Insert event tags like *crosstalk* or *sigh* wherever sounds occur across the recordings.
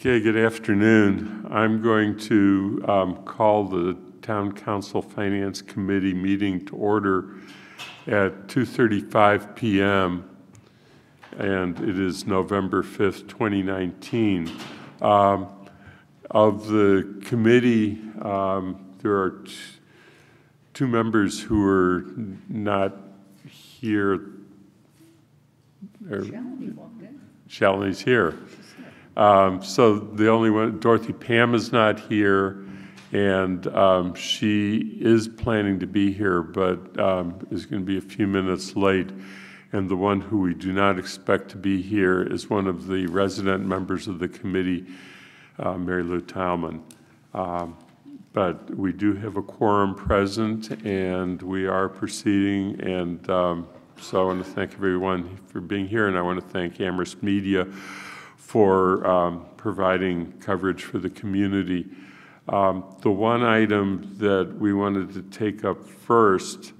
Okay, good afternoon. I'm going to um, call the Town Council Finance Committee meeting to order at 2:35 PM, and it is November 5th, 2019. Um, Of the committee, um, there are t- two members who are not here. Or- Shalini's here. Um, So the only one, Dorothy Pam is not here, and um, she is planning to be here, but um, is going to be a few minutes late. And the one who we do not expect to be here is one of the resident members of the committee, uh, Mary Lou Theilman. Um, But we do have a quorum present, and we are proceeding, and um, so I want to thank everyone for being here, and I want to thank Amherst Media for um, providing coverage for the community. Um, The one item that we wanted to take up first,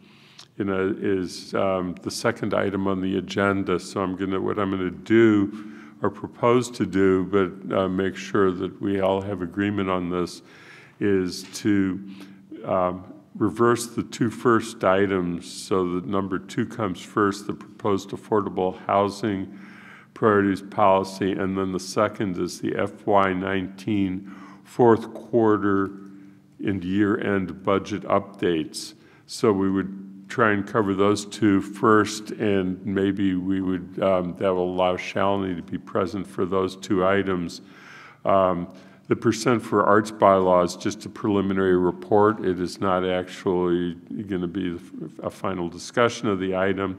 is um, the second item on the agenda. So I'm going to, what I'm going to do, or propose to do, but uh, make sure that we all have agreement on this, is to um, reverse the two first items so that number two comes first, the proposed affordable housing priorities policy, and then the second is the FY19 fourth quarter and year-end budget updates. So we would try and cover those two first, and maybe we would, um, that will allow Shalini to be present for those two items. Um, The percent for arts bylaw is just a preliminary report. It is not actually going to be a final discussion of the item,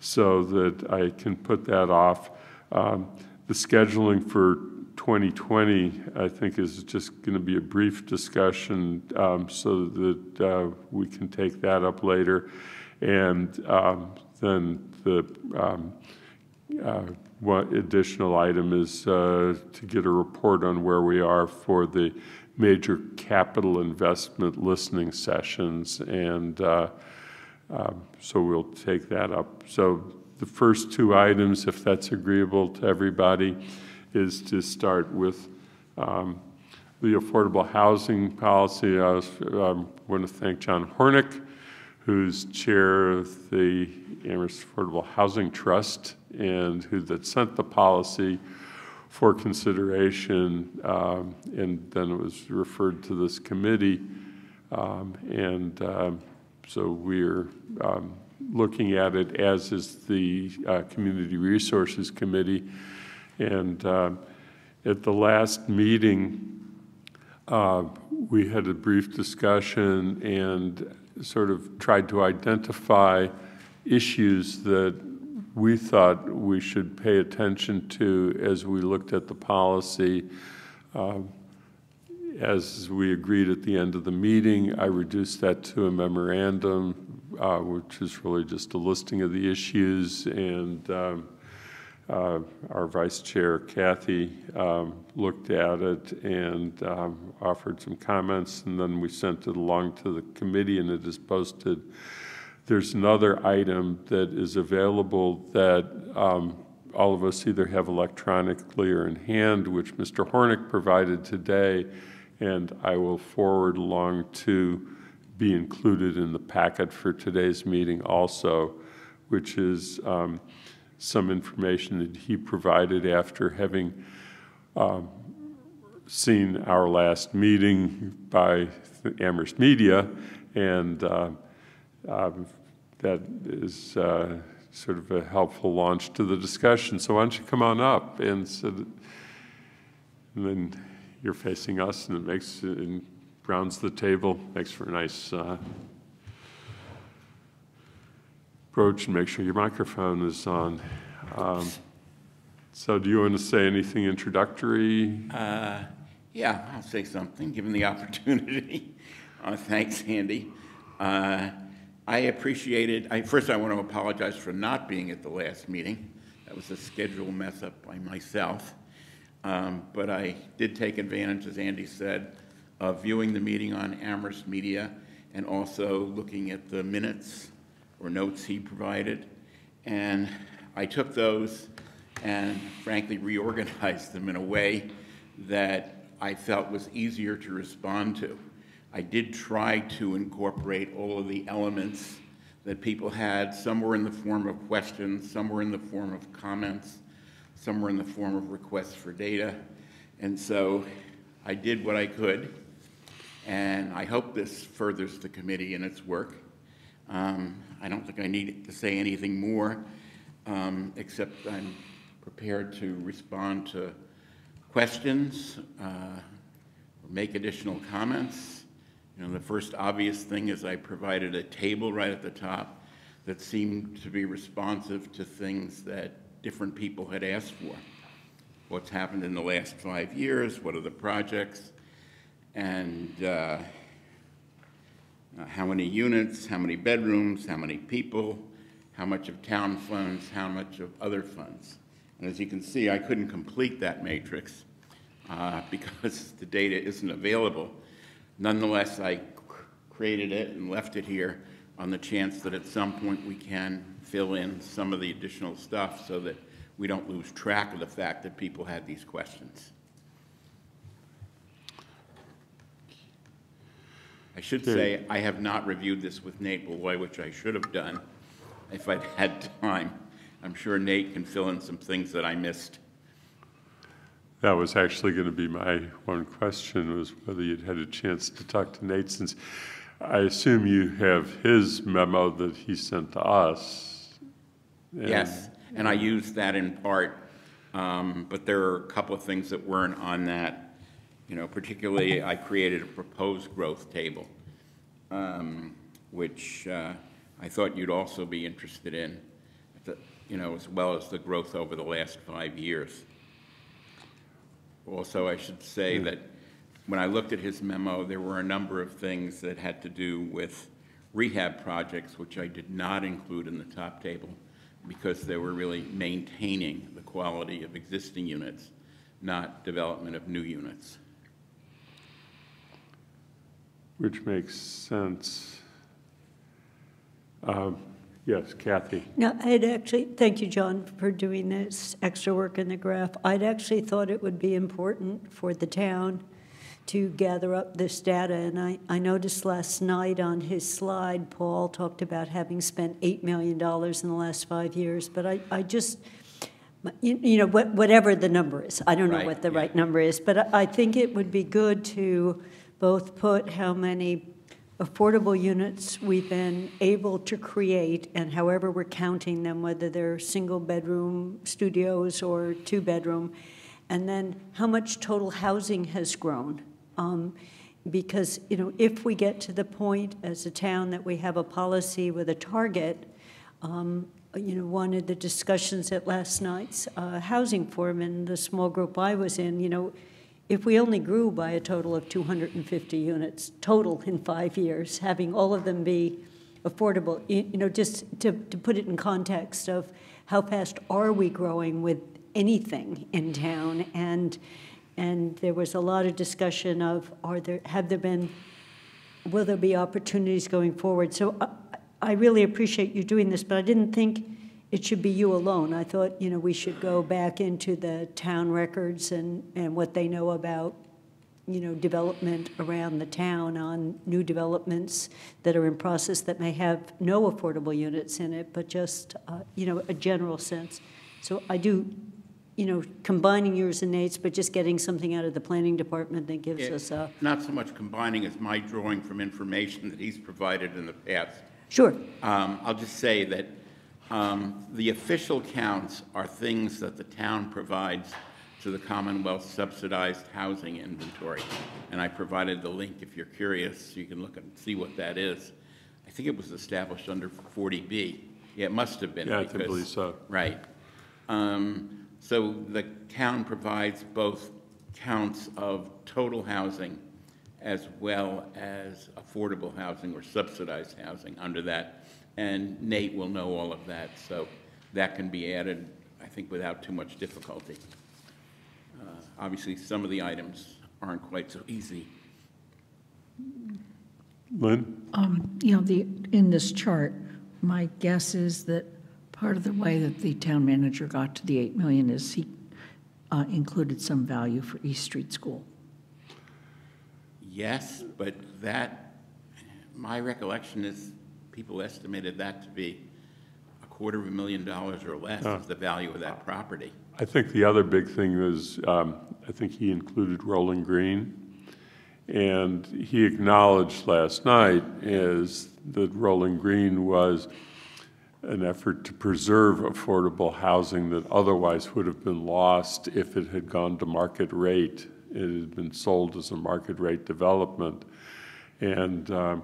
so that I can put that off. Um, The scheduling for 2020, I think, is just going to be a brief discussion um, so that uh, we can take that up later. And um, then the um, uh, one additional item is uh, to get a report on where we are for the major capital investment listening sessions. And uh, um, so we'll take that up. So the first two items, if that's agreeable to everybody, is to start with um, the affordable housing policy. I um, want to thank John Hornick, who's chair of the Amherst Affordable Housing Trust and who that sent the policy for consideration, um, and then it was referred to this committee. Um, And um, so we're um, looking at it, as is the uh, Community Resources Committee. And um, at the last meeting, uh, we had a brief discussion and sort of tried to identify issues that we thought we should pay attention to as we looked at the policy. Um, As we agreed at the end of the meeting, I reduced that to a memorandum, uh, which is really just a listing of the issues, and um, uh, our Vice Chair Kathy um, looked at it and um, offered some comments, and then we sent it along to the committee, and it is posted. There's another item that is available that um, all of us either have electronically or in hand, which Mr. Hornick provided today, and I will forward along to be included in the packet for today's meeting also, which is um, some information that he provided after having um, seen our last meeting by Amherst Media, and uh, um, that is uh, sort of a helpful launch to the discussion. So why don't you come on up and, so that, and then you're facing us, and it makes it rounds the table, makes for a nice uh, approach, and make sure your microphone is on. Um, so, do you want to say anything introductory? Uh, Yeah, I'll say something, given the *laughs* opportunity. Uh, Thanks, Andy. Uh, I appreciated, I- first I want to apologize for not being at the last meeting. That was a schedule mess up by myself. Um, But I did take advantage, as Andy said, of viewing the meeting on Amherst Media and also looking at the minutes or notes he provided. And I took those and frankly reorganized them in a way that I felt was easier to respond to. I did try to incorporate all of the elements that people had. Some were in the form of questions, some were in the form of comments, some were in the form of requests for data. And so I did what I could, and I hope this furthers the committee in its work. Um, I don't think I need to say anything more, um, except I'm prepared to respond to questions, uh, or make additional comments. You know, the first obvious thing is I provided a table right at the top that seemed to be responsive to things that different people had asked for. What's happened in the last five years, what are the projects, and uh, uh, how many units, how many bedrooms, how many people, how much of town funds, how much of other funds. And as you can see, I couldn't complete that matrix uh, *laughs* because the data isn't available. Nonetheless, I created it and left it here on the chance that at some point we can fill in some of the additional stuff so that we don't lose track of the fact that people had these questions. I should say, I have not reviewed this with Nate Malloy, which I should have done if I'd had time. I'm sure Nate can fill in some things that I missed. That was actually going to be my one question, was whether you'd had a chance to talk to Nate, since I assume you have his memo that he sent to us. And- Yes, and I used that in part, um, but there are a couple of things that weren't on that. You know, particularly, I created a proposed growth table, um, which uh, I thought you'd also be interested in, you know, as well as the growth over the last five years. Also, I should say that when I looked at his memo, there were a number of things that had to do with rehab projects, which I did not include in the top table because they were really maintaining the quality of existing units, not development of new units. Which makes sense. Um, Yes, Kathy? No, I'd actually, thank you, John, for doing this extra work in the graph. I'd actually thought it would be important for the town to gather up this data, and I, I noticed last night on his slide, Paul talked about having spent $8 million in the last five years, but I, I just, you you know, what- whatever the number is, I don't know Right, what the yeah. right number is, but I I think it would be good to both put how many affordable units we've been able to create, and however we're counting them, whether they're single-bedroom studios or two-bedroom, and then how much total housing has grown. Um, Because, you know, if we get to the point as a town that we have a policy with a target, um, you know, one of the discussions at last night's uh, housing forum in the small group I was in, you know, if we only grew by a total of 250 units total in five years, having all of them be affordable, you know, just to, to put it in context of how fast are we growing with anything in town? And, and there was a lot of discussion of, are there, have there been will there be opportunities going forward? So I, I really appreciate you doing this, but I didn't think it should be you alone. I thought, you know, we should go back into the town records and, and what they know about, you know, development around the town on new developments that are in process that may have no affordable units in it, but just, uh, you know, a general sense. So I do, you know, combining yours and Nate's, but just getting something out of the planning department that gives It- us a, Not so much combining as my drawing from information that he's provided in the past. sure, Um, I'll just say that um, the official counts are things that the town provides to the Commonwealth subsidized housing inventory. And I provided the link if you're curious, you can look and see what that is. I think it was established under 40B. Yeah, it must have been. Yeah, I believe so. Right. Um, So the town provides both counts of total housing as well as affordable housing or subsidized housing under that. And Nate will know all of that, so that can be added, I think, without too much difficulty. Uh, Obviously, some of the items aren't quite so easy. Lynn? Um, You know, the, in this chart, my guess is that part of the way that the town manager got to the 8 million is he uh, included some value for East Street School. Yes, but that, my recollection is people estimated that to be a quarter of a million dollars or less is the value of that property. I think the other big thing was, um, I think he included Rolling Green. And he acknowledged last night is that Rolling Green was an effort to preserve affordable housing that otherwise would have been lost if it had gone to market rate. It had been sold as a market rate development. And um,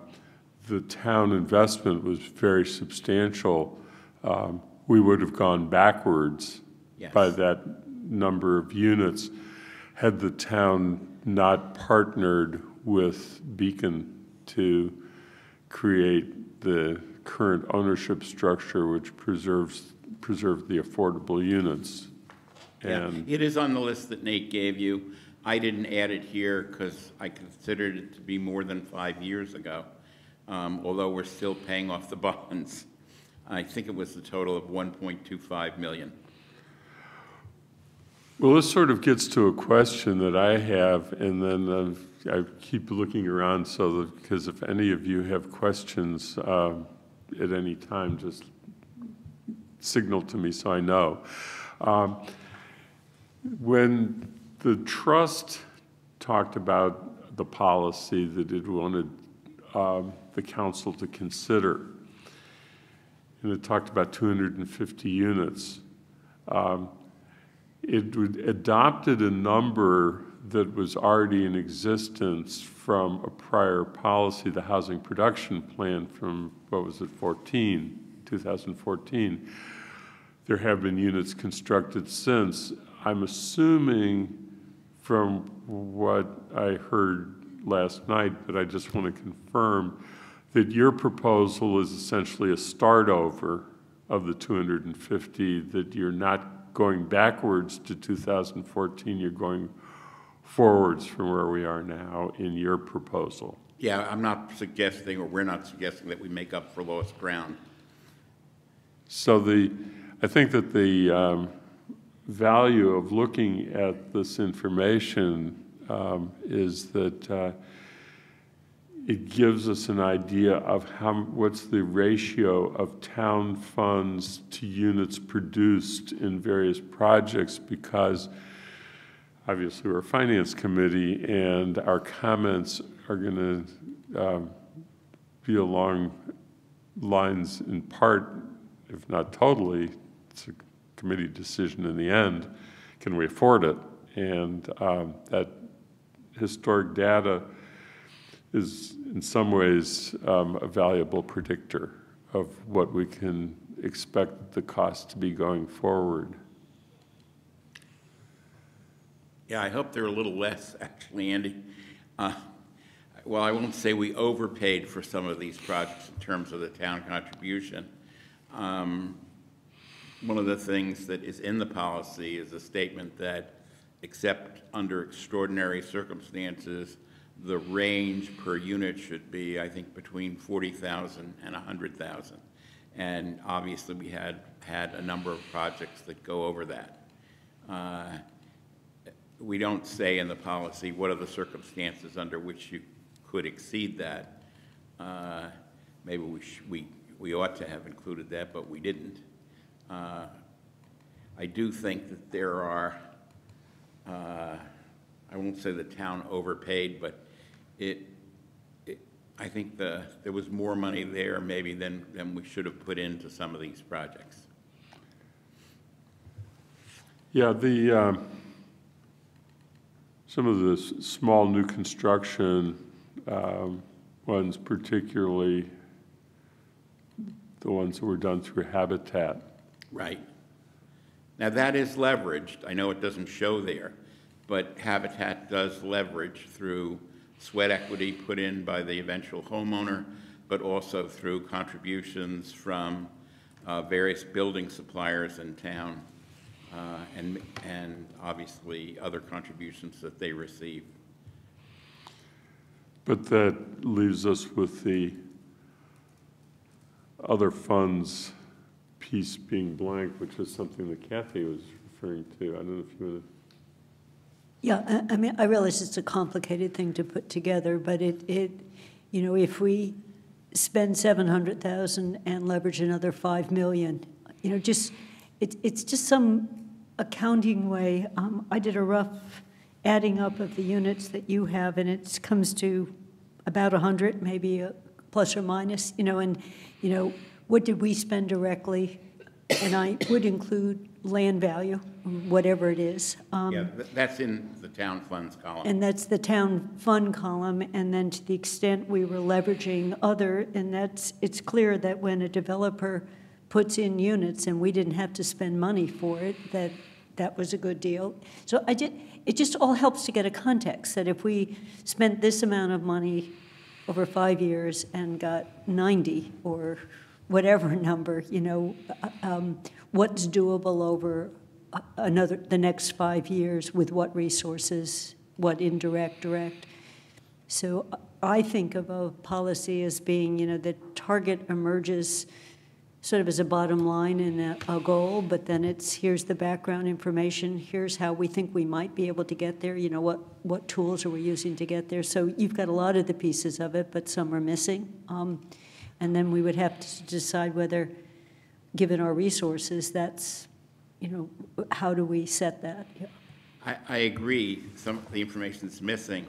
the town investment was very substantial. Um, We would have gone backwards Yes. by that number of units had the town not partnered with Beacon to create the current ownership structure which preserves, preserved the affordable units. Yeah, It is on the list that Nate gave you. I didn't add it here because I considered it to be more than five years ago, um, although we're still paying off the *laughs* bonds. I think it was the total of 1.25 million. well, this sort of gets to a question that I have, and then uh, I keep looking around so that, because if any of you have questions um, at any time, just signal to me so I know. Um, When the trust talked about the policy that it wanted um, the council to consider, and it talked about 250 units, um, it adopted a number that was already in existence from a prior policy, the Housing Production Plan from, what was it, 14, 2014. There have been units constructed since. I'm assuming from what I heard last night, but I just want to confirm, that your proposal is essentially a start over of the 250, that you're not going backwards to 2014, you're going forwards from where we are now in your proposal. Yeah, I'm not suggesting, or we're not suggesting that we make up for lost ground. So the, I think that the um, value of looking at this information um, is that uh, it gives us an idea of how, what's the ratio of town funds to units produced in various projects, because obviously we're a finance committee, and our comments are going to be along lines in part, if not totally, it's a committee decision in the end, can we afford it? And um, that historic data is in some ways um, a valuable predictor of what we can expect the cost to be going forward. Yeah, I hope they're a little less, actually, Andy. Uh, Well, I won't say we overpaid for some of these projects in terms of the town contribution. Um, One of the things that is in the policy is a statement that, except under extraordinary circumstances, the range per unit should be, I think, between 40,000 and 100,000. And obviously, we had, had a number of projects that go over that. Uh, we don't say in the policy what are the circumstances under which you could exceed that. Uh, Maybe we, we, we ought to have included that, but we didn't. Uh, I do think that there are, uh, I won't say the town overpaid, but it, it, I think the, there was more money there maybe than, than we should have put into some of these projects. Yeah, the, um, some of the small new construction um, ones, particularly the ones that were done through Habitat, Right. Now, that is leveraged. I know it doesn't show there, but Habitat does leverage through sweat equity put in by the eventual homeowner, but also through contributions from uh, various building suppliers in town, uh, and, and obviously other contributions that they receive. But that leaves us with the other funds piece being blank, which is something that Kathy was referring to. I don't know if you want Yeah, I, I mean, I realize it's a complicated thing to put together, but it, it, you know, if we spend seven hundred thousand and leverage another five million, you know, just, it's, it's just some accounting way. Um, I did a rough adding up of the units that you have, and it comes to about a hundred, maybe a plus or minus, you know, and, you know, what did we spend directly? And I would include land value, whatever it is. Um, Yeah, th- that's in the town funds column. and that's the town fund column, and then to the extent we were leveraging other, and that's, it's clear that when a developer puts in units and we didn't have to spend money for it, that that was a good deal. So I did, it just all helps to get a context, that if we spent this amount of money over five years and got 90 or whatever *laughs* number, you know, uh, um, what's doable over uh, another, the next five years with what resources, what indirect, direct. So uh, I think of a policy as being, you know, the target emerges sort of as a bottom line and a, a goal, but then it's, here's the background information, here's how we think we might be able to get there, you know, what, what tools are we using to get there? So you've got a lot of the pieces of it, but some are missing. Um, and then we would have to decide whether, given our resources, that's, you know, how do we set that? Yeah. I, I agree, some of the information is missing.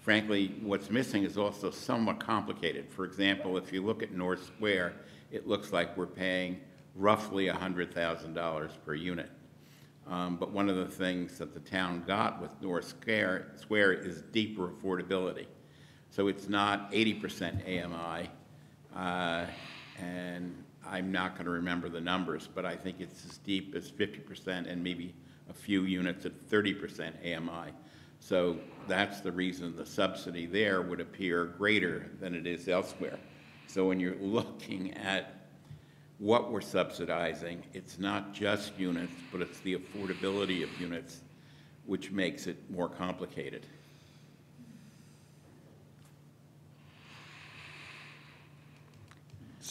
Frankly, what's missing is also somewhat complicated. For example, if you look at North Square, it looks like we're paying roughly $100,000 per unit. Um, But one of the things that the town got with North Square, Square is deeper affordability. So it's not 80% AMI, uh, and I'm not going to remember the numbers, but I think it's as deep as 50% and maybe a few units at 30% AMI. So that's the reason the subsidy there would appear greater than it is elsewhere. So when you're looking at what we're subsidizing, it's not just units, but it's the affordability of units, which makes it more complicated.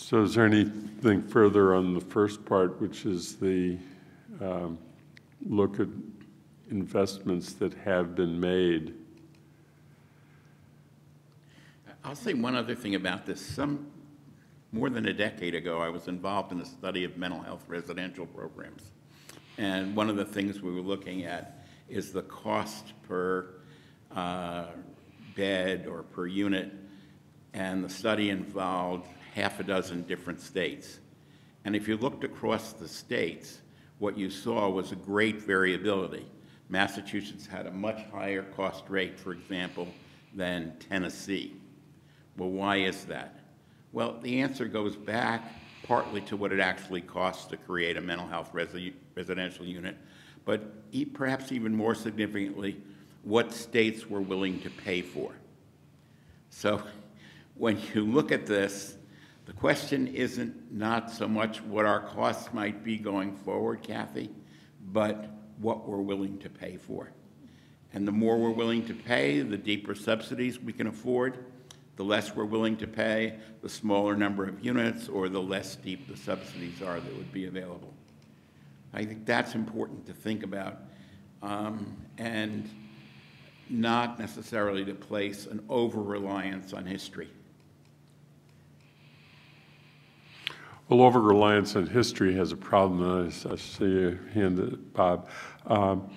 So is there anything further on the first part, which is the um, look at investments that have been made? I'll say one other thing about this. Some, more than a decade ago, I was involved in a study of mental health residential programs. And one of the things we were looking at is the cost per uh, bed or per unit. And the study involved half a dozen different states. And if you looked across the states, what you saw was a great variability. Massachusetts had a much higher cost rate, for example, than Tennessee. Well, why is that? Well, the answer goes back partly to what it actually costs to create a mental health resi residential unit, but e perhaps even more significantly, what states were willing to pay for. So *laughs* when you look at this, the question isn't not so much what our costs might be going forward, Kathy, but what we're willing to pay for. And the more we're willing to pay, the deeper subsidies we can afford. The less we're willing to pay, the smaller number of units or the less steep the subsidies are that would be available. I think that's important to think about um, and not necessarily to place an over-reliance on history. Well, over-reliance on history has a problem, and I I see you hand it, Bob. Um,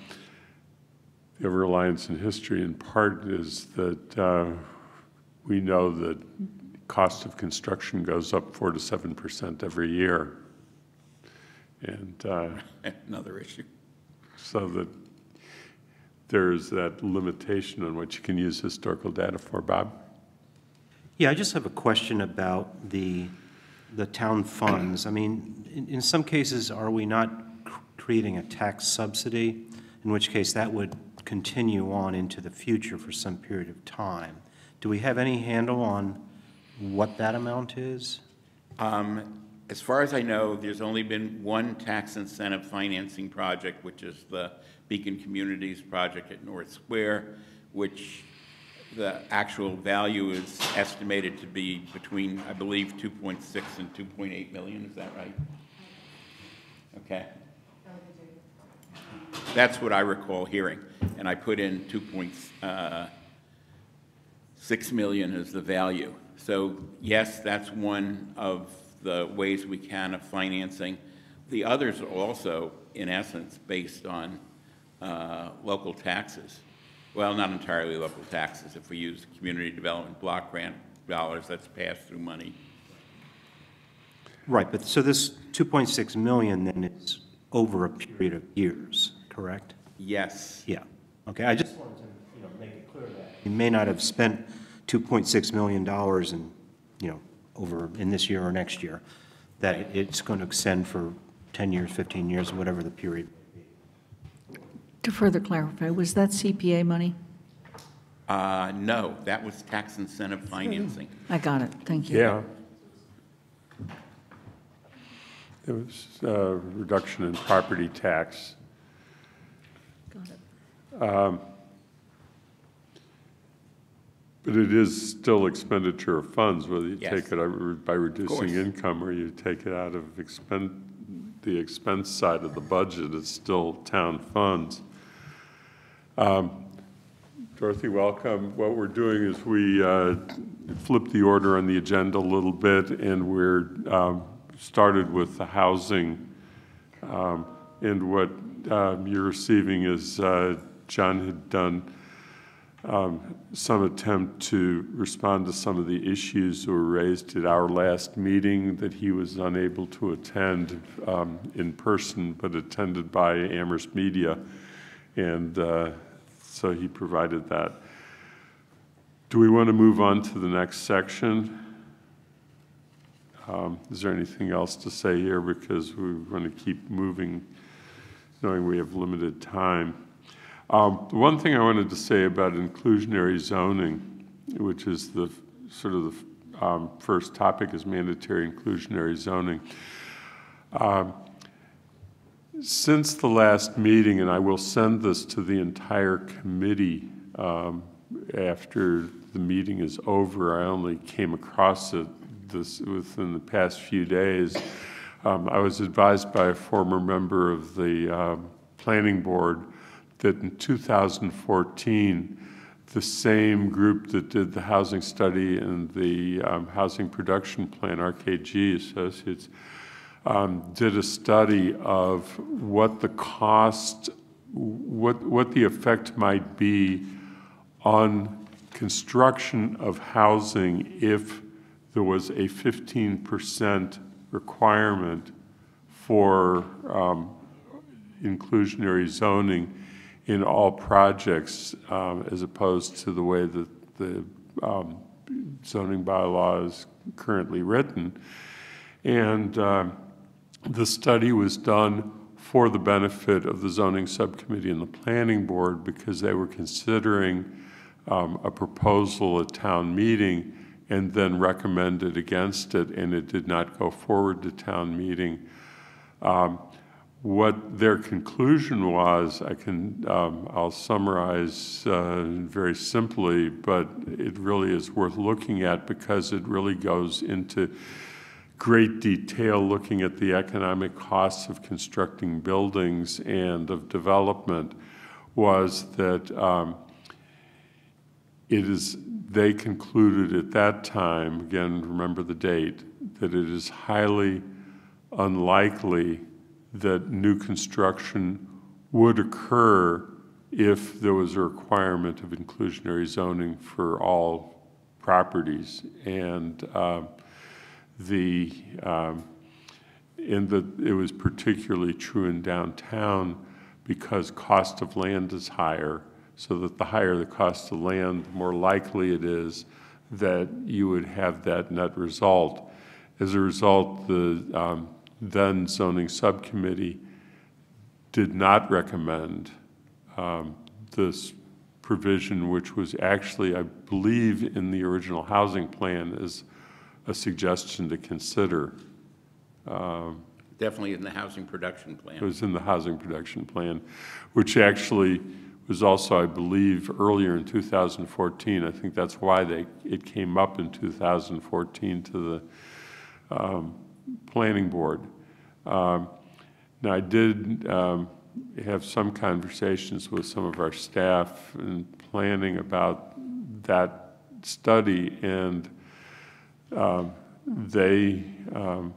The over-reliance on history in part is that uh, we know that cost of construction goes up four to seven percent every year. And uh, *laughs* Another issue. so that there's that limitation on what you can use historical data for. Bob? Yeah, I just have a question about the, the town funds. I mean, in, in some cases, are we not creating a tax subsidy? In which case, that would continue on into the future for some period of time. Do we have any handle on what that amount is? Um, As far as I know, there's only been one tax incentive financing project, which is the Beacon Communities project at North Square, which the actual value is estimated to be between, I believe, 2.6 and 2.8 million, is that right? Okay. That's what I recall hearing. and I put in two point, uh, six million as the value. So yes, that's one of the ways we can of financing. The others are also, in essence, based on uh, local taxes. Well, not entirely local taxes. If we use community development block grant dollars, that's pass-through money. Right, but so this 2.6 million then is over a period of years, correct? Yes. Yeah, okay, I just wanted to, you know, make it clear that. You may not have spent $2.6 million in, you know, over, in this year or next year, that it's going to extend for 10 years, 15 years, whatever the period. To further clarify, was that CPA money? Uh, No, that was tax incentive financing. I got it, thank you. Yeah. It was a reduction in property tax. Got it. But it is still expenditure of funds, whether you Yes. take it out by reducing course. income or you take it out of expen, the expense side of the budget, it's still town funds. Um, Dorothy, welcome. What we're doing is we uh, flipped the order on the agenda a little bit, and we're um, started with the housing. Um, And what um, you're receiving is, uh, John had done um, some attempt to respond to some of the issues that were raised at our last meeting that he was unable to attend um, in person, but attended by Amherst Media. And uh, so he provided that. Do we want to move on to the next section? Um, Is there anything else to say here? Because we want to keep moving, knowing we have limited time. Um, The one thing I wanted to say about inclusionary zoning, which is the, sort of the um, first topic is mandatory inclusionary zoning. Um, Since the last meeting, and I will send this to the entire committee um, after the meeting is over, I only came across it this, within the past few days. Um, I was advised by a former member of the um, planning board that in 2014, the same group that did the housing study and the um, housing production plan, RKG Associates, um, did a study of what the cost, what, what the effect might be on construction of housing if there was a 15% requirement for um, inclusionary zoning in all projects, um, as opposed to the way that the um, zoning bylaw is currently written. And um, the study was done for the benefit of the zoning subcommittee and the planning board because they were considering um, a proposal at town meeting and then recommended against it, and it did not go forward to town meeting. Um, What their conclusion was, I can, um, I'll summarize uh, very simply, but it really is worth looking at because it really goes into great detail looking at the economic costs of constructing buildings and of development, was that um, it is, they concluded at that time, again, remember the date, that it is highly unlikely that new construction would occur if there was a requirement of inclusionary zoning for all properties. And uh, the, um, and that it was particularly true in downtown because cost of land is higher, so that the higher the cost of land, the more likely it is that you would have that net result. As a result, the um, then zoning subcommittee did not recommend um, this provision, which was actually, I believe, in the original housing plan as a suggestion to consider. Definitely in the housing production plan. It was in the housing production plan, which actually was also, I believe, earlier in 2014. I think that's why they, it came up in 2014 to the um, planning board. Um, Now, I did um, have some conversations with some of our staff and planning about that study, and um, they, um,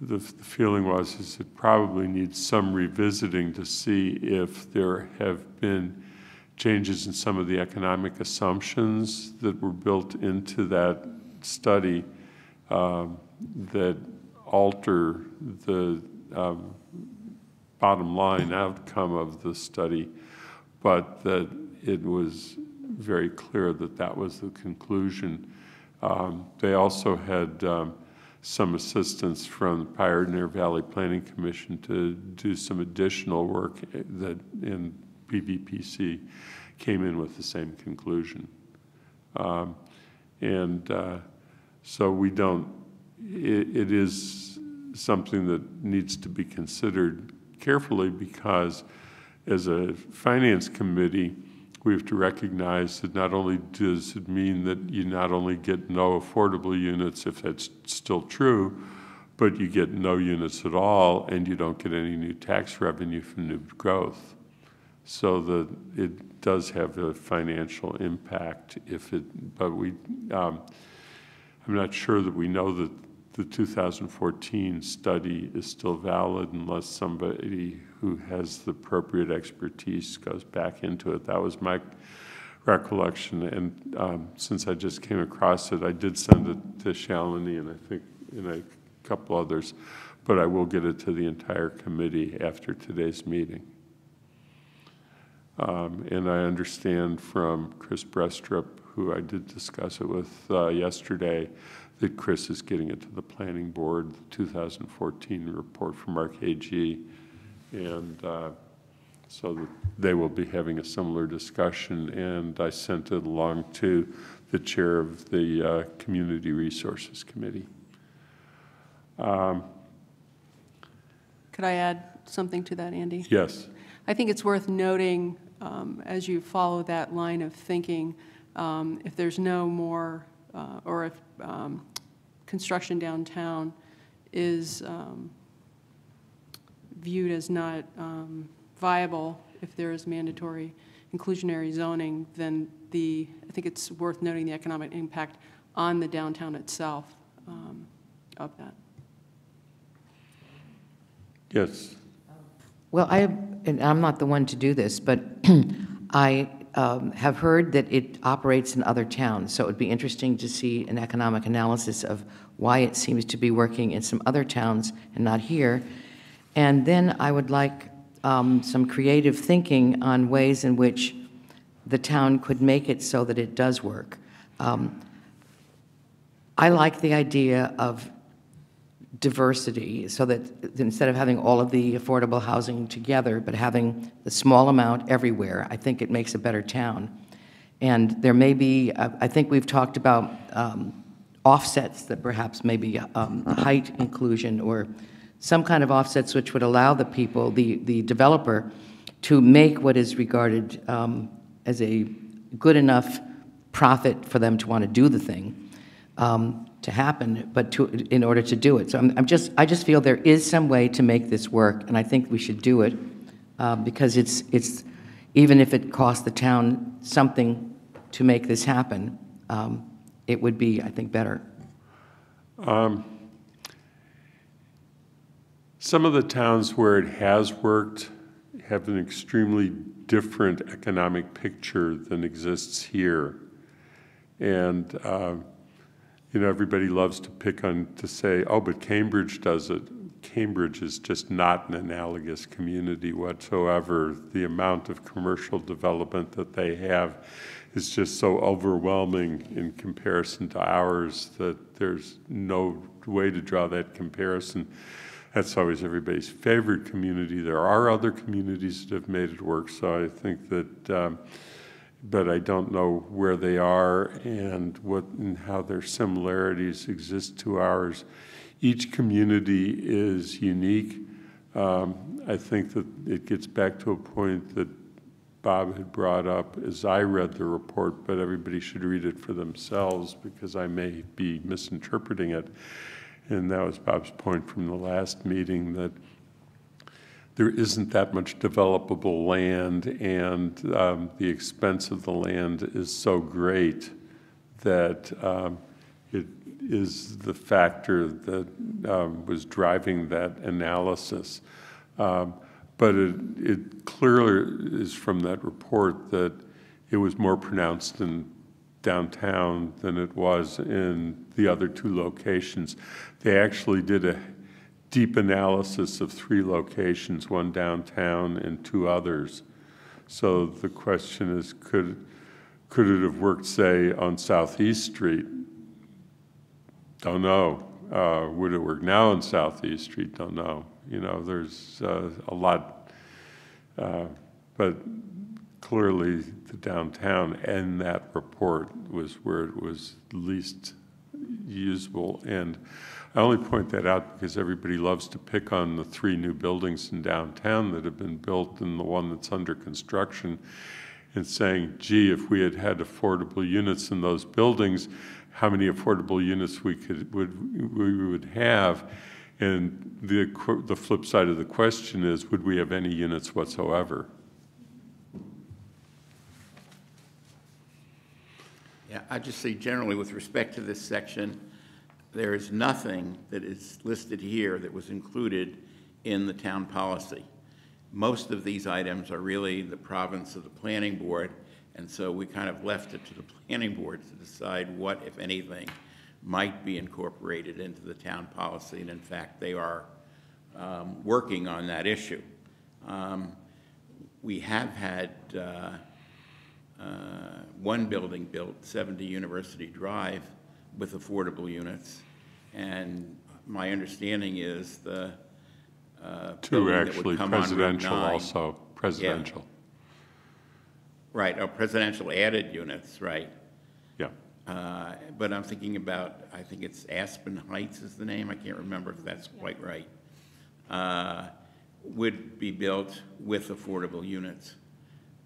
the the feeling was is it probably needs some revisiting to see if there have been changes in some of the economic assumptions that were built into that study um, that alter the um, bottom line outcome of the study, but that it was very clear that that was the conclusion. Um, They also had um, some assistance from the Pioneer Valley Planning Commission to do some additional work that in PVPC came in with the same conclusion. Um, And uh, so we don't, it, it is something that needs to be considered carefully because as a finance committee, we have to recognize that not only does it mean that you not only get no affordable units, if that's still true, but you get no units at all and you don't get any new tax revenue from new growth. So that it does have a financial impact if it, but we, um, I'm not sure that we know that the 2014 study is still valid unless somebody who has the appropriate expertise goes back into it. That was my recollection, and um, since I just came across it, I did send it to Shalini and I think, and a couple others, but I will get it to the entire committee after today's meeting. Um, And I understand from Chris Brestrup, who I did discuss it with uh, yesterday, that Chris is getting it to the planning board, the 2014 report from RKG. And uh, so that they will be having a similar discussion. And I sent it along to the chair of the uh, Community Resources Committee. Could I add something to that, Andy? Yes, I think it's worth noting, um, as you follow that line of thinking, um, if there's no more, uh, or if um, construction downtown is um, viewed as not um, viable if there is mandatory inclusionary zoning, then the, I think it's worth noting the economic impact on the downtown itself um, of that. yes. Well, I, and I'm not the one to do this, but *clears throat* I um, have heard that it operates in other towns, so it would be interesting to see an economic analysis of why it seems to be working in some other towns and not here. And then I would like um, some creative thinking on ways in which the town could make it so that it does work. Um, I like the idea of diversity, so that instead of having all of the affordable housing together, but having the small amount everywhere, I think it makes a better town. And there may be, uh, I think we've talked about um, offsets that perhaps maybe um, height inclusion or some kind of offsets which would allow the people, the, the developer, to make what is regarded um, as a good enough profit for them to want to do the thing um, to happen, but to, in order to do it. So I'm, I'm just, I just feel there is some way to make this work, and I think we should do it, uh, because it's, it's, even if it costs the town something to make this happen, um, it would be, I think, better. Some of the towns where it has worked have an extremely different economic picture than exists here. And, uh, you know, everybody loves to pick on, to say, oh, but Cambridge does it. Cambridge is just not an analogous community whatsoever. The amount of commercial development that they have is just so overwhelming in comparison to ours that there's no way to draw that comparison. That's always everybody's favorite community. There are other communities that have made it work, so I think that, um, but I don't know where they are and what and how their similarities exist to ours. Each community is unique. Um, I think that it gets back to a point that Bob had brought up as I read the report, but everybody should read it for themselves because I may be misinterpreting it. And that was Bob's point from the last meeting that there isn't that much developable land, and um, the expense of the land is so great that um, it is the factor that um, was driving that analysis. Um, But it, it clearly is from that report that it was more pronounced in downtown than it was in the other two locations. They actually did a deep analysis of three locations, one downtown and two others. So the question is, could, could it have worked, say, on Southeast Street? Don't know. Uh, Would it work now on Southeast Street? Don't know. You know, there's uh, a lot, uh, but clearly the downtown and that report was where it was least usable. And I only point that out because everybody loves to pick on the three new buildings in downtown that have been built and the one that's under construction and saying, gee, if we had had affordable units in those buildings, how many affordable units we could, would, we would have? And the, the flip side of the question is, would we have any units whatsoever? Yeah, I just say generally with respect to this section, there is nothing that is listed here that was included in the town policy. Most of these items are really the province of the planning board, and so we kind of left it to the planning board to decide what, if anything, might be incorporated into the town policy, and in fact, they are um, working on that issue. Um, We have had uh, one building built, 70 University Drive, with affordable units. And my understanding is the uh, Two building that would actually presidential 9 also, presidential, Right, oh, presidential added units, right. yeah. Uh, But I'm thinking about, I think it's Aspen Heights is the name, I can't remember if that's quite right, uh, would be built with affordable units.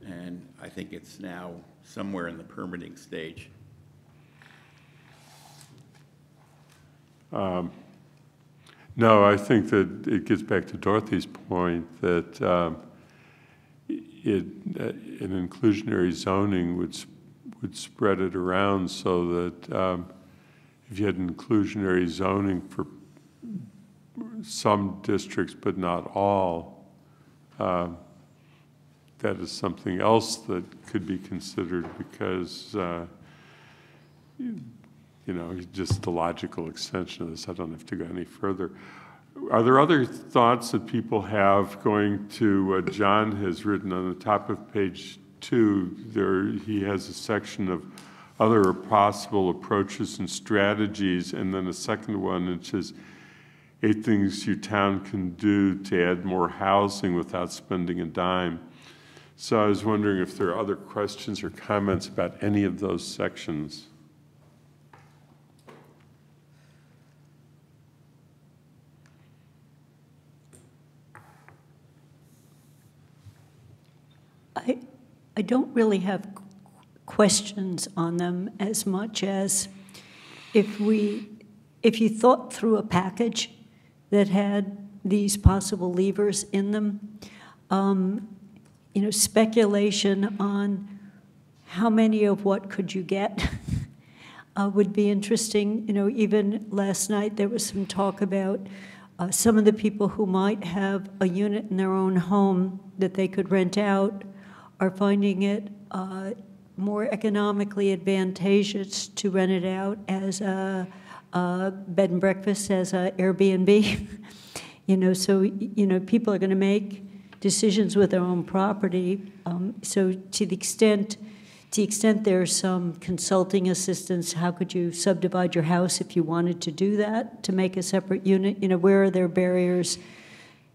And I think it's now somewhere in the permitting stage. No, I think that it gets back to Dorothy's point that um, it, uh, an inclusionary zoning would, s- would spread it around so that um, if you had inclusionary zoning for some districts but not all, um, that is something else that could be considered because uh, you know, just the logical extension of this. I don't have to go any further. Are there other thoughts that people have going to what John has written on the top of page two? There, he has a section of other possible approaches and strategies, and then a second one which is eight things your town can do to add more housing without spending a dime. So I was wondering if there are other questions or comments about any of those sections. I, I don't really have questions on them as much as if we, if you thought through a package that had these possible levers in them, um, you know, speculation on how many of what could you get *laughs* uh, would be interesting. You know, even last night, there was some talk about uh, some of the people who might have a unit in their own home that they could rent out are finding it uh, more economically advantageous to rent it out as a, a bed and breakfast, as an Airbnb. *laughs* you know, so you know, people are going to make decisions with their own property. Um, so to the extent, to the extent there's some consulting assistance, how could you subdivide your house if you wanted to do that to make a separate unit? You know, where are there barriers?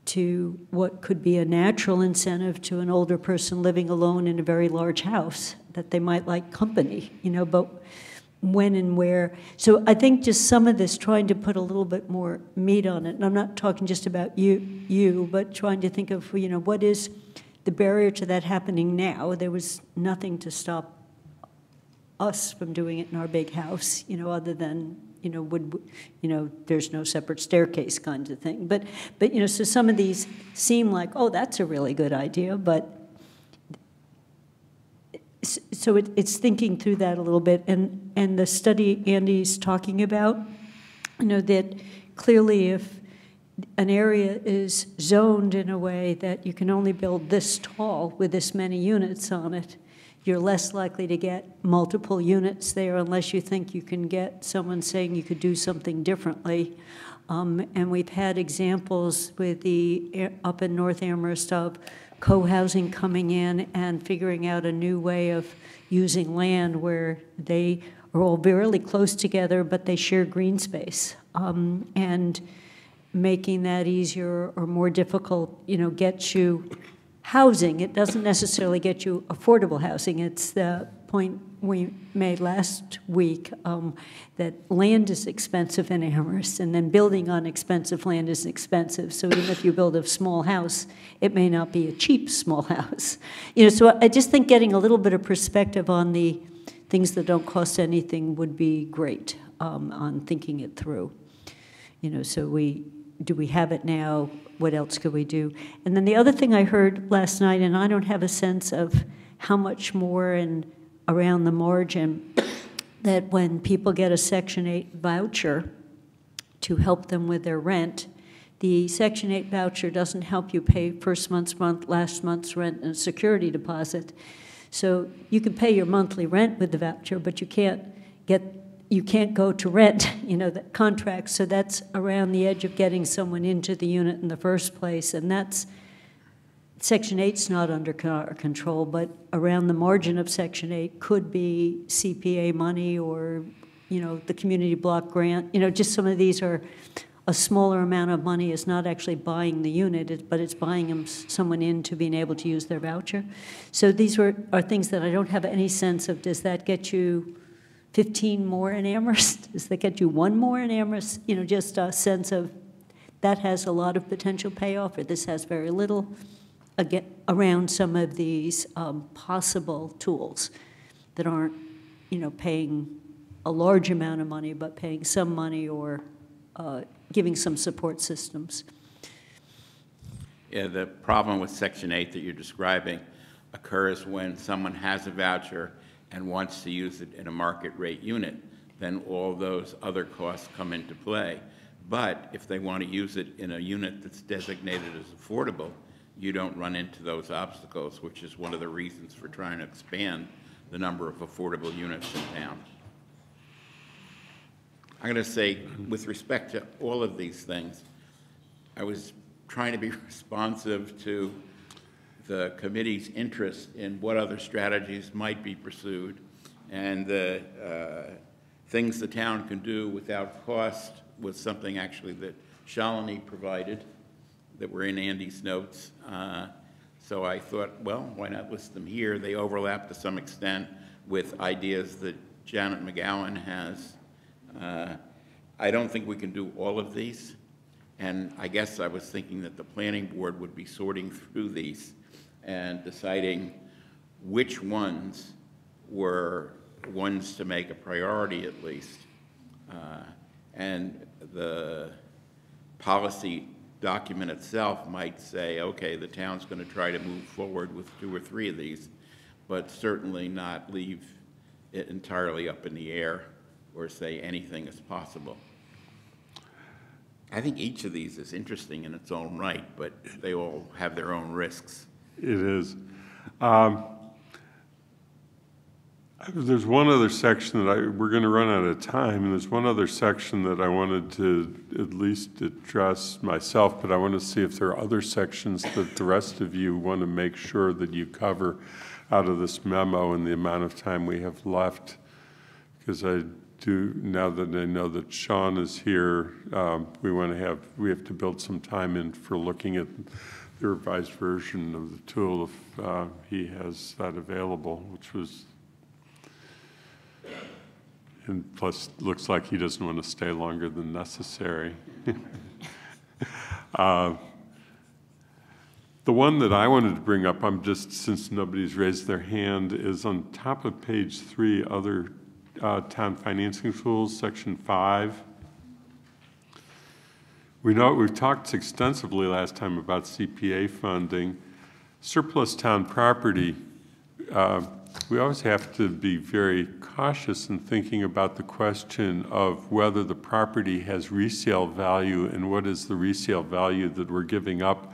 to what could be a natural incentive to an older person living alone in a very large house, that they might like company, you know, but when and where. So I think just some of this, trying to put a little bit more meat on it, and I'm not talking just about you, you, but trying to think of, you know, what is the barrier to that happening now? There was nothing to stop us from doing it in our big house, you know, other than, you know, would, you know, there's no separate staircase kind of thing. But, but, you know, so some of these seem like, oh, that's a really good idea, but so it, it's thinking through that a little bit. And, and the study Andy's talking about, you know, that clearly if an area is zoned in a way that you can only build this tall with this many units on it, you're less likely to get multiple units there unless you think you can get someone saying you could do something differently. Um, and we've had examples with the, up in North Amherst of co-housing coming in and figuring out a new way of using land where they are all really close together, but they share green space. Um, and making that easier or more difficult, you know, gets you housing. It doesn't necessarily get you affordable housing. It's the point we made last week um, that land is expensive in Amherst, and then building on expensive land is expensive. So even if you build a small house, it may not be a cheap small *laughs* house. You know, so I just think getting a little bit of perspective on the things that don't cost anything would be great um, on thinking it through. You know, so we, do we have it now? What else could we do? And then the other thing I heard last night, and I don't have a sense of how much more and around the margin, *coughs* that when people get a Section 8 voucher to help them with their rent, the Section 8 voucher doesn't help you pay first month's month, last month's rent, and security deposit. So you can pay your monthly rent with the voucher, but you can't get you can't go to rent, *laughs* you know, the contract. So that's around the edge of getting someone into the unit in the first place, and that's Section 8's not under control, but around the margin of Section 8 could be CPA money or, you know, the community block grant. You know, just some of these are a smaller amount of money is not actually buying the unit, it- but it's buying them, someone into being able to use their voucher. So these are, are things that I don't have any sense of. Does that get you 15 more in Amherst? *laughs* Does that get you one more in Amherst? You know, just a sense of that has a lot of potential payoff, or this has very little, again, around some of these um, possible tools that aren't, you know, paying a large amount of money, but paying some money or uh, giving some support systems. Yeah, the problem with Section 8 that you're describing occurs when someone has a voucher and wants to use it in a market rate unit, then all those other costs come into play. But if they want to use it in a unit that's designated as affordable, you don't run into those obstacles, which is one of the reasons for trying to expand the number of affordable units in town. I'm going to say, with respect to all of these things, I was trying to be *laughs* responsive to the committee's interest in what other strategies might be pursued and the uh, things the town can do without cost was something actually that Shalini provided that were in Andy's notes. Uh, So I thought, well, why not list them here? They overlap to some extent with ideas that Janet McGowan has. Uh, I don't think we can do all of these, and I guess I was thinking that the planning board would be sorting through these and deciding which ones were ones to make a priority at least. Uh, And the policy document itself might say, okay, the town's going to try to move forward with two or three of these, but certainly not leave it entirely up in the air or say anything is possible. I think each of these is interesting in its own right, but they all have their own risks. It is. Um, There's one other section that I, we're going to run out of time, and there's one other section that I wanted to at least address myself, but I want to see if there are other sections that the rest of you want to make sure that you cover out of this memo in the amount of time we have left. Because I do, now that I know that Sean is here, um, we want to have, we have to build some time in for looking at the revised version of the tool if uh, he has that available, which was, and plus, looks like he doesn't want to stay longer than necessary. *laughs* Uh, The one that I wanted to bring up, I'm just, since nobody's raised their hand, is on top of page three, other uh, town financing tools, section five. We know, we've talked extensively last time about CPA funding. Surplus town property, uh, we always have to be very cautious in thinking about the question of whether the property has resale value and what is the resale value that we're giving up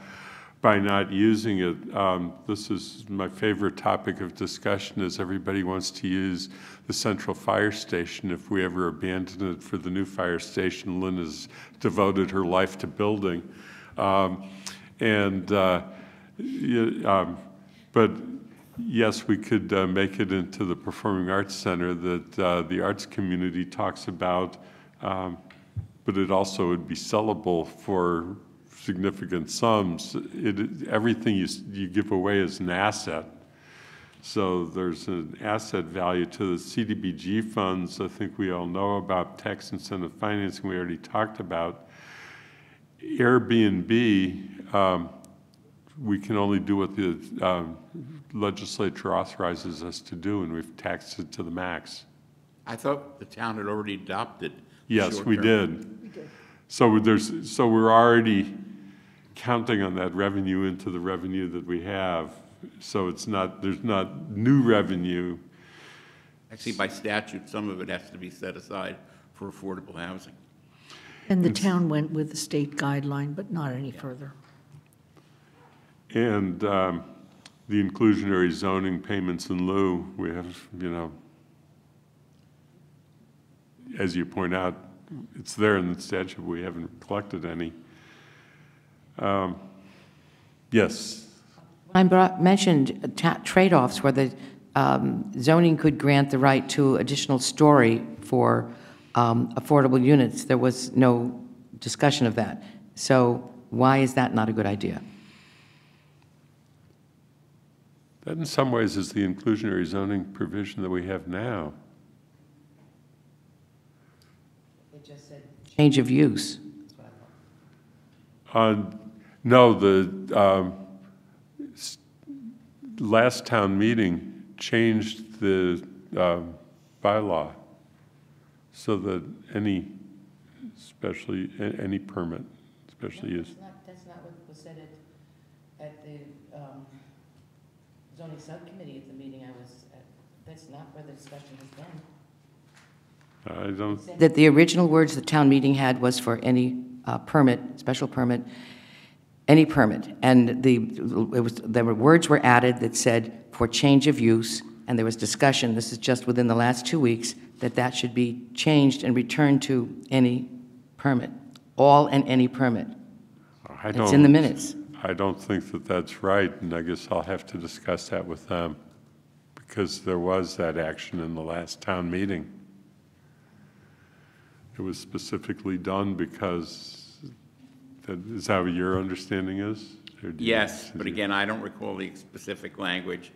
by not using it. Um, This is my favorite topic of discussion, is everybody wants to use the central fire station. If we ever abandon it for the new fire station, Lynn has devoted her life to building. Um, And, uh, um, but yes, we could uh, make it into the Performing Arts Center that uh, the arts community talks about, um, but it also would be sellable for significant sums. It, everything you, you give away is an asset. So there's an asset value to the CDBG funds. I think we all know about tax incentive financing, we already talked about. Airbnb, um, we can only do what the um, legislature authorizes us to do, and we've taxed it to the max. I thought the town had already adopted. Yes, we short-term. did. So there's, so we're already counting on that revenue into the revenue that we have. So it's not, there's not new revenue. Actually, by statute, some of it has to be set aside for affordable housing. And the town went with the state guideline, but not any further. And um, the inclusionary zoning payments in lieu, we have, you know, as you point out, it's there in the statute, we haven't collected any. Um, Yes, I brought, mentioned ta- trade-offs where the um, zoning could grant the right to additional story for um, affordable units. There was no discussion of that. So why is that not a good idea? that in some ways is the inclusionary zoning provision that we have now. It just said change of use. Uh, No, the um, last town meeting changed the um, bylaw so that any, especially, any permit, special use. That's not what was said at, at the um, zoning subcommittee at the meeting I was at. That's not where the discussion has been. I don't, That the original words the town meeting had was for any uh, permit, special permit, any permit. And the, it was, there were, words were added that said, for change of use, and there was discussion, this is just within the last two weeks, that that should be changed and returned to any permit, all and any permit. I don't. It's in the minutes. I don't think that that's right, and I guess I'll have to discuss that with them, because there was that action in the last town meeting. It was specifically done because, that- is that what your understanding is? Do you- Yes, but again, I don't recall the specific language,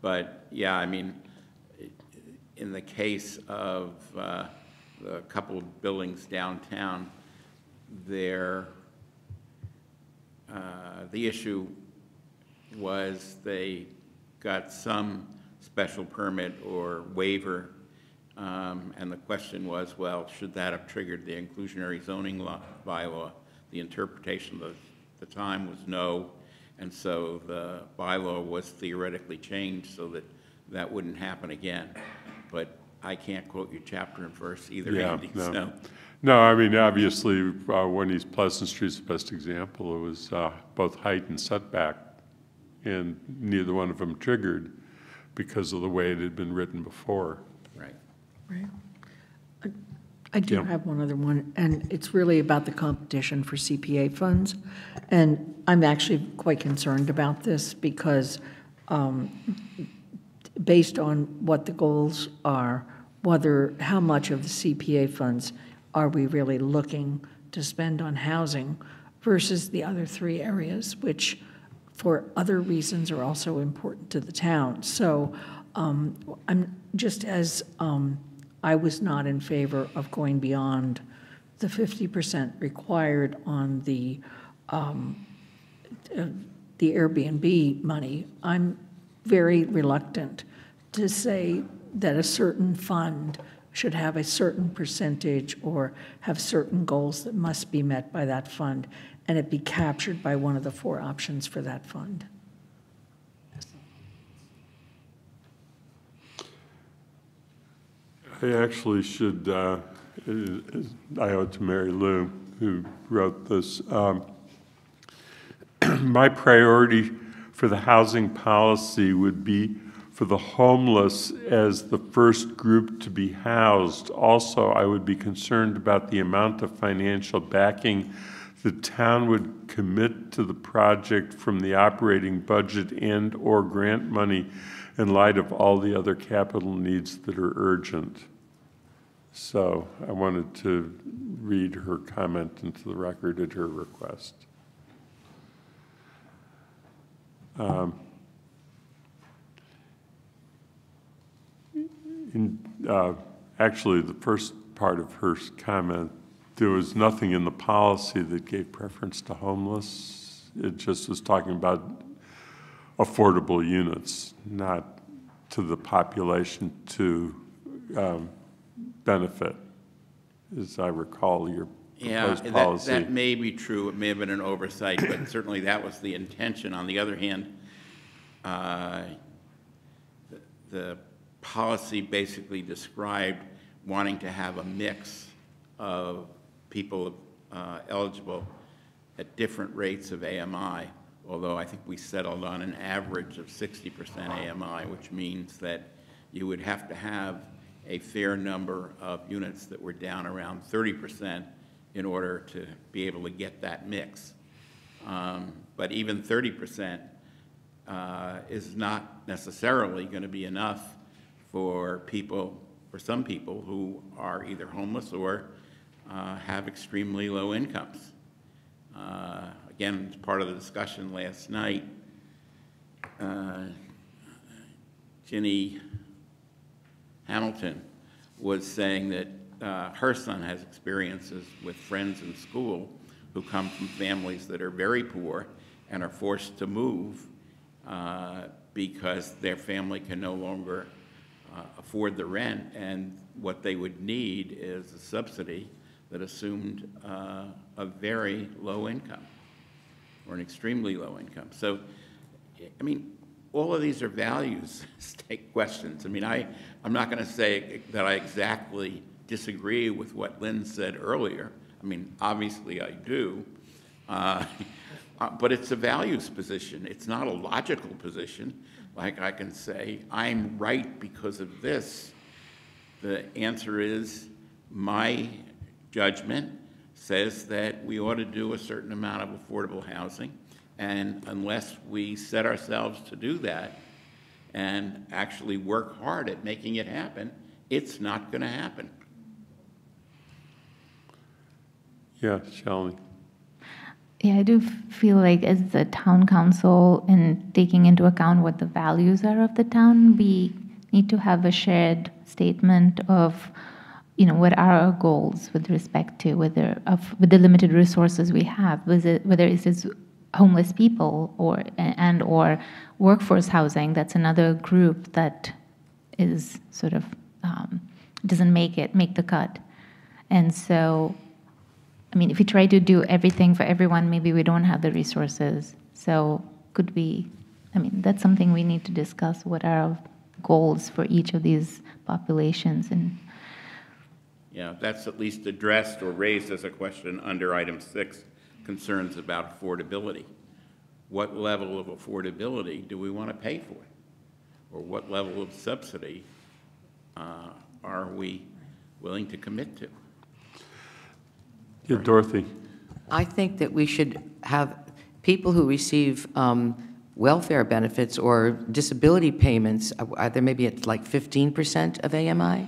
but yeah, I mean, in the case of uh, the couple of buildings downtown, there, uh, the issue was they got some special permit or waiver, um, and the question was, well, should that have triggered the inclusionary zoning law, bylaw? The interpretation of the time was no, and so the bylaw was theoretically changed so that that wouldn't happen again. But I can't quote you chapter and verse either, Yeah, Andy, no. so. No, I mean, obviously, uh, one East Pleasant Street's the best example. It was uh, both height and setback, and neither one of them triggered because of the way it had been written before. Right. Right. I- do Yeah. have one other one, and it's really about the competition for CPA funds. And I'm actually quite concerned about this because um, based on what the goals are, whether, how much of the CPA funds are we really looking to spend on housing versus the other three areas, which for other reasons are also important to the town. So um, I'm, just as um, I was not in favor of going beyond the 50% required on the, um, the Airbnb money, I'm very reluctant to say that a certain fund should have a certain percentage or have certain goals that must be met by that fund, and it be captured by one of the four options for that fund. I actually should, uh, I owe it to Mary Lou, who wrote this. Um, *clears throat* My priority for the housing policy would be for the homeless as the first group to be housed. Also, I would be concerned about the amount of financial backing the town would commit to the project from the operating budget and/or grant money in light of all the other capital needs that are urgent. So I wanted to read her comment into the record at her request. Um, in, uh, Actually, the first part of her comment, there was nothing in the policy that gave preference to homeless. It just was talking about affordable units, not to the population to um, benefit, as I recall your Yeah, proposed that, policy. that may be true, it may have been an oversight, but *coughs* certainly that was the intention. On the other hand, uh, the- the policy basically described wanting to have a mix of people uh, eligible at different rates of AMI, although I think we settled on an average of 60% AMI, which means that you would have to have a fair number of units that were down around 30% in order to be able to get that mix. Um, But even 30% uh, is not necessarily going to be enough for people, for some people who are either homeless or uh, have extremely low incomes. Uh, Again, as part of the discussion last night, uh, Ginny Hamilton was saying that uh, her son has experiences with friends in school who come from families that are very poor and are forced to move uh, because their family can no longer uh, afford the rent, and what they would need is a subsidy that assumed uh, a very low income or an extremely low income. So, I mean, all of these are values *laughs* state questions. I mean, I, I'm not going to say that I exactly disagree with what Lynn said earlier. I mean, obviously I do. Uh, *laughs* uh, But it's a values position. It's not a logical position. Like I can say, I'm right because of this. The answer is, my judgment says that we ought to do a certain amount of affordable housing, and unless we set ourselves to do that and actually work hard at making it happen, it's not going to happen. Yeah, Shalini. Yeah, I do feel like as the town council and taking into account what the values are of the town, we need to have a shared statement of, you know, what are our goals with respect to whether of with the limited resources we have, it, whether it's just homeless people or and or workforce housing. That's another group that is sort of um, doesn't make it make the cut, and so I mean, if we try to do everything for everyone, maybe we don't have the resources. So could we, I mean, that's something we need to discuss. What are our goals for each of these populations? And Yeah, that's at least addressed or raised as a question under item six, concerns about affordability. What level of affordability do we want to pay for? Or what level of subsidy uh, are we willing to commit to? Yeah, Dorothy. I think that we should have people who receive um, welfare benefits or disability payments, uh, are there maybe at like 15% of AMI?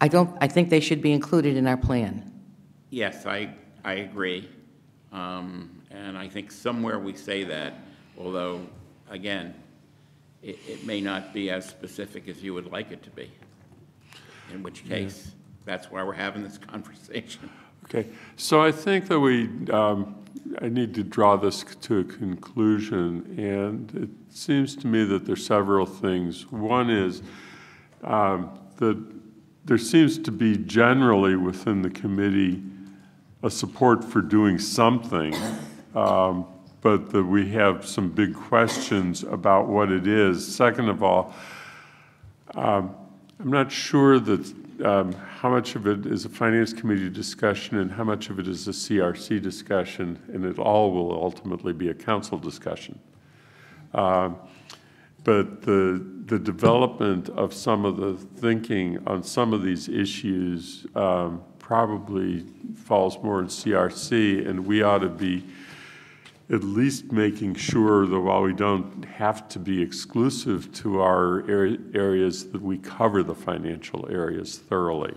I don't, I think they should be included in our plan. Yes, I, I agree. Um, And I think somewhere we say that, although, again, it, it may not be as specific as you would like it to be. In which case, that's why we're having this *laughs* conversation. Okay, so I think that we, um, I need to draw this to a conclusion, and it seems to me that there's several things. One is um, that there seems to be generally within the committee a support for doing something, um, but that we have some big questions about what it is. Second of all, um, I'm not sure that um, how much of it is a finance committee discussion and how much of it is a CRC discussion, and it all will ultimately be a council discussion. Um, But the, the development of some of the thinking on some of these issues um, probably falls more in CRC, and we ought to be at least making sure that while we don't have to be exclusive to our areas, that we cover the financial areas thoroughly.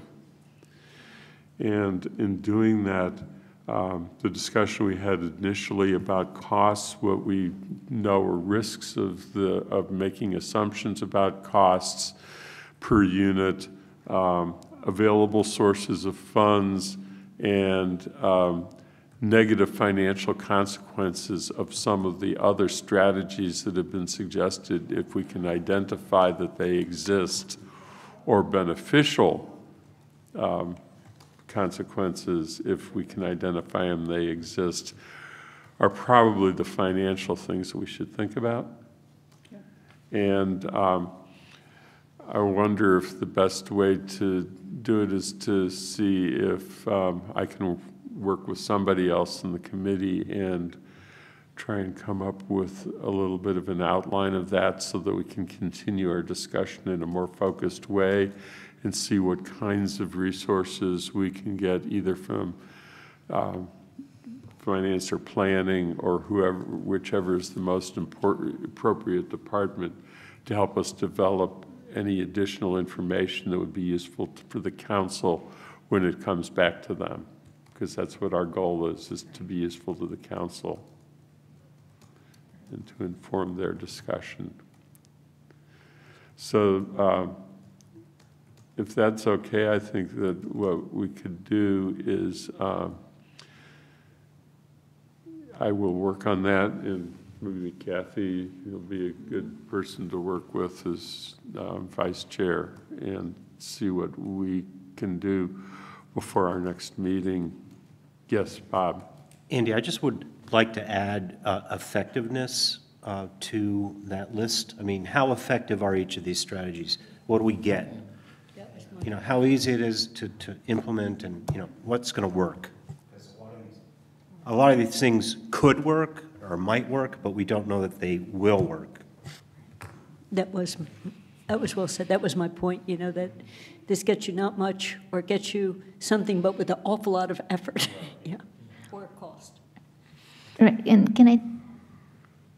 And in doing that, um, the discussion we had initially about costs, what we know are risks of the, of making assumptions about costs per unit, um, available sources of funds, and um, negative financial consequences of some of the other strategies that have been suggested if we can identify that they exist, or beneficial um, consequences, if we can identify them, they exist, are probably the financial things that we should think about. And um, I wonder if the best way to do it is to see if um, I can work with somebody else in the committee and try and come up with a little bit of an outline of that so that we can continue our discussion in a more focused way and see what kinds of resources we can get either from um, finance or planning or whoever, whichever is the most important, appropriate department to help us develop any additional information that would be useful t- for the council when it comes back to them. Because that's what our goal is, is to be useful to the council and to inform their discussion. So, um, if that's okay, I think that what we could do is, um, I will work on that, and maybe Kathy, you'll be a good person to work with as um, vice chair, and see what we can do before our next meeting. Yes, Bob? Andy, I just would like to add uh, effectiveness uh, to that list. I mean, how effective are each of these strategies? What do we get? You know, how easy it is to, to implement and, you know, what's going to work? A lot of these things could work or might work, but we don't know that they will work. That was, that was well said. That was my point, you know, that this gets you not much or gets you something, but with an awful lot of effort. *laughs* Yeah. Or cost. Right, and can I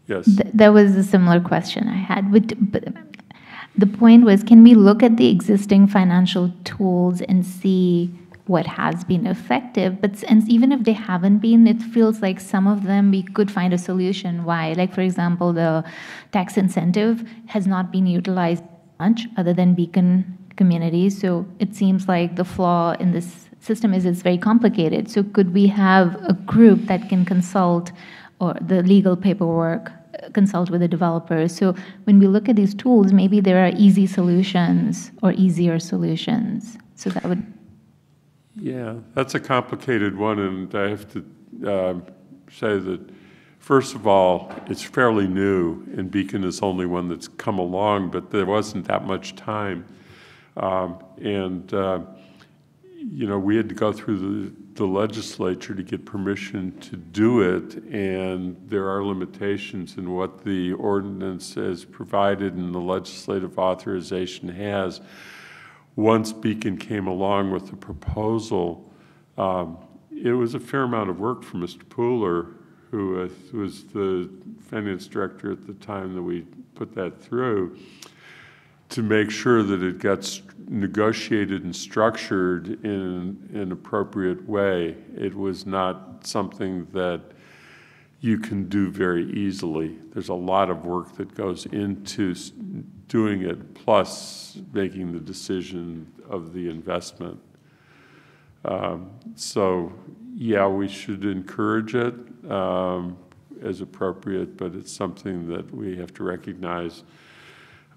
Yes? Th- That was a similar question I had. But, but the point was, can we look at the existing financial tools and see what has been effective? But and even if they haven't been, it feels like some of them we could find a solution. Why? Like for example, the tax incentive has not been utilized much other than Beacon communities. So it seems like the flaw in this system is it's very complicated. So could we have a group that can consult or the legal paperwork, consult with the developers? So when we look at these tools, maybe there are easy solutions or easier solutions. So that would Yeah, that's a complicated one, and I have to um, say that, first of all, it's fairly new, and Beacon is only one that's come along, but there wasn't that much time. Um, And, uh, you know, we had to go through the the legislature to get permission to do it, and there are limitations in what the ordinance has provided and the legislative authorization has once Beacon came along with the proposal, um, it was a fair amount of work for Mr. Pooler, who was the finance director at the time that we put that through, to make sure that it gets negotiated and structured in an appropriate way. It was not something that you can do very easily. There's a lot of work that goes into doing it, plus making the decision of the investment. Um, So, yeah, we should encourage it um, as appropriate, but it's something that we have to recognize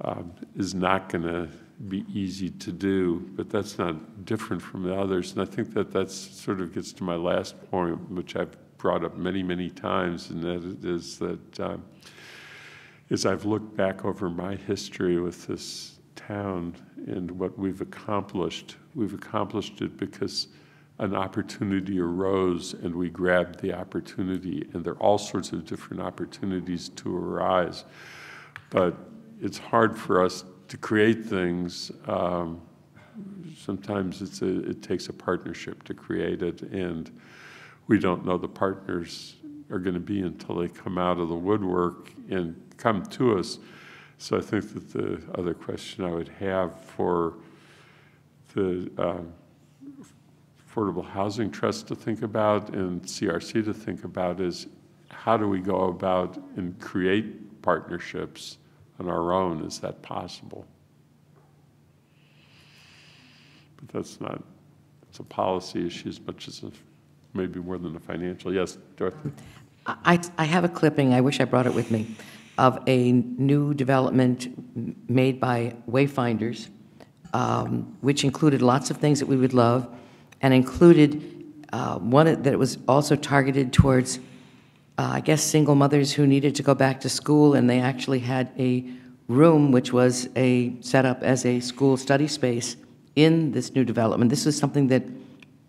um, is not going to be easy to do, but that's not different from the others. And I think that that sort of gets to my last point, which I've brought up many, many times, and that is that um, as I've looked back over my history with this town and what we've accomplished, we've accomplished it because an opportunity arose and we grabbed the opportunity, and there are all sorts of different opportunities to arise. But it's hard for us to create things. Um, sometimes it's a, it takes a partnership to create it, and we don't know the partners are going to be until they come out of the woodwork and come to us. So I think that the other question I would have for the um, Affordable Housing Trust to think about and CRC to think about is how do we go about and create partnerships on our own? Is that possible? But that's not, it's a policy issue as much as a, maybe more than a financial. Yes, Dorothy? I, I have a clipping, I wish I brought it with me, of a new development made by Wayfinders, um, which included lots of things that we would love, and included uh, one that was also targeted towards, uh, I guess, single mothers who needed to go back to school, and they actually had a room which was a, set up as a school study space in this new development. This is something that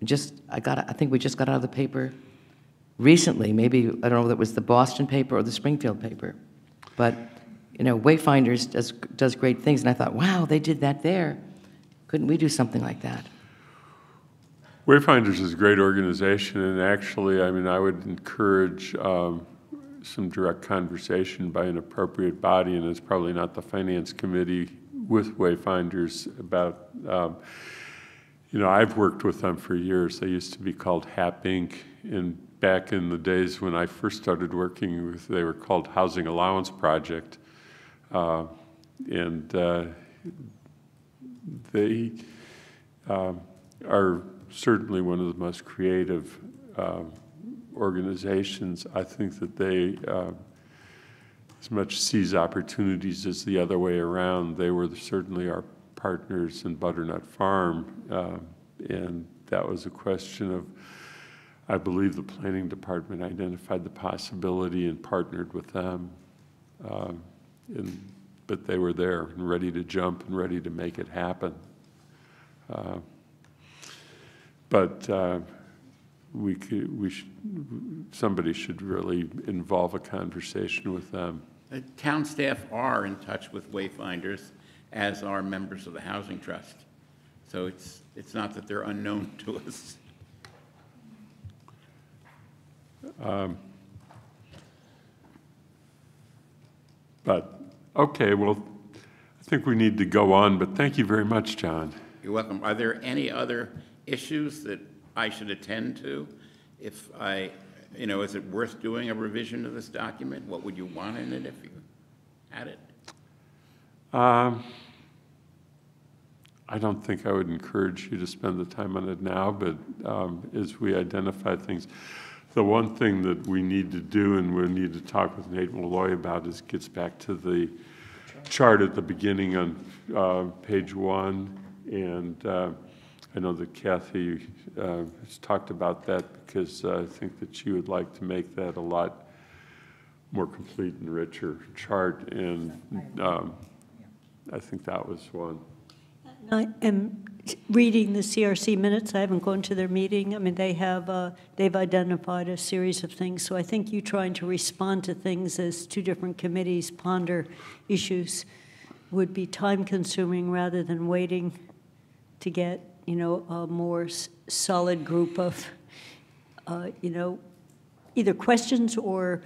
just, I got, I think we just got out of the paper recently, maybe, I don't know whether it was the Boston paper or the Springfield paper, but, you know, Wayfinders does, does great things, and I thought, wow, they did that there. Couldn't we do something like that? Wayfinders is a great organization, and actually, I mean, I would encourage um, some direct conversation by an appropriate body, and it's probably not the Finance Committee with Wayfinders about, um, you know, I've worked with them for years. They used to be called HAP Inc., and back in the days when I first started working with, they were called Housing Allowance Project. Uh, And uh, they um, are certainly one of the most creative um, organizations. I think that they uh, as much seize opportunities as the other way around. They were certainly our partners in Butternut Farm, uh, and that was a question of, I believe the planning department identified the possibility and partnered with them. And, but they were there and ready to jump and ready to make it happen. Uh, but uh, we could, we should, somebody should really involve a conversation with them. The town staff are in touch with Wayfinders, as are members of the Housing Trust. So it's, it's not that they're unknown to *laughs* us. But, okay, well, I think we need to go on, but thank you very much, John. You're welcome. Are there any other issues that I should attend to? If I, you know, is it worth doing a revision of this document? What would you want in it if you had it? Um, I don't think I would encourage you to spend the time on it now, but um, as we identify things, the one thing that we need to do, and we need to talk with Nate Malloy about, is gets back to the chart at the beginning on uh, page one. And uh, I know that Kathy uh, has talked about that because uh, I think that she would like to make that a lot more complete and richer chart. And um, I think that was one. I am reading the CRC minutes. I haven't gone to their meeting. I mean, they have, uh, they've identified a series of things. So I think you trying to respond to things as two different committees ponder issues would be time-consuming rather than waiting to get, you know, a more s- solid group of, uh, you know, either questions or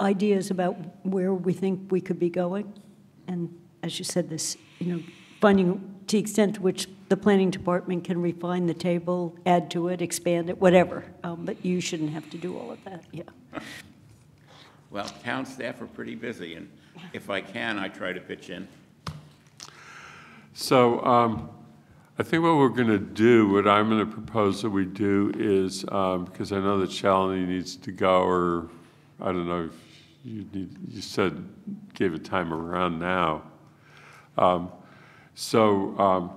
ideas about where we think we could be going. And as you said, this, you know, finding to the extent to which the planning department can refine the table, add to it, expand it, whatever. Um, But you shouldn't have to do all of that, yeah. Well, town staff are pretty busy, and if I can, I try to pitch in. So um, I think what we're going to do, what I'm going to propose that we do is, um, because I know that Shalini needs to go, or I don't know, if you need, you said, gave a time around now. Um, So um,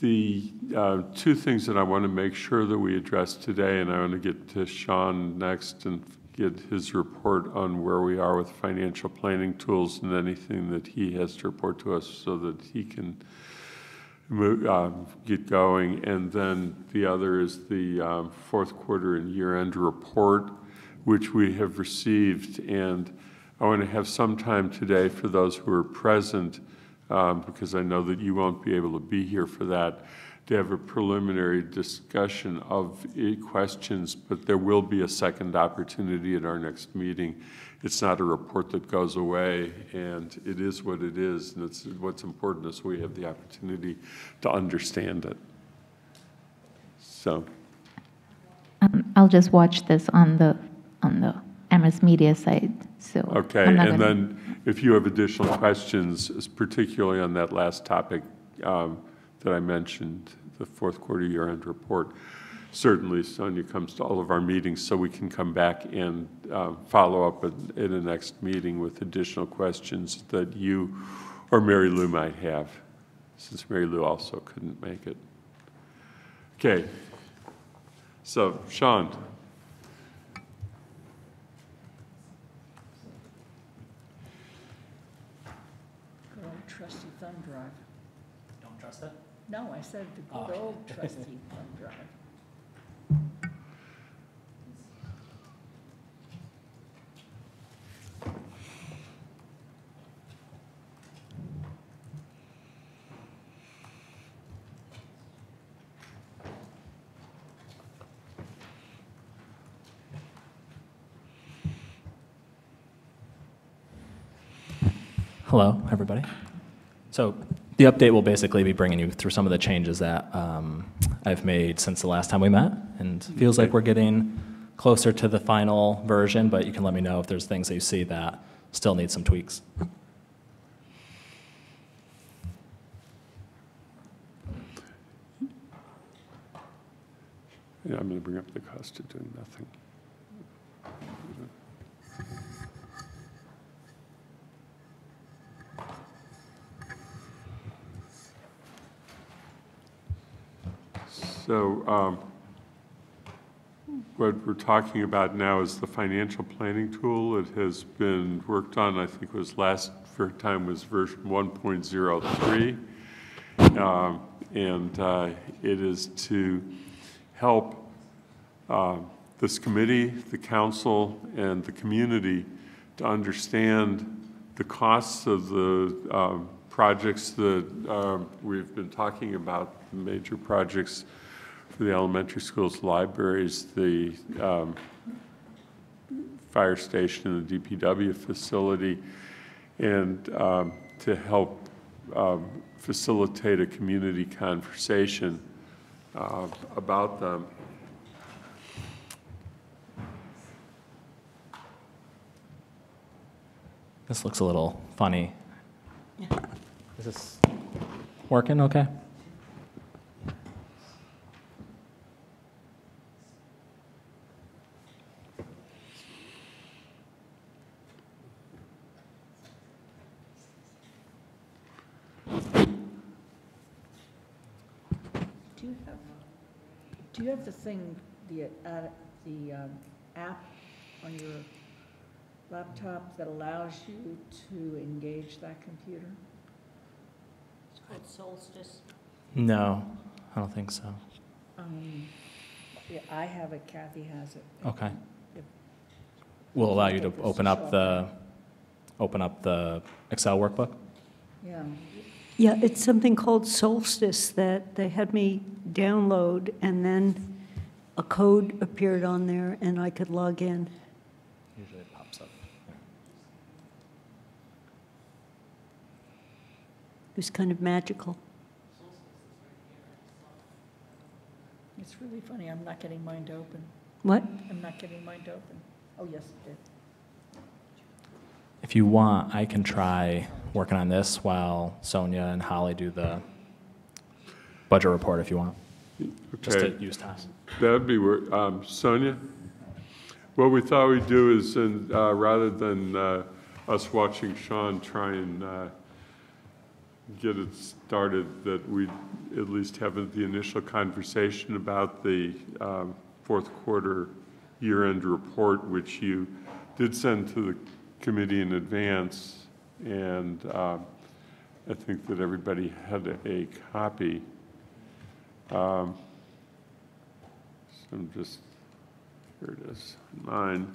the uh, two things that I want to make sure that we address today, and I want to get to Sean next and get his report on where we are with financial planning tools and anything that he has to report to us so that he can um, get going. And then the other is the um, fourth quarter and year-end report, which we have received. And I want to have some time today for those who are present, um, because I know that you won't be able to be here for that, to have a preliminary discussion of questions, but there will be a second opportunity at our next meeting. It's not a report that goes away, and it is what it is, and it's, what's important is we have the opportunity to understand it. So, Um, I'll just watch this on the, on the Amherst Media site, so. okay, and gonna- then if you have additional questions, particularly on that last topic um, that I mentioned, the fourth quarter year-end report, certainly Sonia comes to all of our meetings, so we can come back and uh, follow up in, at a next meeting with additional questions that you or Mary Lou might have, since Mary Lou also couldn't make it. Okay, so Sean? Good old trusty thumb drive. Don't trust it? No, I said the good Oh. old trusty thumb drive. Hello, everybody. So the update will basically be bringing you through some of the changes that um, I've made since the last time we met, and feels like we're getting closer to the final version, but you can let me know if there's things that you see that still need some tweaks. Yeah, I'm going to bring up the cost of doing nothing. So um, what we're talking about now is the financial planning tool. It has been worked on, I think was last time was version 1.03. Um, And uh, it is to help uh, this committee, the council, and the community to understand the costs of the um, projects that um, we've been talking about, major projects for the elementary schools, libraries, the um, fire station, and the DPW facility, and um, to help um, facilitate a community conversation uh, about them. This looks a little funny. Is this working okay? You have, do you have the thing, the, uh, the um, app on your laptop that allows you to engage that computer? It's called Solstice. No, I don't think so. Um, Yeah, I have it, Kathy has it. Okay. If- Will allow you to open up the, open up the Excel workbook? Yeah, Yeah, it's something called Solstice that they had me download, and then a code appeared on there, and I could log in. Usually it pops up. It was kind of magical. it's really funny, I'm not getting mine to open. What? I'm not getting mine to open. Oh, yes, it did. If you want, I can try working on this while Sonia and Holly do the budget report if you want, just to Okay. use time. That'd be, wor- um, Sonia? What we thought we'd do is, and, uh, rather than uh, us watching Sean try and uh, get it started, that we at least have the initial conversation about the um, fourth quarter year-end report, which you did send to the committee in advance, and uh, I think that everybody had a copy. Um, So I'm just, here it is, mine.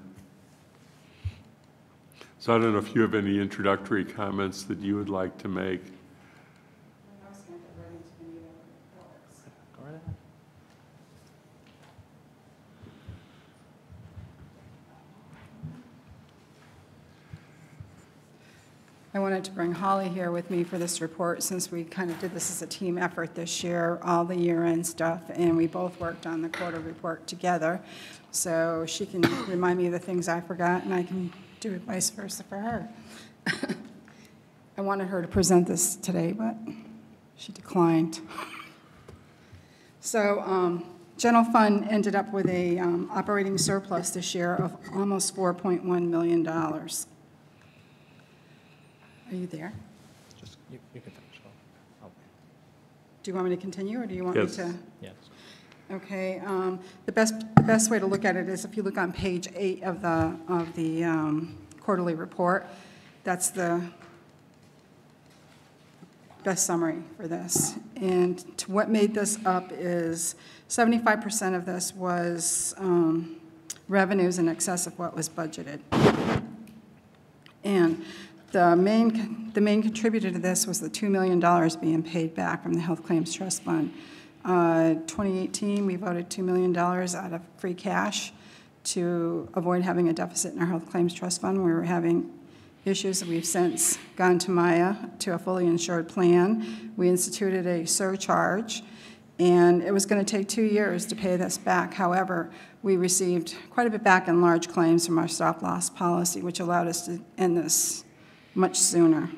So I don't know if you have any introductory comments that you would like to make. I wanted to bring Holly here with me for this report, since we kind of did this as a team effort this year, all the year-end stuff, and we both worked on the quarter report together. So she can *coughs* remind me of the things I forgot, and I can do it vice versa for her. *laughs* I wanted her to present this today, but she declined. *laughs* So, um, general fund ended up with a um, operating surplus this year of almost $4.1 million. Are you there? Just, you, you can finish. I'll- I'll- Do you want me to continue, or do you want me to? Yeah. Okay, um, the best, the best way to look at it is if you look on page eight of the, of the um, quarterly report, that's the best summary for this. And to what made this up is 75% of this was um, revenues in excess of what was budgeted. And the main, the main contributor to this was the $2 million being paid back from the Health Claims Trust Fund. Uh, 2018, we voted $2 million out of free cash to avoid having a deficit in our Health Claims Trust Fund. We were having issues, we've since gone to Maya, to a fully insured plan. We instituted a surcharge, and it was going to take two years to pay this back. However, we received quite a bit back in large claims from our stop-loss policy, which allowed us to end this much sooner.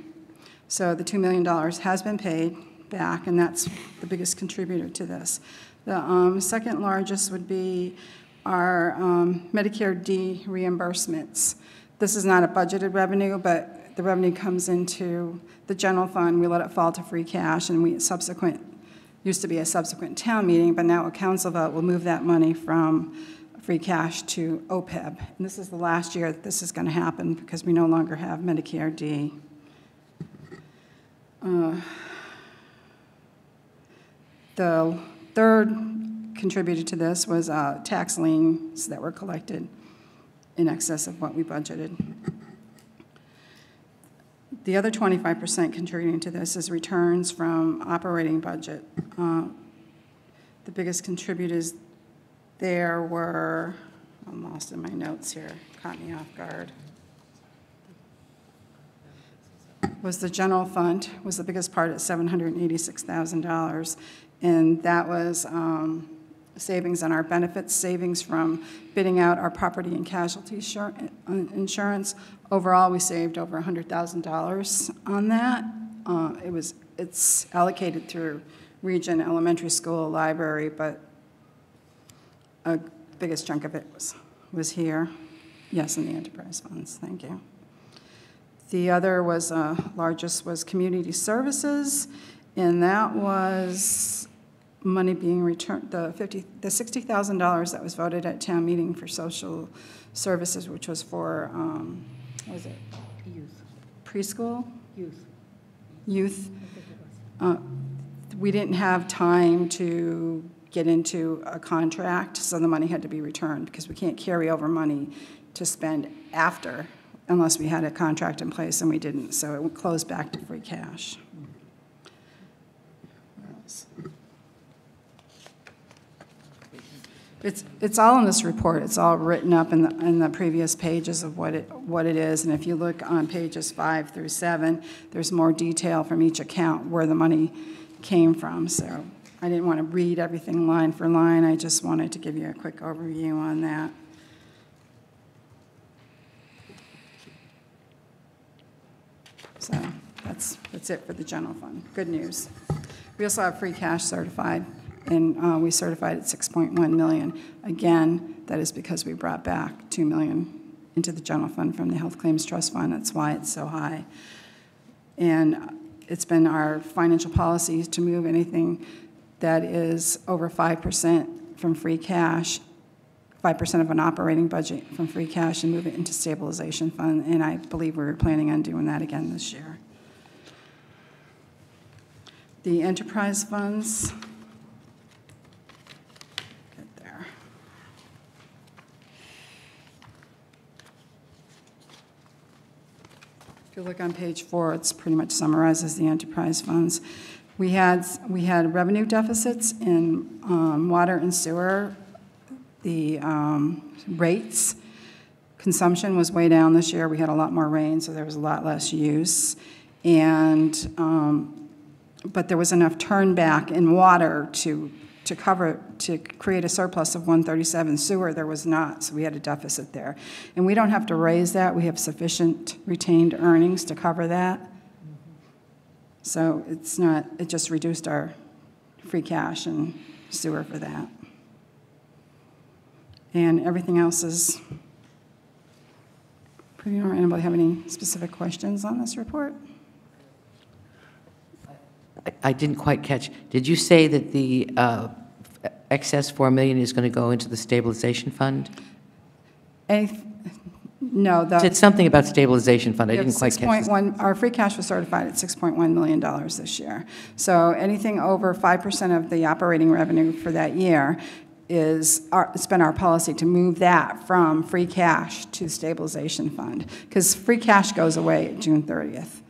So the $2 million has been paid back, and that's the biggest contributor to this. The um, second largest would be our um, Medicare D reimbursements. This is not a budgeted revenue, but the revenue comes into the general fund, we let it fall to free cash, and we subsequent, used to be a subsequent town meeting, but now a council vote will move that money from free cash to OPEB. And this is the last year that this is going to happen because we no longer have Medicare D. Uh, The third contributor to this was uh, tax liens that were collected in excess of what we budgeted. The other 25% contributing to this is returns from operating budget. Uh, The biggest contributors there were, I'm lost in my notes here, caught me off guard. Was the general fund, was the biggest part at $786,000. And that was um, savings on our benefits, savings from bidding out our property and casualty uh, insurance. Overall, we saved over $100,000 on that. Uh, It was, it's allocated through region, elementary school, library, but a biggest chunk of it was, was here. Yes, in the enterprise funds, thank you. The other was, uh, largest was community services, and that was money being returned, the 50, the $60,000 that was voted at town meeting for social services, which was for, um, what was it? Youth. Preschool? Youth. Youth. Uh, We didn't have time to get into a contract, so the money had to be returned, because we can't carry over money to spend after unless we had a contract in place, and we didn't, so it would close back to free cash. It's, it's all in this report, it's all written up in the, in the previous pages of what it, what it is, and if you look on pages five through seven, there's more detail from each account where the money came from, so I didn't want to read everything line for line, I just wanted to give you a quick overview on that. So that's, that's it for the general fund. Good news. We also have free cash certified, and uh, we certified at 6.1 million. Again, that is because we brought back 2 million into the general fund from the Health Claims Trust Fund. That's why it's so high. And it's been our financial policy to move anything that is over 5% from free cash, 5% of an operating budget from free cash and move it into stabilization fund, and I believe we're planning on doing that again this year. The enterprise funds. Get there. If you look on page four, it's pretty much summarizes the enterprise funds. We had, we had revenue deficits in um, water and sewer. The um, rates, consumption was way down this year. We had a lot more rain, so there was a lot less use. And, um, but there was enough turn back in water to, to cover, to create a surplus of 137. Sewer, there was not, so we had a deficit there. And we don't have to raise that. We have sufficient retained earnings to cover that. So it's not, it just reduced our free cash and sewer for that. And everything else is pretty normal. Anybody have any specific questions on this report? I- I didn't quite catch, did you say that the uh, excess 4 million is going to go into the stabilization fund? Any, no, the, something about stabilization fund, I didn't quite catch. this. 6.1, our free cash was certified at $6.1 million this year. So anything over 5% of the operating revenue for that year is, our- it's been our policy to move that from free cash to stabilization fund, because free cash goes away at June 30th.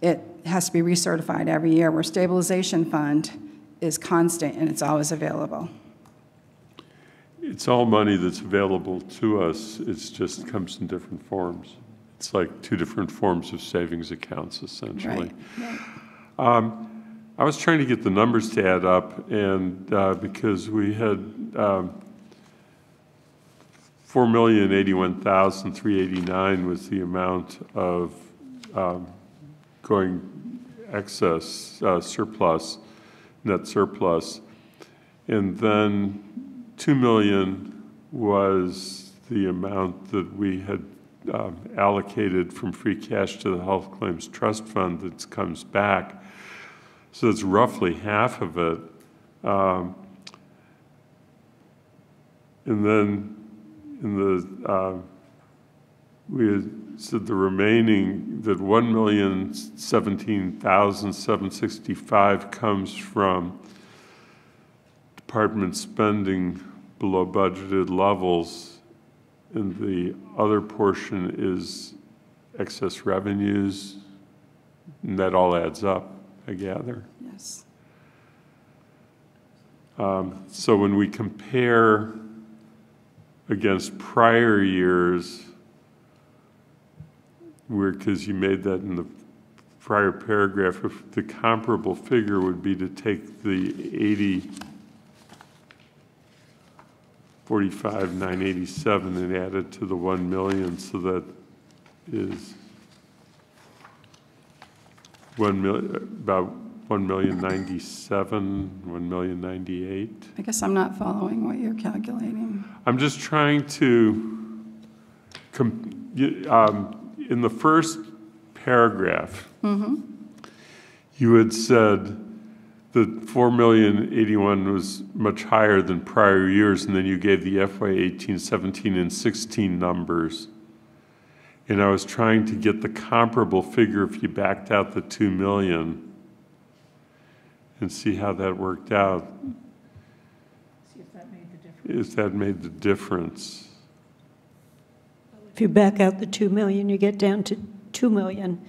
It has to be recertified every year, where stabilization fund is constant and it's always available. It's all money that's available to us, It just comes in different forms. It's like two different forms of savings accounts, essentially. Right. I was trying to get the numbers to add up, and uh, because we had um, 4,081,389 was the amount of um, going excess uh, surplus, net surplus. And then 2 million was the amount that we had um, allocated from free cash to the Health Claims Trust Fund that comes back. So it's roughly half of it. Um, And then in the, uh, we said the remaining, that 1,017,765 comes from department spending below budgeted levels, and the other portion is excess revenues, and that all adds up, I gather. Yes. Um, so when we compare against prior years, where, because you made that in the prior paragraph, if the comparable figure would be to take the 80, 45, 987 and add it to the 1 million, so that is 1 million, about 1 million 97, 1 million 98. I guess I'm not following what you're calculating. I'm just trying to, um, in the first paragraph, you had said that 4,081 was much higher than prior years, and then you gave the FY 18, 17, and 16 numbers. And I was trying to get the comparable figure if you backed out the 2 million and see how that worked out. If that made the difference. If you back out the 2 million, you get down to 2 million,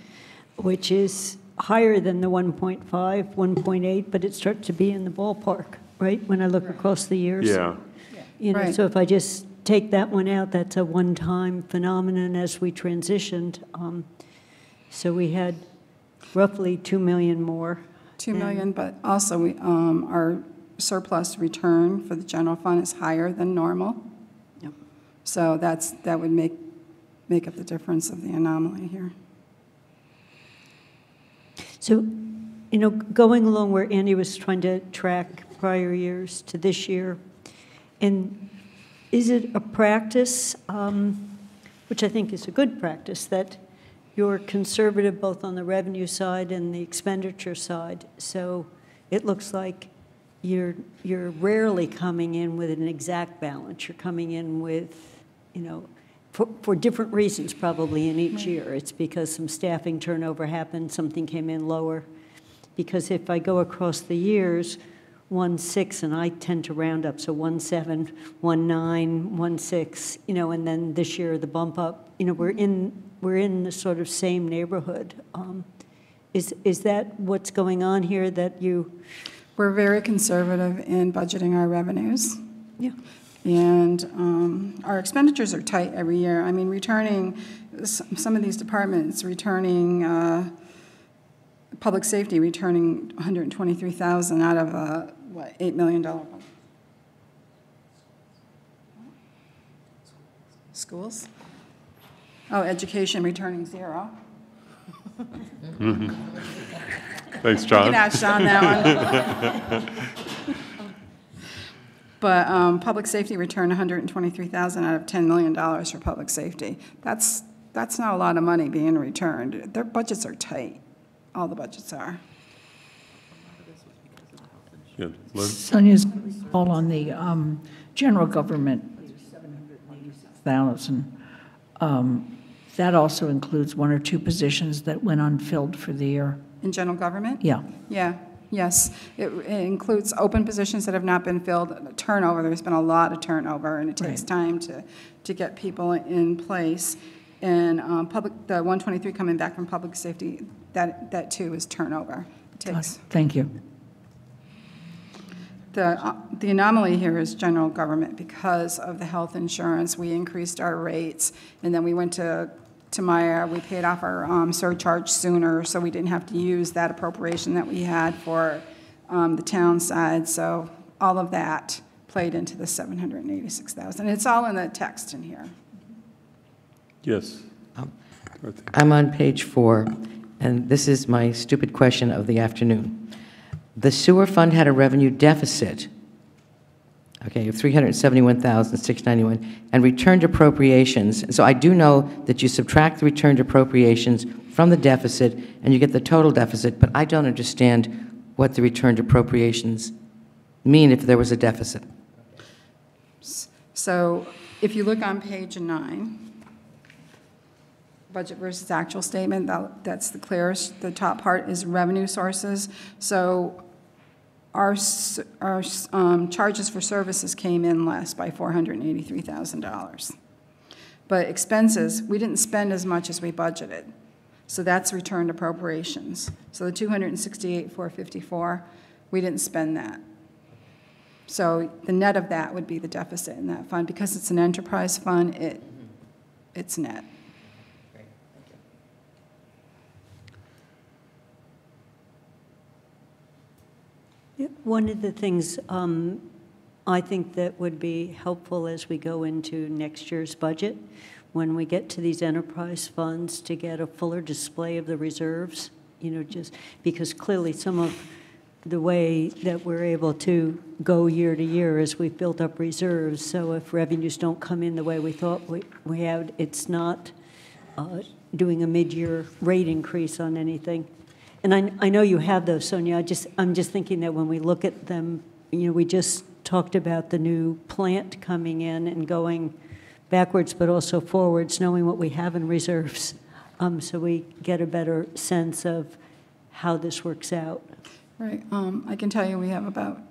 which is higher than the 1.5, 1.8, but it starts to be in the ballpark, right, when I look across the years? Yeah. You know, Right. so if I just take that one out, that's a one-time phenomenon as we transitioned. Um, So we had roughly 2 million more. 2 million, but also we, um, our surplus return for the general fund is higher than normal. Yep. So that's, that would make, make up the difference of the anomaly here. So, you know, going along where Andy was trying to track prior years to this year, and is it a practice, um, which I think is a good practice, that you're conservative both on the revenue side and the expenditure side. So it looks like you're, you're rarely coming in with an exact balance. You're coming in with, you know, for, for different reasons probably in each year. It's because some staffing turnover happened, something came in lower. Because if I go across the years, one six, and I tend to round up, so one seven, one nine, one six, you know, and then this year the bump up, you know, we're in, we're in the sort of same neighborhood. Um, Is, is that what's going on here, that you, We're very conservative in budgeting our revenues. yeah, And um, our expenditures are tight every year. I mean, returning, some of these departments, returning, uh, public safety, returning 123,000 out of a, what, $8 million budget. Schools? Oh, education returning zero. *laughs* Thanks, You John. can ask Sean that one. *laughs* But um, public safety returned 123,000 out of $10 million for public safety. That's, that's not a lot of money being returned. Their budgets are tight. All the budgets are. Yeah, Lynn? Sonia's all on the um, general government, 786,000. Um, That also includes one or two positions that went unfilled for the year. In general government? Yeah. Yeah, yes. It it includes open positions that have not been filled, turnover, there's been a lot of turnover, and it takes Right. time to, to get people in place. And um, public, the 123 coming back from public safety, that, that too is turnover. It takes Thank you. The, uh, the anomaly here is general government. Because of the health insurance, we increased our rates, and then we went to, to Maya, we paid off our um, surcharge sooner, so we didn't have to use that appropriation that we had for um, the town side. So all of that played into the 786,000. It's all in the text in here. Yes. Dorothy. I'm on page four, and this is my stupid question of the afternoon. The sewer fund had a revenue deficit, okay, of 371,691, and returned appropriations. So I do know that you subtract the returned appropriations from the deficit, and you get the total deficit, but I don't understand what the returned appropriations mean if there was a deficit. So if you look on page nine, budget versus actual statement, that- that's the clearest. The top part is revenue sources. So our, our um, charges for services came in less by $483,000. But expenses, we didn't spend as much as we budgeted. So that's returned appropriations. So the 268,454, we didn't spend that. So the net of that would be the deficit in that fund. Because it's an enterprise fund, it, it's net. One of the things um, I think that would be helpful as we go into next year's budget, when we get to these enterprise funds, to get a fuller display of the reserves, you know, just, because clearly some of the way that we're able to go year to year is we've built up reserves, so if revenues don't come in the way we thought we we had, it's not uh, doing a mid-year rate increase on anything. And I, I know you have those, Sonia, I just, I'm just thinking that when we look at them, you know, we just talked about the new plant coming in and going backwards, but also forwards, knowing what we have in reserves, um, so we get a better sense of how this works out. Right, um, I can tell you we have about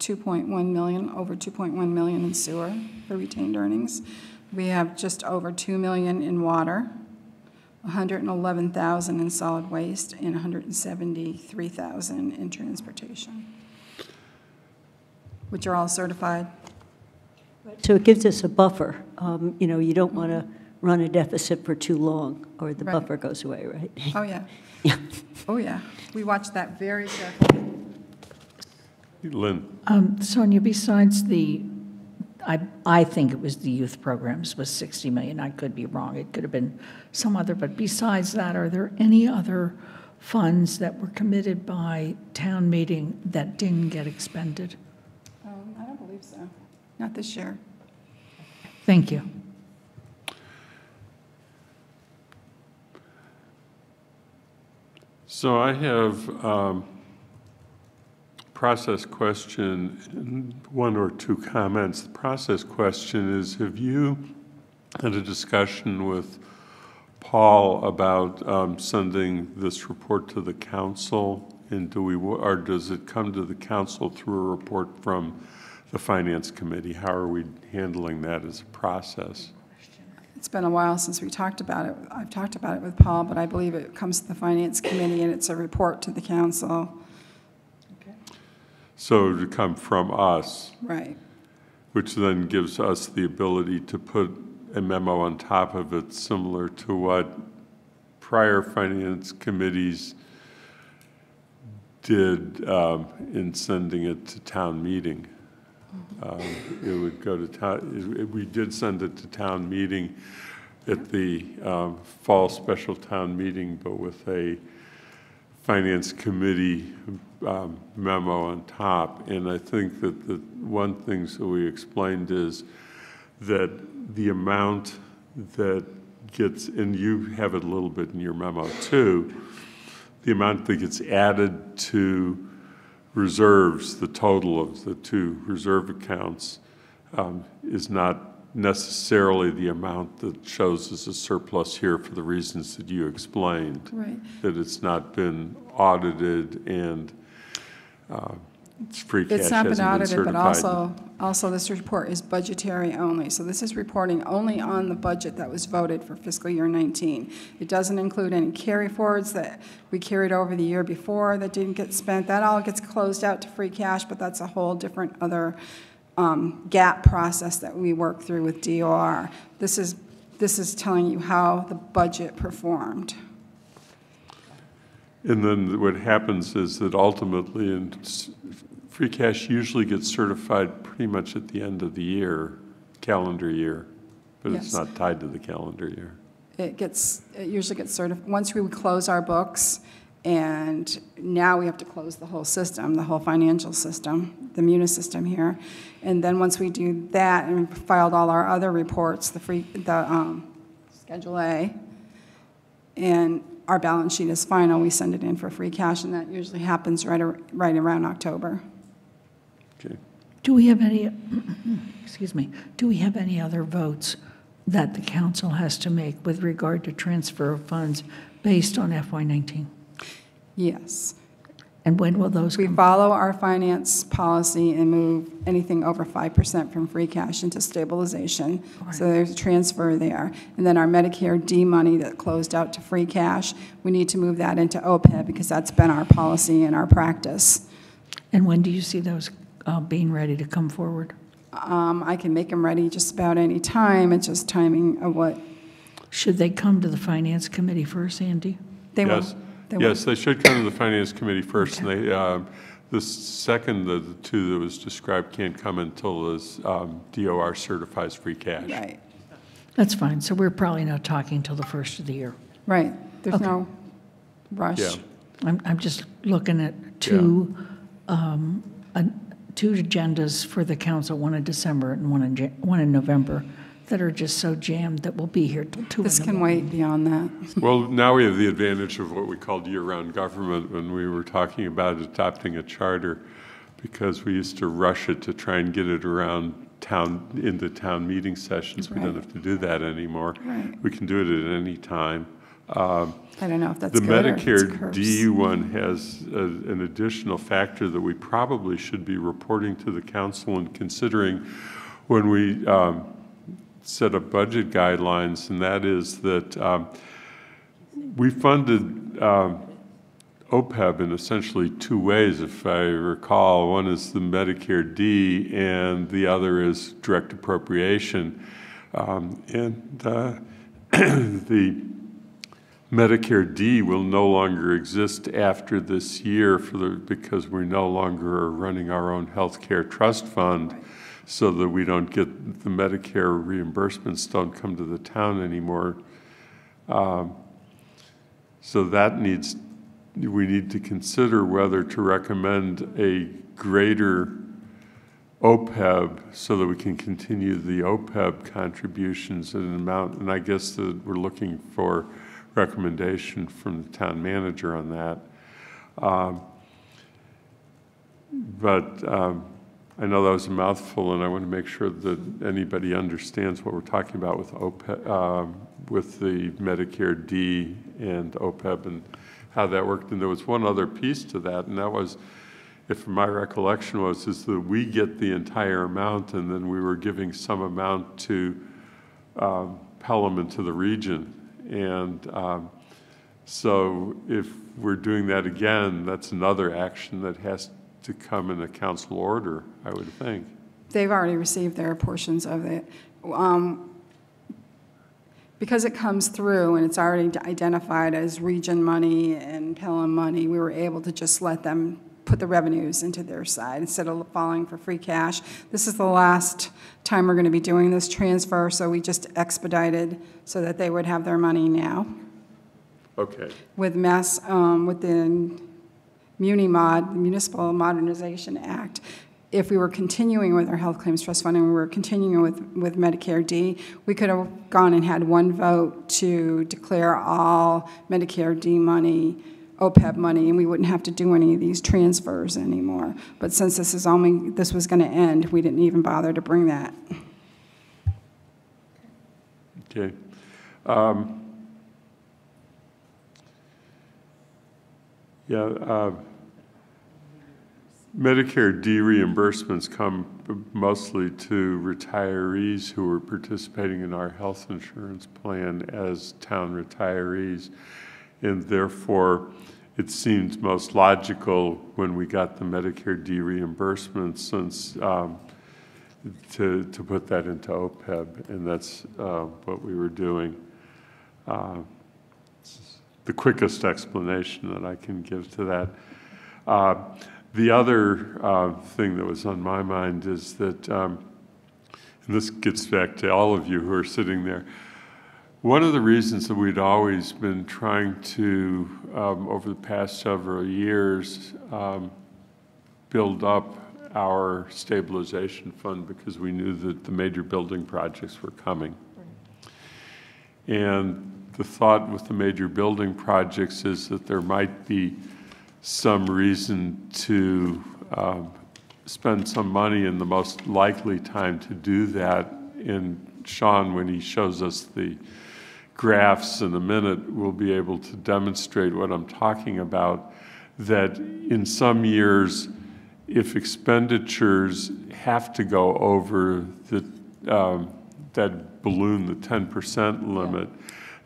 2.1 million, over 2.1 million in sewer for retained earnings. We have just over 2 million in water, 111,000 in solid waste, and 173,000 in transportation, which are all certified. So it gives us a buffer. Um, You know, you don't want to run a deficit for too long, or the Right. buffer goes away, right? Oh, yeah. *laughs* Yeah. Oh, yeah. We watch that very carefully. Lynn? Um, Sonia, besides the, I, I think it was the youth programs was 60 million. I could be wrong. It could have been some other, but besides that, are there any other funds that were committed by town meeting that didn't get expended? Um, I don't believe so. Not this year. Thank you. So I have um, process question, one or two comments. The process question is, have you had a discussion with Paul about um, sending this report to the council? And do we, or does it come to the council through a report from the finance committee? How are we handling that as a process? It's been a while since we talked about it. I've talked about it with Paul, but I believe it comes to the Finance Committee and it's a report to the council. So to come from us, Right. which then gives us the ability to put a memo on top of it, similar to what prior finance committees did um, in sending it to town meeting. Um, It would go to town, it- we did send it to town meeting at the um, fall special town meeting, but with a finance committee um, memo on top. And I think that the one thing that we explained is that the amount that gets, and you have it a little bit in your memo too, the amount that gets added to reserves, the total of the two reserve accounts, um, is not necessarily the amount that shows as a surplus here for the reasons that you explained. Right. That it's not been audited and uh, it's free cash It's not been been audited, but also, also this report is budgetary only. So this is reporting only on the budget that was voted for fiscal year 19. It doesn't include any carry forwards that we carried over the year before that didn't get spent. That all gets closed out to free cash, but that's a whole different other um, GAAP process that we work through with DOR. This is, this is telling you how the budget performed. And then what happens is that ultimately, and free cash usually gets certified pretty much at the end of the year, calendar year, but it's not tied to the calendar year. It gets, it usually gets certified, once we close our books, and now we have to close the whole system, the whole financial system, the Munis system here. And then once we do that and we've filed all our other reports, the free, the, um, Schedule A, and our balance sheet is final, we send it in for free cash, and that usually happens right, ar- right around October. Okay. Do we have any, *clears throat* excuse me, do we have any other votes that the council has to make with regard to transfer of funds based on FY19? Yes. And when will those We come? follow our finance policy and move anything over 5% from free cash into stabilization. So there's a transfer there. And then our Medicare D money that closed out to free cash, we need to move that into OPEB because that's been our policy and our practice. And when do you see those uh, being ready to come forward? Um, I can make them ready just about any time. It's just timing of what Should they come to the Finance Committee first, Andy? they will. Yes, they yes, they should come to the finance committee first, and they, um, the second of the two that was described can't come until the um, DOR certifies free cash. Right, That's fine, so we're probably not talking till the first of the year. right. There's no rush. Yeah. I'm, I'm just looking at two, um, an- two agendas for the council, one in December and one in, one in November, that are just so jammed that we'll be here till two This can morning. wait beyond that. *laughs* Well, now we have the advantage of what we called year-round government when we were talking about adopting a charter, because we used to rush it to try and get it around town, into town meeting sessions. We don't have to do that anymore. Right. We can do it at any time. Um, I don't know if that's The good or Medicare curse. D one has a- an additional factor that we probably should be reporting to the council and considering when we um, set of budget guidelines, and that is that um, we funded um, OPEB in essentially two ways, if I recall. One is the Medicare D, and the other is direct appropriation. Um, And uh, *clears throat* the Medicare D will no longer exist after this year for the, because we no longer are running our own healthcare trust fund, so that we don't get, the Medicare reimbursements don't come to the town anymore. Um, So that needs, we need to consider whether to recommend a greater OPEB so that we can continue the OPEB contributions in an amount, and I guess that we're looking for recommendation from the town manager on that. Um, But um, I know that was a mouthful, and I want to make sure that anybody understands what we're talking about with OPEB, um, with the Medicare D and OPEB and how that worked. And there was one other piece to that, and that was, if my recollection was, is that we get the entire amount, and then we were giving some amount to um, Pelham and to the region. And um, so if we're doing that again, that's another action that has to come in a council order, I would think. They've already received their portions of it. Um, Because it comes through and it's already identified as region money and Pelham money, we were able to just let them put the revenues into their side instead of falling for free cash. This is the last time we're going to be doing this transfer, so we just expedited so that they would have their money now. Okay, With mass, um, with the Muni Mod, Municipal Modernization Act, if we were continuing with our health claims trust fund and we were continuing with, with Medicare D, we could have gone and had one vote to declare all Medicare D money, OPEB money, and we wouldn't have to do any of these transfers anymore. But since this is only, this was going to end, we didn't even bother to bring that. okay. Um, Yeah, uh, Medicare D reimbursements come mostly to retirees who are participating in our health insurance plan as town retirees. And therefore, it seems most logical when we got the Medicare D reimbursements since, um, to, to put that into OPEB, and that's uh, what we were doing. Uh, The quickest explanation that I can give to that. Uh, The other uh, thing that was on my mind is that, um, and this gets back to all of you who are sitting there, one of the reasons that we'd always been trying to, um, over the past several years, um, build up our stabilization fund because we knew that the major building projects were coming. And the thought with the major building projects is that there might be some reason to um, spend some money and the most likely time to do that. And Sean, when he shows us the graphs in a minute, we'll be able to demonstrate what I'm talking about, that in some years, if expenditures have to go over the, um, that balloon, the 10% limit,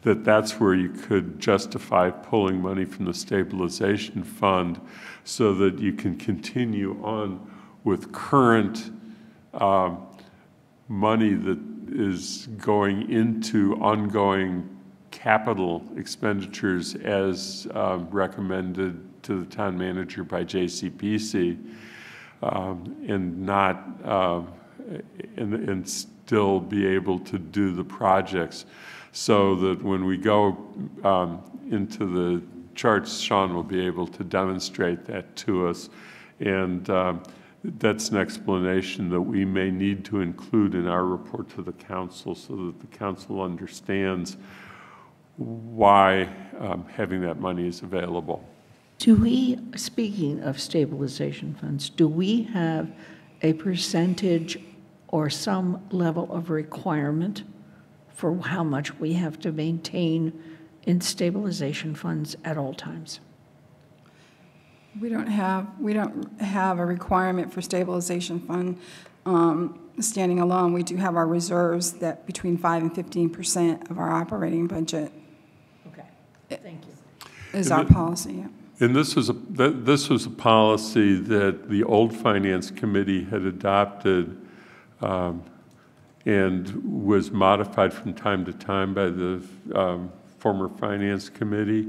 that that's where you could justify pulling money from the stabilization fund so that you can continue on with current um, money that is going into ongoing capital expenditures as um, recommended to the town manager by JCPC um, and not, um, and, and still be able to do the projects. So that when we go um, into the charts, Sean will be able to demonstrate that to us. And um, that's an explanation that we may need to include in our report to the council so that the council understands why um, having that money is available. Do we, speaking of stabilization funds, do we have a percentage or some level of requirement for how much we have to maintain in stabilization funds at all times? We don't have, we don't have a requirement for stabilization fund um, standing alone. We do have our reserves that between 5 and 15 percent of our operating budget Okay, thank you. is And our the- policy. yeah. And this was a, that- this was a policy that the old Finance Committee had adopted um, and was modified from time to time by the um, former Finance Committee.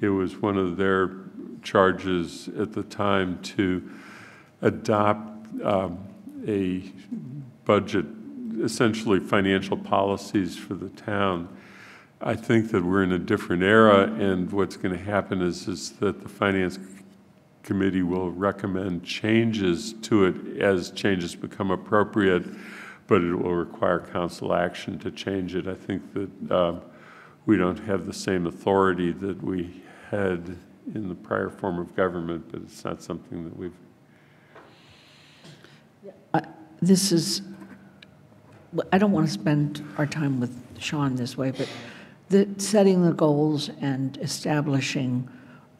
It was one of their charges at the time to adopt um, a budget, essentially financial policies for the town. I think that we're in a different era, and what's going to happen is, is that the Finance Committee will recommend changes to it as changes become appropriate, but it will require council action to change it. I think that um, we don't have the same authority that we had in the prior form of government, but it's not something that we've, This is, I don't want to spend our time with Sean this way, but the, setting the goals and establishing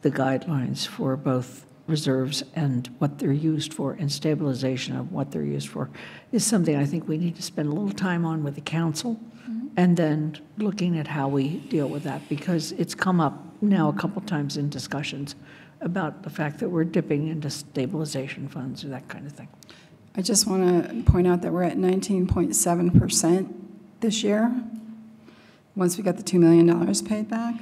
the guidelines for both reserves and what they're used for and stabilization of what they're used for is something I think we need to spend a little time on with the council mm-hmm. and then looking at how we deal with that because it's come up now a couple times in discussions about the fact that we're dipping into stabilization funds or that kind of thing. I just want to point out that we're at 19.7% this year, once we got the $2 million paid back.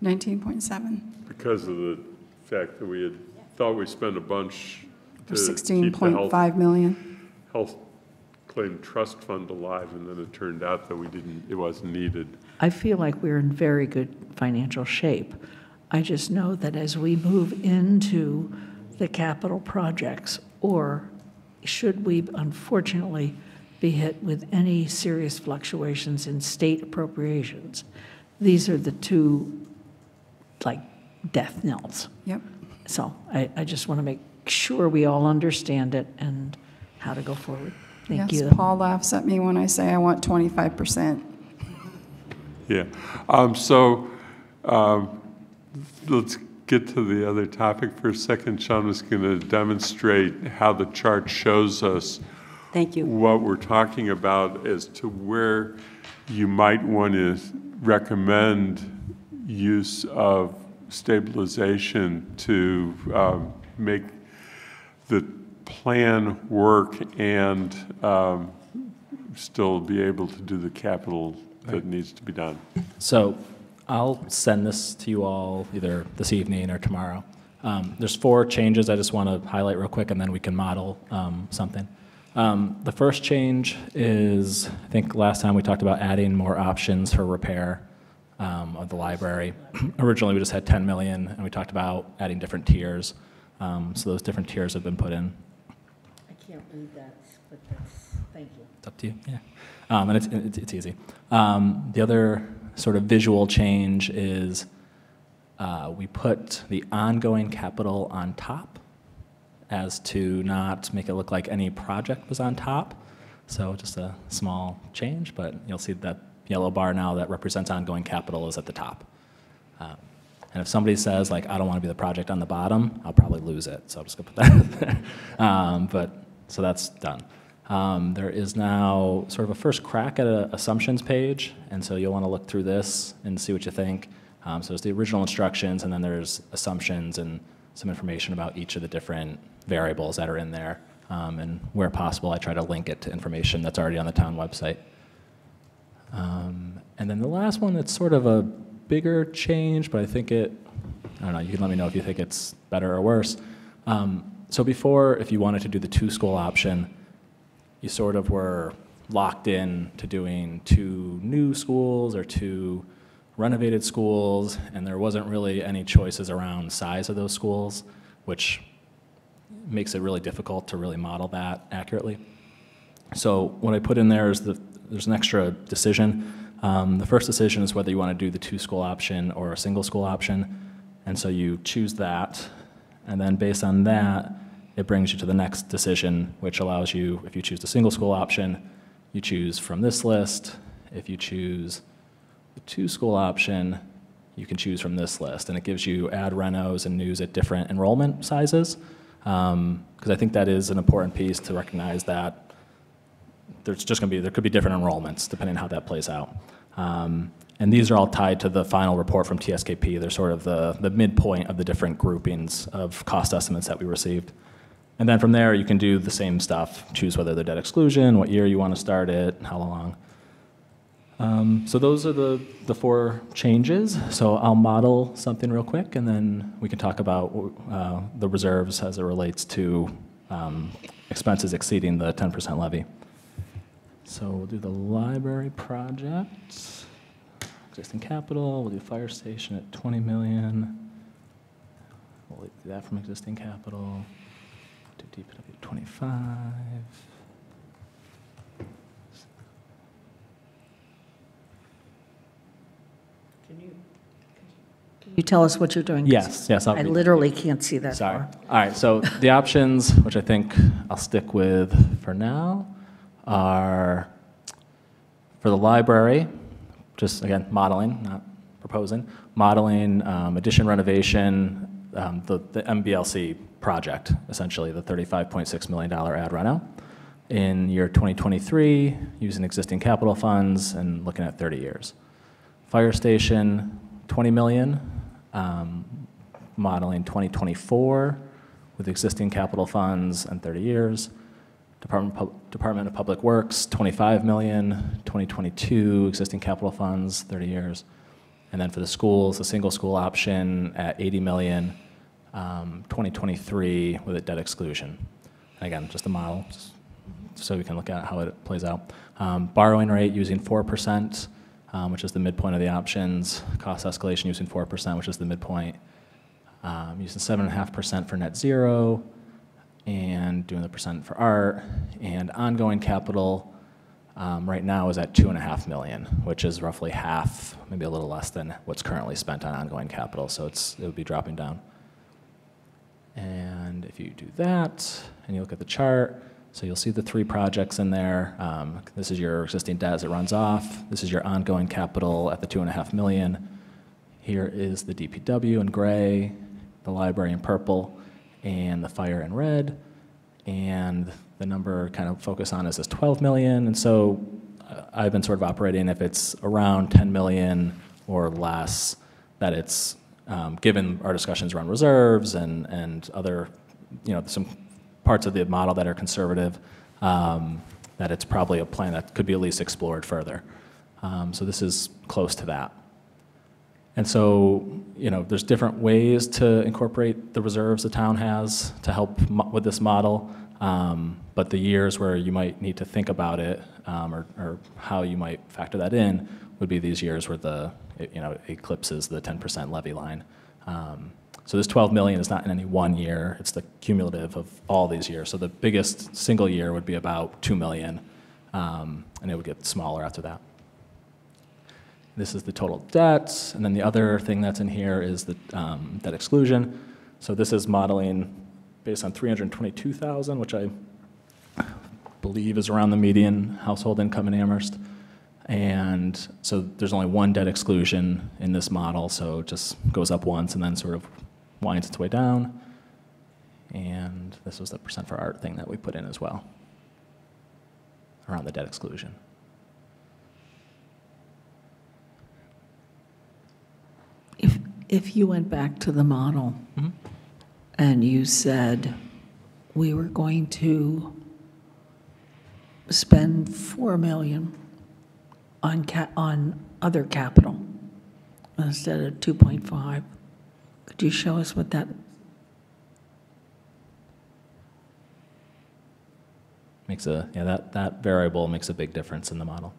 19? 19.7, because of the fact that we had thought we spent a bunch or to keep the health, 16.5 million. health claim trust fund alive, and then it turned out that we didn't, it wasn't needed. I feel like we're in very good financial shape. I just know that as we move into the capital projects, or should we unfortunately be hit with any serious fluctuations in state appropriations, these are the two, like, death knells. Yep. So I, I just want to make sure we all understand it and how to go forward. Thank Yes, you. Paul laughs at me when I say I want 25%. Yeah. Um, So um, let's get to the other topic for a second. Sean is going to demonstrate how the chart shows us Thank you. what we're talking about as to where you might want to recommend use of stabilization to um, make the plan work and um, still be able to do the capital that needs to be done. So I'll send this to you all either this evening or tomorrow. Um, There's four changes I just want to highlight real quick, and then we can model um, something. Um, The first change is, I think last time we talked about adding more options for repair um, of the library. *clears throat* Originally, we just had 10 million, and we talked about adding different tiers. Um, So those different tiers have been put in. I can't read that, but that's, thank you. It's up to you, yeah. Um, and it's, it's, it's easy. Um, the other sort of visual change is uh, we put the ongoing capital on top as to not make it look like any project was on top. So just a small change, but you'll see that yellow bar now that represents ongoing capital is at the top. Um, and if somebody says like, I don't want to be the project on the bottom, I'll probably lose it. So I'm just gonna put that *laughs* there. Um, but, so that's done. Um, there is now sort of a first crack at an assumptions page, and so you'll want to look through this and see what you think. Um, so there's the original instructions, and then there's assumptions and some information about each of the different variables that are in there. Um, and where possible, I try to link it to information that's already on the town website. Um, and then the last one that's sort of a bigger change, but I think it, I don't know, you can let me know if you think it's better or worse. Um, so before, if you wanted to do the two school option, you sort of were locked in to doing two new schools or two renovated schools, and there wasn't really any choices around size of those schools, which makes it really difficult to really model that accurately. So what I put in there is that there's an extra decision. Um, the first decision is whether you want to do the two school option or a single school option. And so you choose that. And then based on that, it brings you to the next decision, which allows you, if you choose the single school option, you choose from this list. If you choose the two school option, you can choose from this list. And it gives you ad renos and news at different enrollment sizes. Because I think that is an important piece to recognize that there's just going to be, there could be different enrollments depending on how that plays out. Um, and these are all tied to the final report from TSKP. They're sort of the, the midpoint of the different groupings of cost estimates that we received. And then from there, you can do the same stuff. Choose whether they're debt exclusion, what year you want to start it, how long. Um, so those are the, the four changes. So I'll model something real quick, and then we can talk about uh, the reserves as it relates to um, expenses exceeding the 10% levy. So we'll do the library project, existing capital, we'll do fire station at 20 million. We'll do that from existing capital, do DPW 25. Can you, You tell us what you're doing? Yes, yes, I'll I read- literally can't see that Sorry. far. All right, so the options, which I think I'll stick with for now, are for the library, just again, modeling, not proposing, modeling, um, addition renovation, um, the the MBLC project, essentially, the $35.6 million ad reno. In year 2023, using existing capital funds and looking at 30 years. Fire station, 20 million, um, modeling 2024 with existing capital funds and 30 years. Department, Department of Public Works, 25 million, 2022 existing capital funds, 30 years. And then for the schools, a single school option at 80 million, um, 2023 with a debt exclusion. And again, just a model, just so we can look at how it plays out. Um, Borrowing rate using 4%, um, which is the midpoint of the options. Cost escalation using 4%, which is the midpoint. Um, Using 7.5% for net zero, and doing the percent for art. And ongoing capital um, right now is at 2.5 million, which is roughly half, maybe a little less than what's currently spent on ongoing capital. So it's, it would be dropping down. And if you do that, and you look at the chart, so you'll see the three projects in there. Um, This is your existing debt as it runs off. This is your ongoing capital at the two and a half million. Here is the DPW in gray, the library in purple, and the fire in red. And the number kind of focus on is this 12 million. And so uh, I've been sort of operating if it's around 10 million or less, that it's, um, given our discussions around reserves and, and other, you know, some parts of the model that are conservative, um, that it's probably a plan that could be at least explored further. Um, So this is close to that. And so, you know, there's different ways to incorporate the reserves the town has to help with this model. Um, But the years where you might need to think about it, um, or, or how you might factor that in, would be these years where the, it, you know, eclipses the 10% levy line. Um, So this 12 million is not in any one year, it's the cumulative of all these years. So the biggest single year would be about 2 million, um, and it would get smaller after that. This is the total debts, and then the other thing that's in here is the um, debt exclusion. So this is modeling based on 322,000, which I believe is around the median household income in Amherst. And so there's only one debt exclusion in this model, so it just goes up once and then sort of winds its way down. And this was the percent for art thing that we put in as well, around the debt exclusion. If, you went back to the model Mhm. and you said, we were going to spend 4 million on ca, on other capital instead of 2.5, could you show us what that, Makes a, yeah, that, that variable makes a big difference in the model.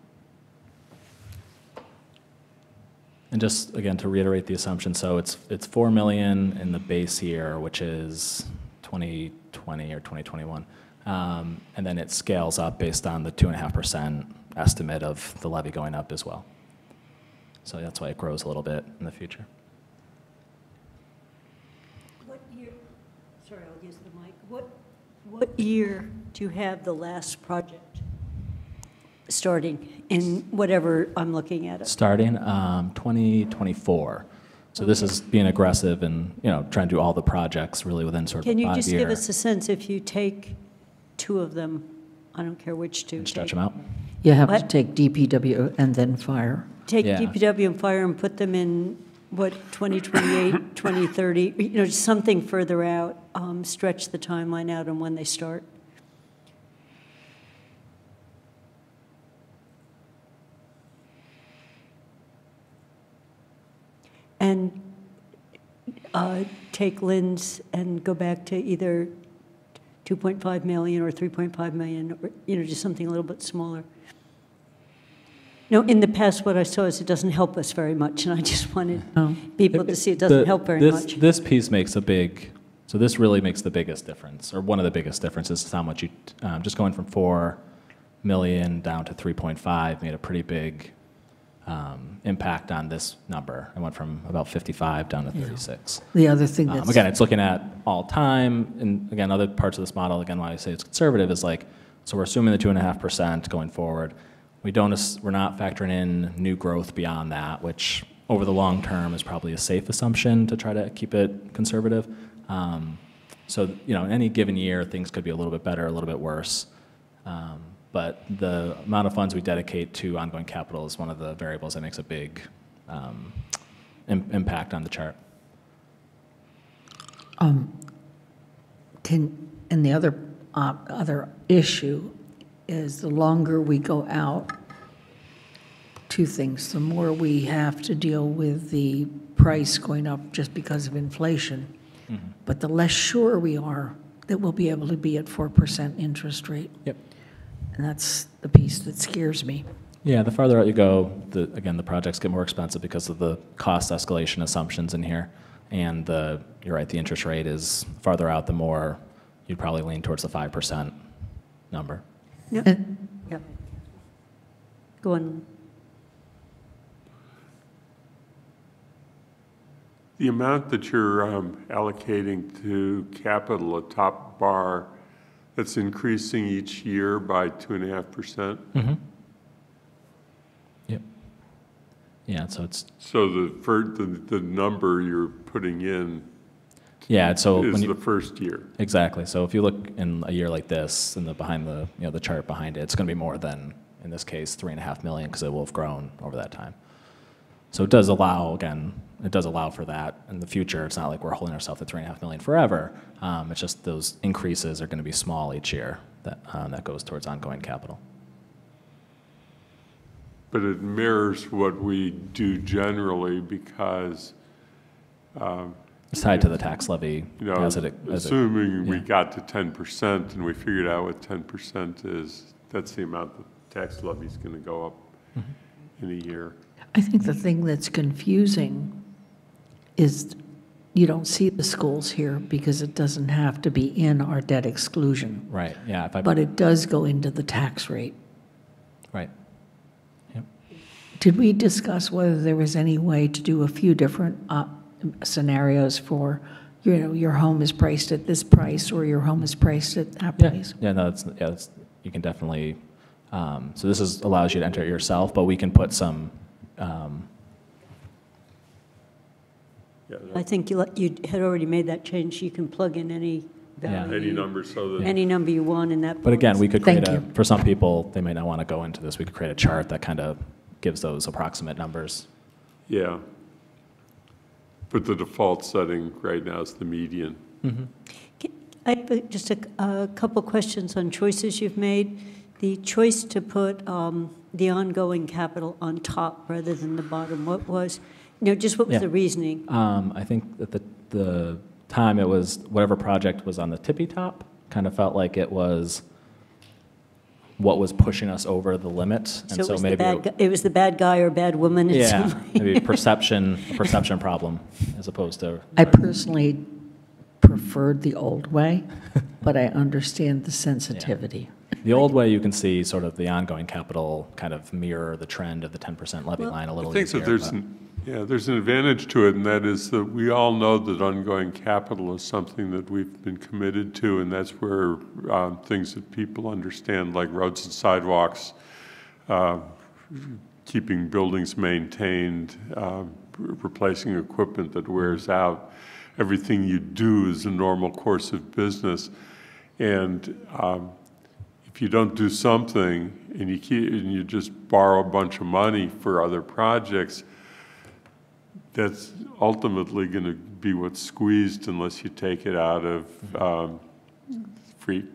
And just, again, to reiterate the assumption, so it's, it's 4 million in the base year, which is 2020 or 2021. Um, And then it scales up based on the 2.5% estimate of the levy going up as well. So that's why it grows a little bit in the future. What year, sorry, I'll use the mic. What, what year do you have the last project starting in whatever I'm looking at it? Starting um, 2024. So this is being aggressive and, you know, trying to do all the projects really within sort of a Can five-year. you just give us a sense, if you take two of them, I don't care which two. and stretch take- them out? you have to take DPW and then fire. Take Yeah. DPW and fire and put them in, what, 2028, 2030, you know, just something further out, um, stretch the timeline out on when they start. And uh, take Lynn's and go back to either 2.5 million or 3.5 million, or, you know, just something a little bit smaller. No, in the past, what I saw is it doesn't help us very much, and I just wanted people to see it doesn't The- help very this- much. This piece makes a big, so this really makes the biggest difference, or one of the biggest differences is how much you, um, just going from 4 million down to 3.5 made a pretty big um, impact on this number. It went from about 55 down to 36. The other thing Um, that's. Again, it's looking at all time, and again, other parts of this model, again, why I say it's conservative is like, so we're assuming the two and a half percent going forward. We don't, ass- we're not factoring in new growth beyond that, which over the long term is probably a safe assumption to try to keep it conservative. Um, So, you know, in any given year, things could be a little bit better, a little bit worse. Um, But the amount of funds we dedicate to ongoing capital is one of the variables that makes a big um, im- impact on the chart. Can, and the other, uh, other issue is the longer we go out, two things. The more we have to deal with the price going up just because of inflation, but the less sure we are that we'll be able to be at 4% interest rate. Yep. And that's the piece that scares me. Yeah, the farther out you go, the, again, the projects get more expensive because of the cost escalation assumptions in here. And the, you're right, the interest rate is farther out, the more you'd probably lean towards the 5% number. No, yeah. Go on. The amount that you're um, allocating to capital, a top bar, that's increasing each year by 2.5%. Mm-hmm. Yep. Yeah, so it's, So the, fir- the, the number you're putting in yeah, so when is you. the first year. Exactly. So if you look in a year like this, and the behind the you know the chart behind it, it's going to be more than in this case three and a half million because it will have grown over that time. So it does allow again, it does allow for that in the future. It's not like we're holding ourselves at three and a half million forever. Um, it's just those increases are going to be small each year that um, that goes towards ongoing capital. But it mirrors what we do generally because, It's tied to the tax levy you know, as it as it, assuming we got to 10% and we figured out what 10% is, that's the amount the tax levy is going to go up Mm-hmm. in a year. I think the thing that's confusing is you don't see the schools here because it doesn't have to be in our debt exclusion, right. Yeah. If I but it does go into the tax rate. right. Yep. Did we discuss whether there was any way to do a few different uh, scenarios for, you know, your home is priced at this price or your home is priced at that Yeah, price? yeah, no, it's, yeah, it's, you can definitely, um, so this is, allows you to enter it yourself, but we can put some, um, Yeah, I think you, you had already made that change. You can plug in any Yeah. value. Any number so that. Any number you want in that. but again, we could Thank create a, you. for some people, they might not want to go into this, we could create a chart that kind of gives those approximate numbers. Yeah. But the default setting right now is the median. I have just a, a couple questions on choices you've made. The choice to put um, the ongoing capital on top rather than the bottom, what was, you know, just what was Yeah. the reasoning? Um, I think at the, the time it was, whatever project was on the tippy top, kind of felt like it was what was pushing us over the limit, So and it so was the maybe. bad, gu- it was the bad guy or bad woman in some Yeah, way? maybe *laughs* perception, a perception problem, as opposed to, I personally preferred the old way, but I understand the sensitivity. the old way, you can see sort of the ongoing capital kind of mirror the trend of the 10% levy line a I little think easier. that there's, but- an- yeah, there's an advantage to it, and that is that we all know that ongoing capital is something that we've been committed to, and that's where um, things that people understand, like roads and sidewalks, uh, keeping buildings maintained, uh, replacing equipment that wears out. Everything you do is a normal course of business. And um, if you don't do something and you keep, and you just borrow a bunch of money for other projects, that's ultimately going to be what's squeezed unless you take it out of um, free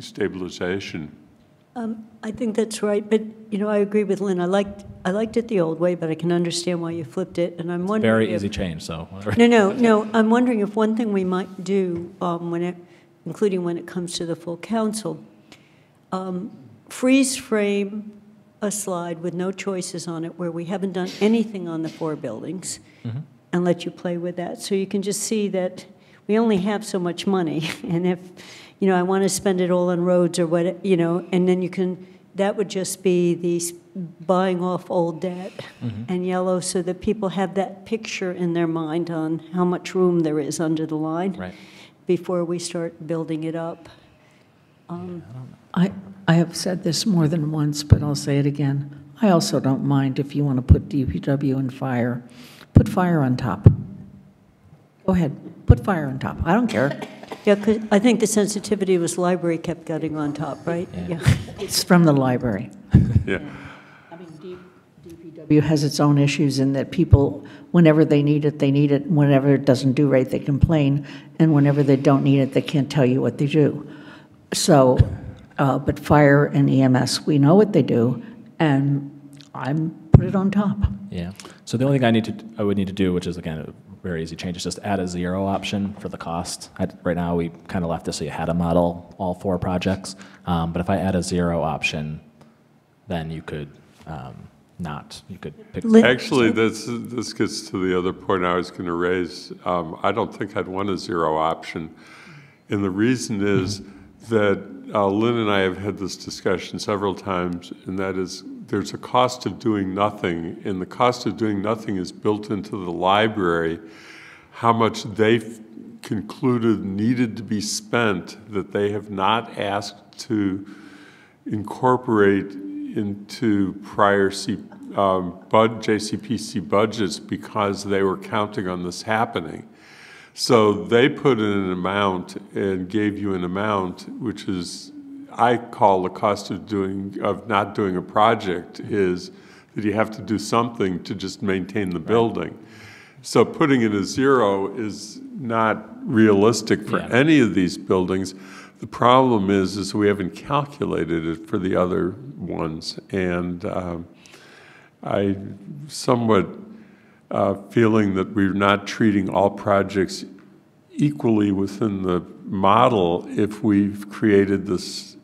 stabilization. Um, I think that's right, but, you know, I agree with Lynn. I liked, I liked it the old way, but I can understand why you flipped it, and I'm wondering Very if- easy change, so. *laughs* No, no, no, I'm wondering if one thing we might do, um, when it, including when it comes to the full council, um, freeze frame a slide with no choices on it where we haven't done anything on the four buildings, and let you play with that. So you can just see that we only have so much money, *laughs* and if, you know, I want to spend it all on roads or what, you know, and then you can, that would just be the buying off old debt Mm-hmm. and yellow so that people have that picture in their mind on how much room there is under the line. Right. Before we start building it up. I, I have said this more than once, but I'll say it again. I also don't mind if you want to put DPW and fire, put fire on top. Go ahead, put fire on top. I don't care. *laughs* Yeah, 'cause I think the sensitivity was library kept getting on top, right? Yeah. *laughs* It's from the library. *laughs* Yeah. I mean, DPW has its own issues in that people, whenever they need it, they need it. Whenever it doesn't do right, they complain. And whenever they don't need it, they can't tell you what they do. So, uh, but fire and EMS, we know what they do, and I'm, put it on top. Yeah. So the only thing I need to, I would need to do, which is again, a very easy change, is just add a zero option for the cost. I- Right now, we kind of left it so you had to model all four projects. Um, But if I add a zero option, then you could um, not, you could pick. Lin- Actually, this, this gets to the other point I was going to raise. Um, I don't think I'd want a zero option. And the reason is that uh, Lynn and I have had this discussion several times, and that is, there's a cost of doing nothing, and the cost of doing nothing is built into the library, how much they've concluded needed to be spent that they have not asked to incorporate into prior C, um, bud, JCPC budgets because they were counting on this happening. So they put in an amount and gave you an amount, which is, I call the cost of doing, of not doing a project is that you have to do something to just maintain the building. So putting in a zero is not realistic for Yeah. any of these buildings. The problem is, is we haven't calculated it for the other ones. And um, I somewhat uh, feeling that we're not treating all projects equally within the model if we've created this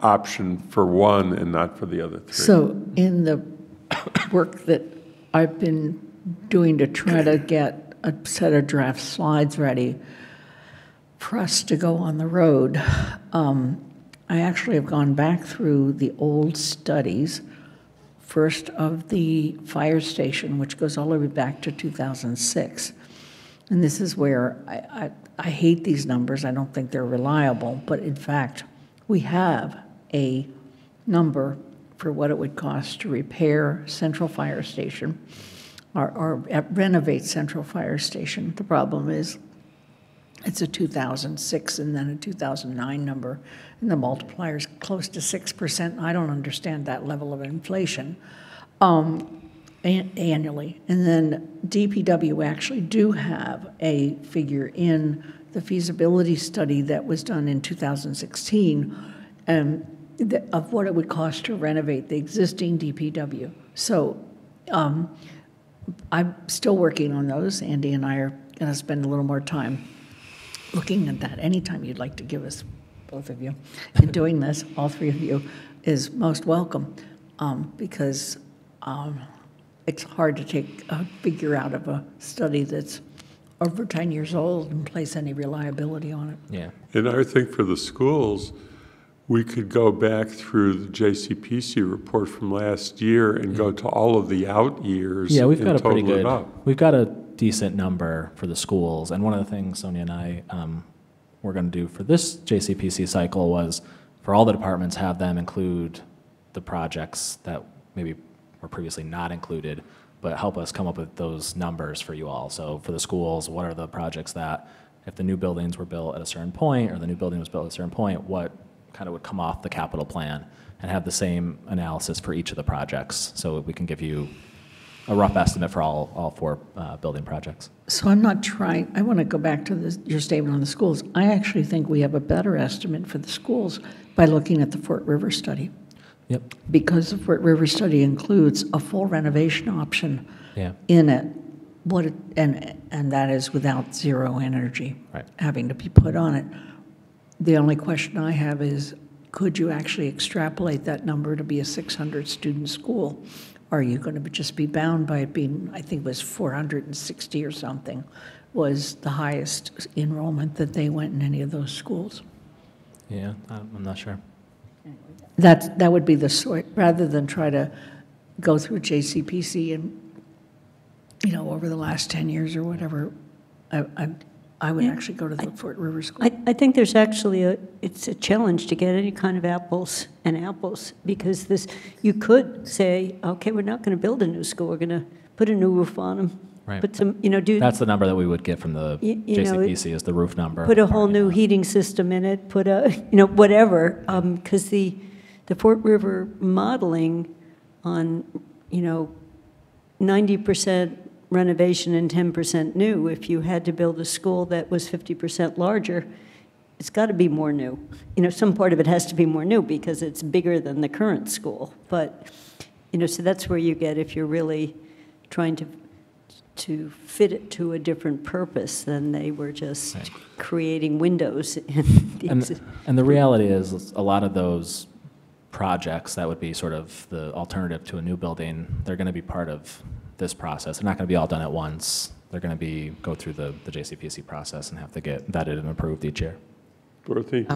option for one and not for the other three. So in the work that I've been doing to try to get a set of draft slides ready for us to go on the road, um, I actually have gone back through the old studies, first of the fire station, which goes all the way back to 2006. And this is where I, I, I hate these numbers. I don't think they're reliable. But in fact, we have a number for what it would cost to repair Central Fire Station or, or renovate Central Fire Station. The problem is it's a 2006 and then a 2009 number, and the multiplier's close to 6%. I don't understand that level of inflation um, an- annually. And then DPW actually do have a figure in the feasibility study that was done in 2016 um, of what it would cost to renovate the existing DPW. So um, I'm still working on those. Andy and I are going to spend a little more time looking at that. Anytime you'd like to give us, both of you, in doing this, all three of you, is most welcome, um, because um, it's hard to take a figure out of a study that's over 10 years old and place any reliability on it. Yeah. And I think for the schools, we could go back through the JCPC report from last year and go to all of the out years. Yeah, we've and got a pretty good, up. we've got a decent number for the schools. And one of the things Sonia and I um, were going to do for this JCPC cycle was for all the departments, have them include the projects that maybe were previously not included, but help us come up with those numbers for you all. So for the schools, what are the projects that, if the new buildings were built at a certain point, or the new building was built at a certain point, what kind of would come off the capital plan? And have the same analysis for each of the projects, so we can give you a rough estimate for all, all four uh, building projects. So I'm not trying, I want to go back to this, your statement on the schools. I actually think we have a better estimate for the schools by looking at the Fort River study. Yep. because the Fort River study includes a full renovation option Yeah. in it, what, it- and, and that is without zero energy Right. having to be put on it. The only question I have is, could you actually extrapolate that number to be a 600-student school? Are you going to just be bound by it being, I think it was 460 or something, was the highest enrollment that they went in any of those schools? Yeah, I'm not sure. That, that would be the sort, rather than try to go through JCPC and, you know, over the last 10 years or whatever, I, I, I would actually go to the Fort River School. I, I think there's actually a, it's a challenge to get any kind of apples and apples, because this, you could say, okay, we're not going to build a new school, we're going to put a new roof on them. Right. Put some, you know, do, That's the number that we would get from the Y- you know, JCPC is the roof number. put a whole new heating system in it, put a, *laughs* you know, whatever, um, because the, the Fort River modeling on, you know, 90% renovation and 10% new, if you had to build a school that was 50% larger, it's got to be more new. You know, some part of it has to be more new because it's bigger than the current school. But, you know, so that's where you get, if you're really trying to, to fit it to a different purpose than they were just creating windows *laughs* in the And, and the reality is a lot of those projects that would be sort of the alternative to a new building, they're going to be part of this process. They're not going to be all done at once. They're going to be, go through the, the JCPC process and have to get vetted and approved each year. Dorothy?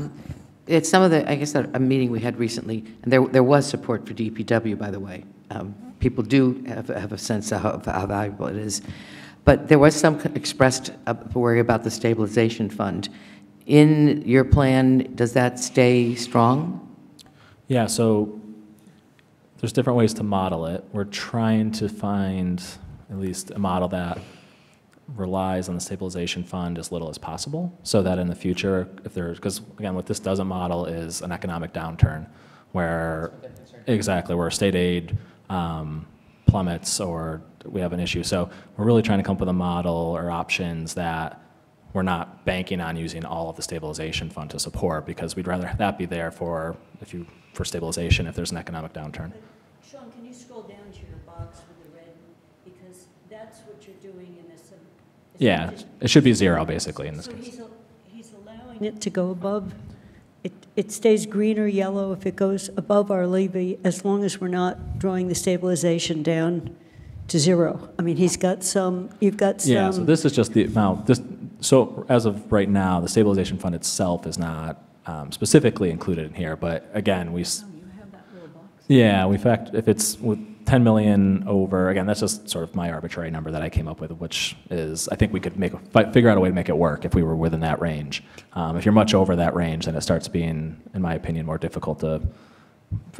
It's some of the, I guess, a, a meeting we had recently, and there, there was support for DPW, by the way. Um, People do have, have a sense of how, how valuable it is. But there was some expressed worry about the stabilization fund. In your plan, does that stay strong? Yeah, so there's different ways to model it. We're trying to find at least a model that relies on the stabilization fund as little as possible, so that in the future, if there's, because again, what this doesn't model is an economic downturn, where, exactly, where state aid um, plummets or we have an issue. So we're really trying to come up with a model or options that we're not banking on using all of the stabilization fund to support, because we'd rather that be there for, if you, for stabilization if there's an economic downturn. Sean, can you scroll down to your box with the red? Because that's what you're doing in this. um, it's Yeah, it should be zero, basically, in this So case. he's, al- he's allowing it to go above, it, it stays green or yellow if it goes above our levy, as long as we're not drawing the stabilization down to zero. I mean, he's got some, you've got some. Yeah, so this is just the amount, this, so as of right now, the stabilization fund itself is not um, specifically included in here, but again, we. s- Yeah, we fact, if it's with 10 million over, again, that's just sort of my arbitrary number that I came up with, which is, I think we could make, fi- figure out a way to make it work if we were within that range. Um, If you're much over that range, then it starts being, in my opinion, more difficult to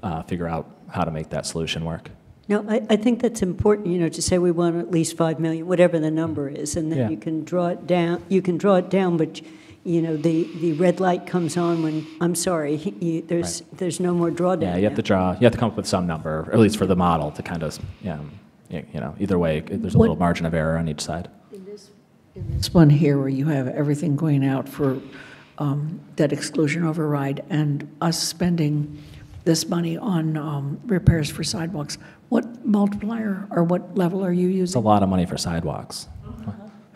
uh, figure out how to make that solution work. No, I, I think that's important, you know, to say we want at least 5 million, whatever the number is, and Yeah. then you can draw it down, you can draw it down, but, you know, the, the red light comes on when, I'm sorry, *laughs* you, there's, there's no more drawdown. Yeah, you have to draw, you have to come up with some number, or at least for the model, to kind of, yeah, you know, either way, there's a What- little margin of error on each side. In This in this one here where you have everything going out for um, debt exclusion override and us spending this money on um, repairs for sidewalks, what multiplier or what level are you using? It's a lot of money for sidewalks.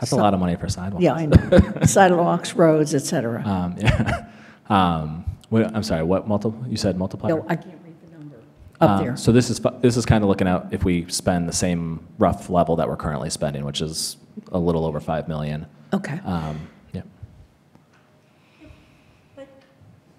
That's a lot of money for sidewalks. Yeah, I know. *laughs* Sidewalks, roads, et cetera. Um, *laughs* yeah. Um, wait, I'm sorry, what multiple, you said multiplier? No, I can't read the number up Um, there. So this is, this is kind of looking at if we spend the same rough level that we're currently spending, which is a little over 5 million. Okay. Um, Yeah.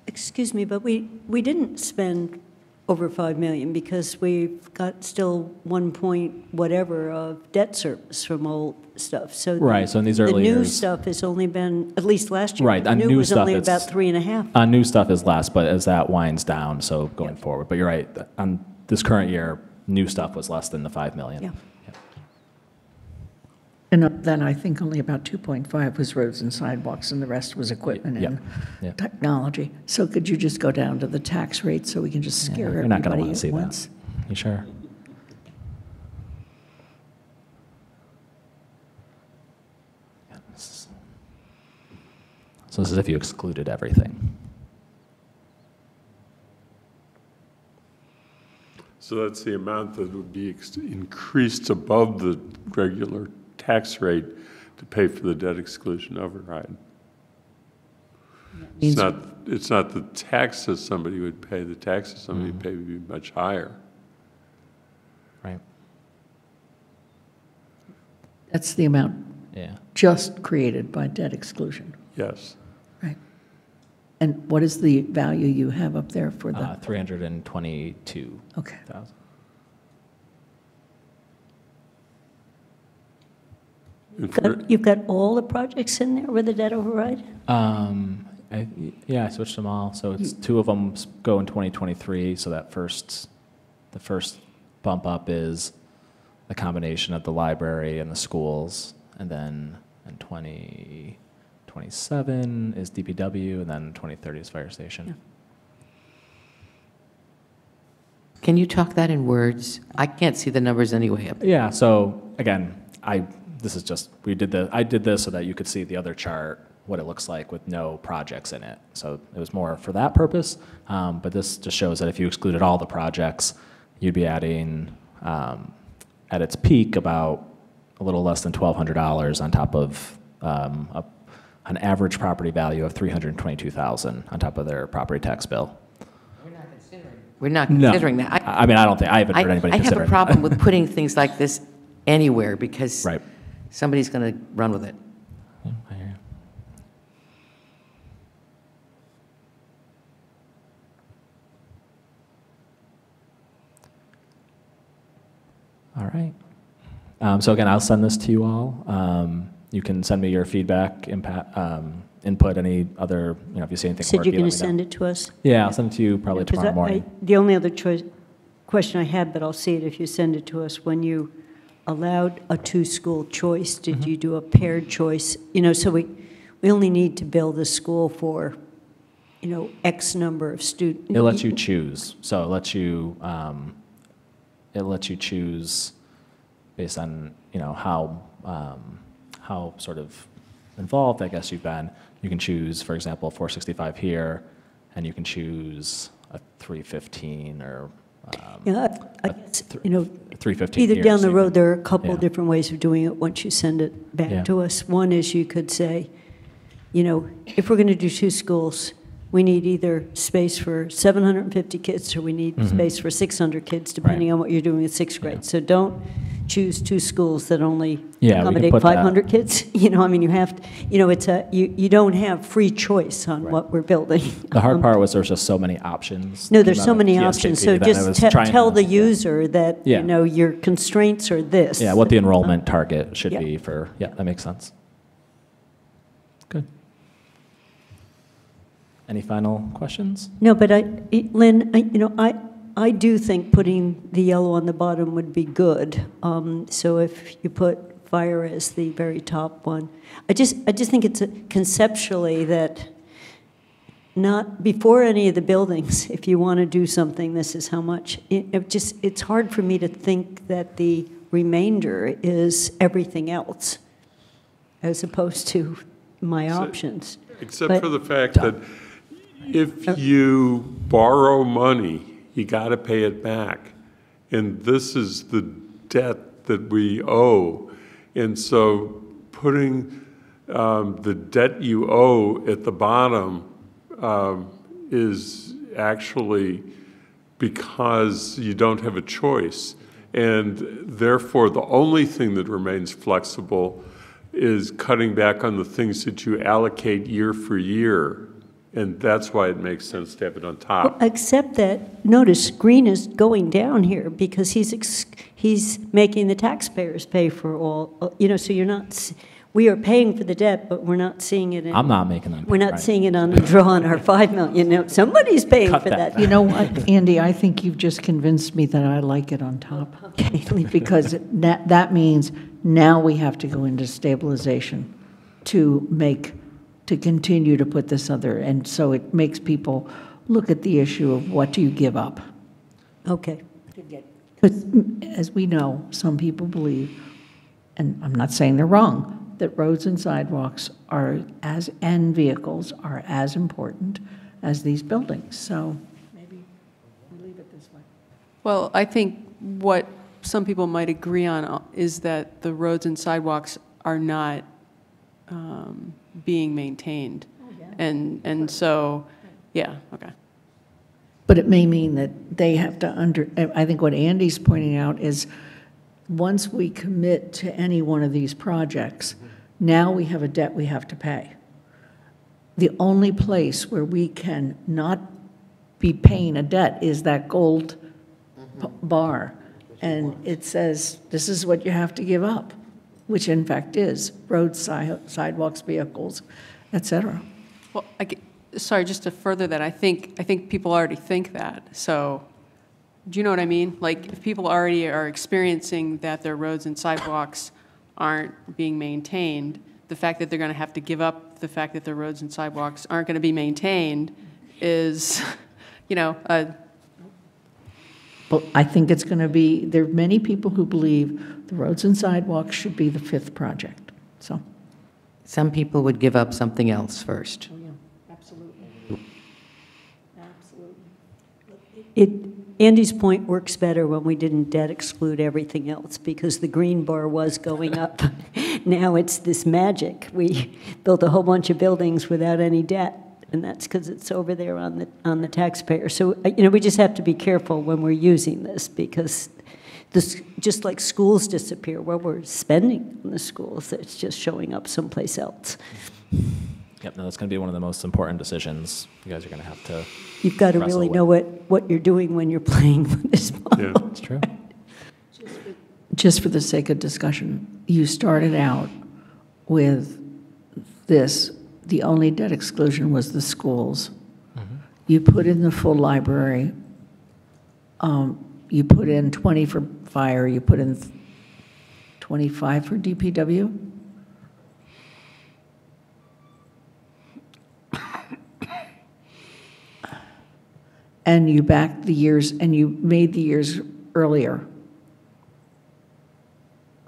Excuse me, but we, we didn't spend over 5 million because we've got still 1 point whatever of debt service from old stuff, so. the- Right, so in these early The new years- stuff has only been, at least last year. Right, the new new was stuff, only about three and a half. On new stuff is less, but as that winds down, so going forward. But you're right, on this current year, new stuff was less than the 5 million. Yeah. And uh, then I think only about 2.5 was roads and sidewalks, and the rest was equipment Yeah, and yeah. technology. So could you just go down to the tax rate so we can just Yeah, scare You're not going to everybody want to see at that. once? You sure? Yeah, this is- So this is if you excluded everything. So that's the amount that would be ex- increased above the regular tax rate to pay for the debt exclusion override. It's not, it's not the taxes somebody would pay, the taxes somebody Mm-hmm. would pay would be much higher. Right. That's the amount Yeah. just created by debt exclusion, Yes. right? And what is the value you have up there for Uh, the, 322,000. okay. For- Got- You've got all the projects in there with the debt override? Um, I, yeah, I switched them all. So it's two of them go in 2023. So that first, the first bump up is the combination of the library and the schools, and then in 2027 is DPW, and then 2030 is fire station. Can you talk that in words? I can't see the numbers anyway. Yeah. So again, I this is just we did the I did this so that you could see the other chart what it looks like with no projects in it. So it was more for that purpose. Um, but this just shows that if you excluded all the projects, you'd be adding um, at its peak about a little less than twelve hundred dollars on top of um, a, an average property value of three hundred twenty-two thousand on top of their property tax bill. We're not considering No. considering that. I- I I mean, I don't think I haven't I, heard anybody I have a problem with *laughs* putting things like this anywhere because Right. Somebody's going to run with it. Yeah, I hear you. All right. Um, so again, I'll send this to you all. Um, you can send me your feedback, impact, um, input, any other, you know, if you see anything Said quirky, you're going to me know. send it to us? Yeah, I'll send it to you probably Because tomorrow I- morning. I- The only other choice, question I had, but I'll see it if you send it to us, when you allowed a two-school choice, did you do a paired choice? You know, so we, we only need to build a school for, you know, X number of students. It lets you choose. So it lets you, um, it lets you choose based on, you know, how, um, how sort of involved, I guess, you've been. You can choose, for example, 465 here, and you can choose a 315 or um, Yeah, I I guess, you know, 315 either down the road, there are a couple yeah. different ways of doing it once you send it Yeah. back to us. One is you could say, you know, if we're going to do two schools, we need either space for 750 kids or we need Mhm. space for 600 kids, depending on what you're doing in sixth Yeah. grade. So don't choose two schools that only Yeah, accommodate put that. 500 kids. *laughs* You know, I mean, you have, to- you know, it's a, you, you don't have free choice on what we're building. *laughs* The hard Um, part was there's just so many options. no, there's so many options, so just te- tell to- the user that, Yeah. you know, your constraints are this. Yeah, what the *laughs* enrollment target should Yeah. be for, yeah, that makes sense. Good. Any final questions? No, but I, Lynn, I- you know, I, I do think putting the yellow on the bottom would be good. Um, So if you put fire as the very top one, I just, I just think it's a- conceptually that not, before any of the buildings, *laughs* if you want to do something, this is how much. It it just, it's hard for me to think that the remainder is everything else, as opposed to my So- options. Except But- for the fact that if you borrow money, you got to pay it back. And this is the debt that we owe. And so putting um, the debt you owe at the bottom um, is actually because you don't have a choice. And therefore, the only thing that remains flexible is cutting back on the things that you allocate year for year. And that's why it makes sense to have it on top. Except that, notice, Green is going down here because he's, ex- he's making the taxpayers pay for all, uh, you know, so you're not, we are paying for the debt, but we're not seeing it in. I'm not making them. We're not right. seeing it on the draw on our 5 million, you know, somebody's paying Cut for that that. You know what, Andy, I think you've just convinced me that I like it on top. *laughs* Because that, that means now we have to go into stabilization to make, to continue to put this other, and so it makes people look at the issue of what do you give up? Okay. Because as we know, some people believe, and I'm not saying they're wrong, that roads and sidewalks are as, and vehicles are as important as these buildings, so maybe we leave it this way. Well, I think what some people might agree on uh, is that the roads and sidewalks are not um, being maintained. And, and so, yeah, okay. But it may mean that they have to under, I think what Andy's pointing out is, once we commit to any one of these projects, now we have a debt we have to pay. the only place where we can not be paying a debt is that gold p- bar. And it says, this is what you have to give up, which in fact is roads, si- sidewalks, vehicles, et cetera. Well, I sorry, just to further that, I think, I think people already think that, so, do you know what I mean? Like, if people already are experiencing that their roads and sidewalks aren't being maintained, the fact that they're gonna have to give up the fact that their roads and sidewalks aren't gonna be maintained is, *laughs* you know, a, But I think it's going to be, there are many people who believe the roads and sidewalks should be the fifth project, so. Some people would give up something else first. Yeah, absolutely, absolutely. It, Andy's point works better when we didn't debt exclude everything else, because the green bar was going up. *laughs* Now it's this magic. We built a whole bunch of buildings without any debt, and that's because it's over there on the, on the taxpayer. So, uh, you know, we just have to be careful when we're using this, because this, just like schools disappear, well, we're spending on the schools, it's just showing up someplace else. Yep, no, that's going to be one of the most important decisions you guys are going to have to. You've got to really with. know what, what you're doing when you're *laughs* playing with this Yeah. model. It's true. just for the sake of discussion, you started out with this, the only debt exclusion was the schools. You put in the full library, um, you put in 20 for fire, you put in 25 for DPW? And you backed the years, and you made the years earlier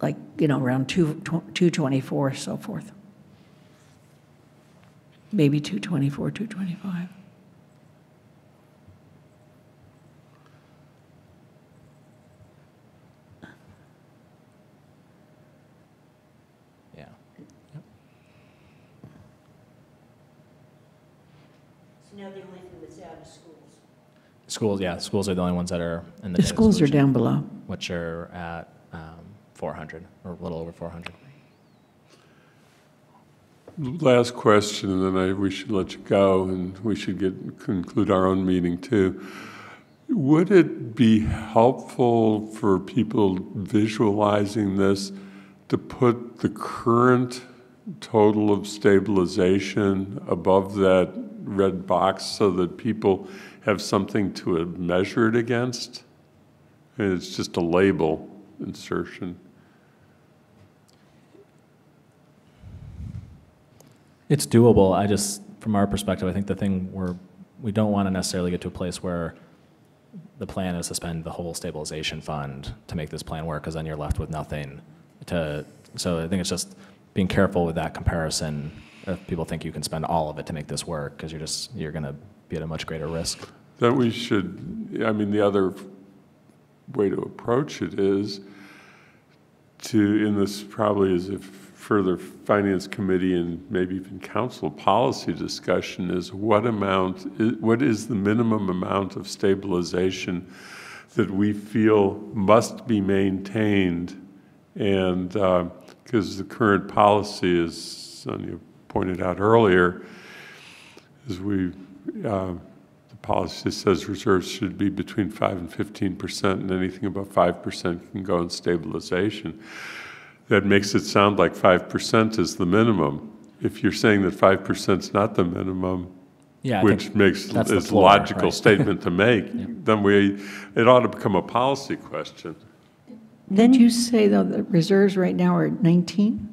like, you know, around two, 224, so forth. Maybe 224, 225. Yeah. So now the only thing that's out is schools. Schools, yeah, schools are the only ones that are in the. The debt schools are down below. Which are at um, 400, or a little over 400. Last question, and then I, we should let you go, and we should get, conclude our own meeting too. Would it be helpful for people visualizing this to put the current total of stabilization above that red box so that people have something to measure it against? It's just a label insertion. It's doable. I just, from our perspective, I think the thing we're, we don't want to necessarily get to a place where the plan is to spend the whole stabilization fund to make this plan work, because then you're left with nothing to, so I think it's just being careful with that comparison. If people think you can spend all of it to make this work, because you're just, you're going to be at a much greater risk. That we should, I mean, the other way to approach it is to, in this probably is a further finance committee and maybe even council policy discussion is what amount, what is the minimum amount of stabilization that we feel must be maintained? And, because the current policy is, Sonia pointed out earlier, is we, uh, policy says reserves should be between 5 and 15 percent, and anything above 5 percent can go in stabilization. That makes it sound like 5 percent is the minimum. If you're saying that 5 percent is not the minimum, Yeah, which makes, that's is a floor, logical right? *laughs* statement to make, then we, it ought to become a policy question. Then you say, though, that reserves right now are 19?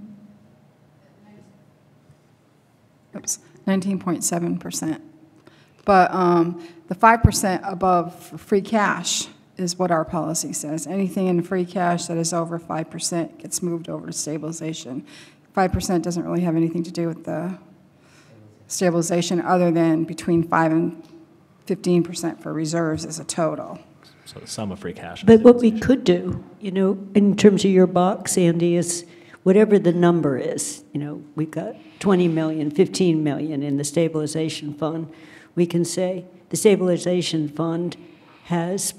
Oops, 19.7%. But um, the 5% above free cash is what our policy says. Anything in free cash that is over 5% gets moved over to stabilization. 5% doesn't really have anything to do with the stabilization, other than between 5 and 15% for reserves as a total. So the sum of free cash. But what we could do, you know, in terms of your box, Andy, is whatever the number is, you know, we've got 20 million, 15 million in the stabilization fund, we can say the stabilization fund has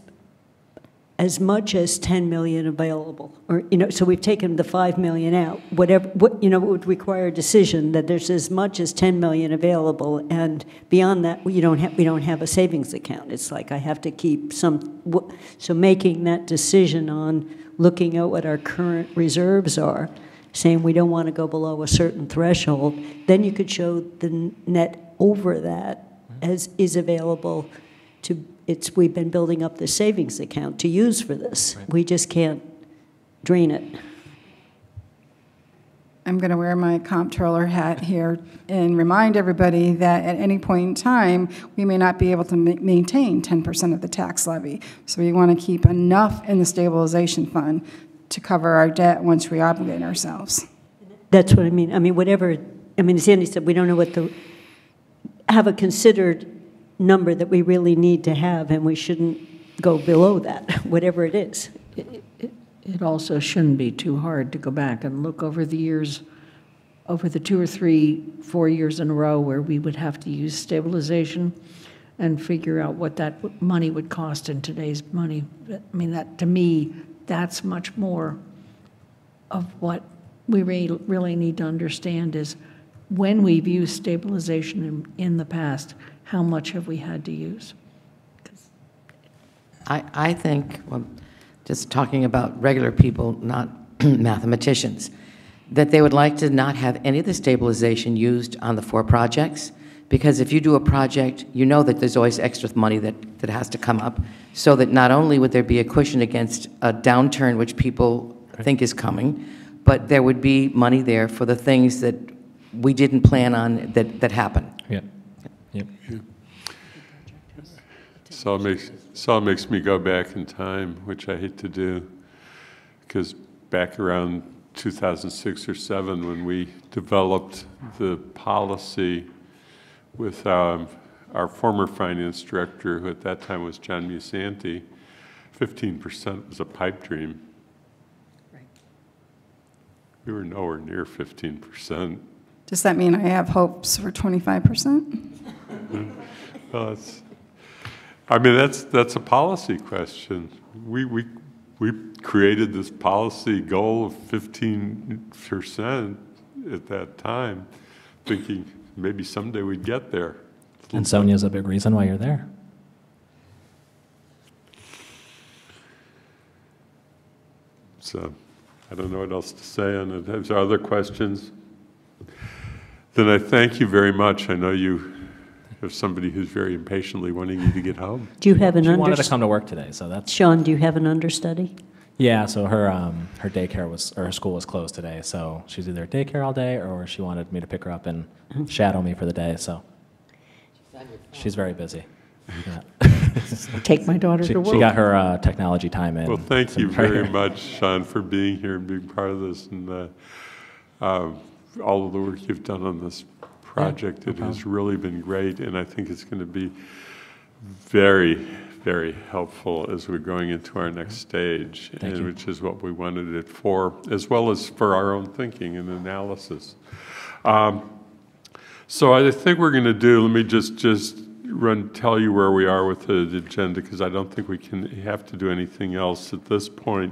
as much as 10 million available, or, you know, so we've taken the 5 million out, whatever, what, you know, it would require a decision that there's as much as 10 million available, and beyond that, you don't have, we don't have a savings account. It's like I have to keep some, so making that decision on looking at what our current reserves are, saying we don't want to go below a certain threshold, then you could show the net over that as is available to, it's, we've been building up the savings account to use for this. We just can't drain it. I'm going to wear my comptroller hat here and remind everybody that at any point in time, we may not be able to ma- maintain 10% of the tax levy. So we want to keep enough in the stabilization fund to cover our debt once we obligate ourselves. That's what I mean. I mean, whatever, I mean, as Andy said, we don't know what the, have a considered number that we really need to have, and we shouldn't go below that, *laughs* whatever it is. It also shouldn't be too hard to go back and look over the years, over the two or three, four years in a row where we would have to use stabilization and figure out what that money would cost in today's money. I mean, that, to me, that's much more of what we re- really need to understand is when we've used stabilization in, in the past, how much have we had to use? I, I think, well, just talking about regular people, not *clears throat* mathematicians, that they would like to not have any of the stabilization used on the four projects, because if you do a project, you know that there's always extra money that, that has to come up, so that not only would there be a cushion against a downturn which people think is coming, but there would be money there for the things that we didn't plan on that, that happen. Yep. Yep. So it makes, so it makes me go back in time, which I hate to do, because back around 2006 or 7, when we developed the policy with um, our former finance director, who at that time was John Musante, 15% was a pipe dream. Right. We were nowhere near 15%. Does that mean I have hopes for 25%? *laughs* Well, it's, I mean, that's, that's a policy question. We, we, we created this policy goal of fifteen percent at that time, thinking maybe someday we'd get there. And Sonia's a big reason why you're there. So I don't know what else to say on it. Is there other questions? Then I thank you very much. I know you have somebody who's very impatiently wanting you to get home. Do you have an She wanted to come to work today, so that's, Sean, do you have an understudy? yeah, so her, um, her daycare was, or her school was closed today, so she's either at daycare all day, or she wanted me to pick her up and shadow me for the day, so. She's very busy. Yeah. Take my daughter She, to work. she got her, uh, technology time in. Well, thank *laughs* you very much, Sean, for being here and being part of this and uh, uh, all of the work you've done on this project. It has really been great, and I think it's going to be very, very helpful as we're going into our next stage, and which is what we wanted it for, as well as for our own thinking and analysis. Um, So I think we're going to do, let me just, just run, tell you where we are with the agenda, because I don't think we can, have to do anything else at this point.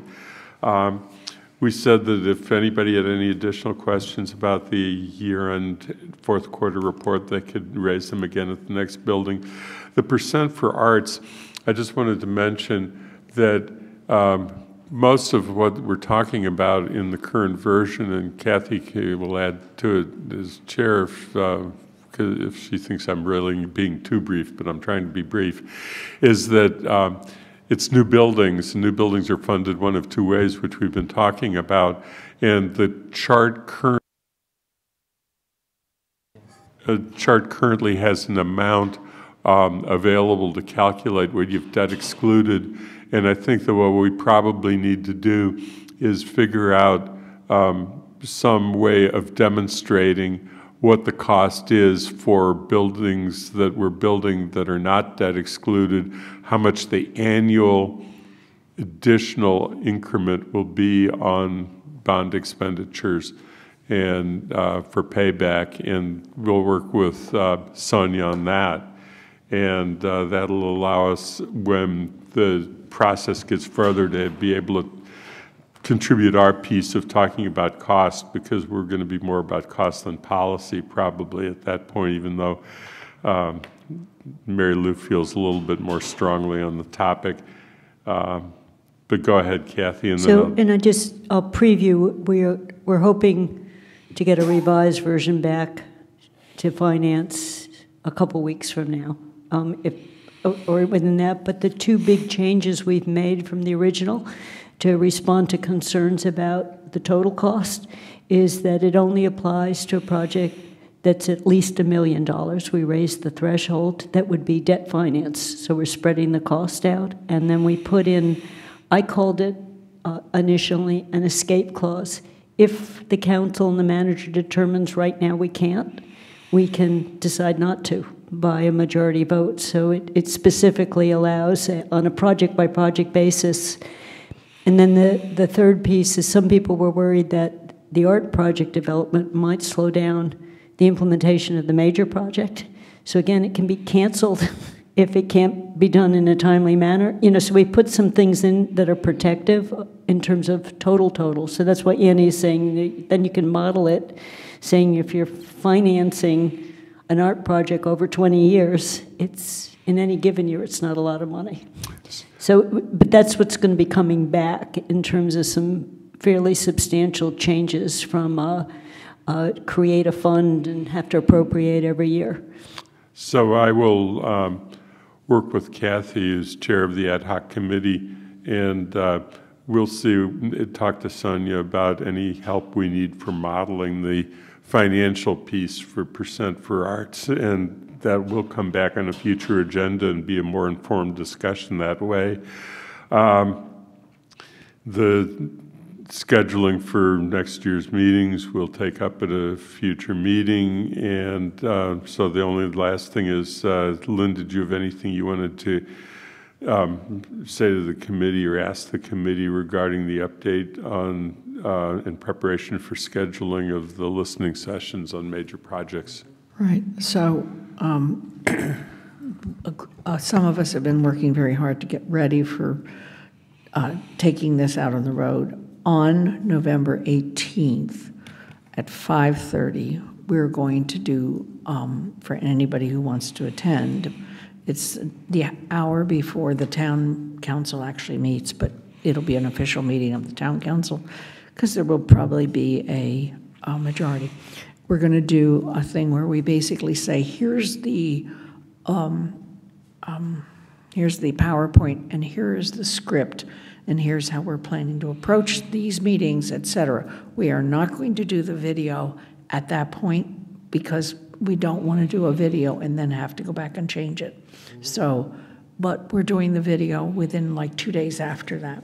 Um, We said that if anybody had any additional questions about the year-end fourth quarter report, they could raise them again at the next building. The percent for arts, I just wanted to mention that um, most of what we're talking about in the current version, and Kathy will add to it as chair if, uh, if she thinks I'm really being too brief, but I'm trying to be brief, is that um, it's new buildings. New buildings are funded one of two ways, which we've been talking about. And the chart current a chart currently has an amount um, available to calculate what you've debt excluded. And I think that what we probably need to do is figure out um, some way of demonstrating what the cost is for buildings that we're building that are not debt excluded, how much the annual additional increment will be on bond expenditures and uh, for payback, and we'll work with uh, Sonia on that. And uh, that'll allow us, when the process gets further, to be able to contribute our piece of talking about cost, because we're going to be more about cost than policy probably at that point, even though um, Mary Lou feels a little bit more strongly on the topic. Um, But go ahead, Kathy, and So, I'll- and I just, I'll preview, we're, we're hoping to get a revised version back to finance a couple weeks from now, um, if, or within that, but the two big changes we've made from the original to respond to concerns about the total cost is that it only applies to a project that's at least a million dollars. We raised the threshold, that would be debt finance, so we're spreading the cost out. And then we put in, I called it uh, initially an escape clause. If the council and the manager determines right now we can't, we can decide not to by a majority vote. So it, it specifically allows, uh, on a project-by-project basis, and then the, the third piece is some people were worried that the art project development might slow down the implementation of the major project. So again, it can be canceled *laughs* if it can't be done in a timely manner. You know, so we put some things in that are protective in terms of total total. So that's what Annie is saying. Then you can model it, saying if you're financing an art project over 20 years, it's in any given year, it's not a lot of money. So, but that's what's going to be coming back in terms of some fairly substantial changes from uh, uh, create a fund and have to appropriate every year. So I will um, work with Kathy as chair of the ad hoc committee, and uh, we'll see, talk to Sonia about any help we need for modeling the financial piece for percent for arts, and that will come back on a future agenda and be a more informed discussion that way. Um, The scheduling for next year's meetings we'll take up at a future meeting. And uh, so the only last thing is, uh, Lynn, did you have anything you wanted to um, say to the committee or ask the committee regarding the update on, uh, in preparation for scheduling of the listening sessions on major projects? Right, so um, *clears throat* uh, some of us have been working very hard to get ready for uh, taking this out on the road. On November 18th at 5:30, we're going to do, um, for anybody who wants to attend, it's the hour before the town council actually meets, but it'll be an official meeting of the town council, because there will probably be a a majority. We're going to do a thing where we basically say, here's the, um, um, here's the PowerPoint, and here's the script, and here's how we're planning to approach these meetings, et cetera. We are not going to do the video at that point because we don't want to do a video and then have to go back and change it. So, but we're doing the video within like two days after that.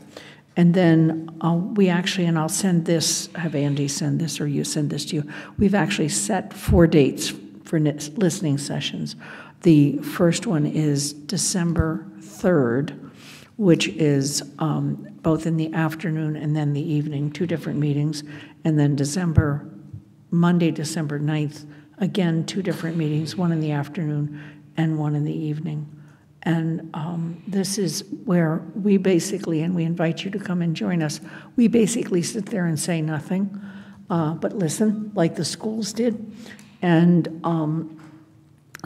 And then we actually, and I'll send this, have Andy send this, or you send this to you. We've actually set four dates for listening sessions. The first one is December 3rd, which is um, both in the afternoon and then the evening, two different meetings. And then December, Monday, December 9th, again, two different meetings, one in the afternoon and one in the evening. And um, this is where we basically, and we invite you to come and join us, we basically sit there and say nothing, uh, but listen, like the schools did. And um,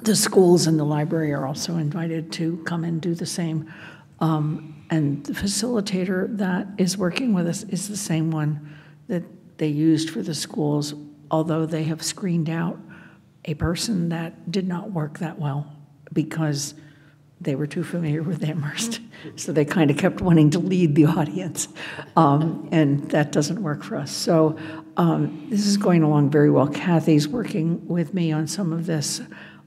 the schools and the library are also invited to come and do the same. Um, and the facilitator that is working with us is the same one that they used for the schools, although they have screened out a person that did not work that well because they were too familiar with Amherst. So they kind of kept wanting to lead the audience. Um, and that doesn't work for us. So um, this is going along very well. Kathy's working with me on some of this.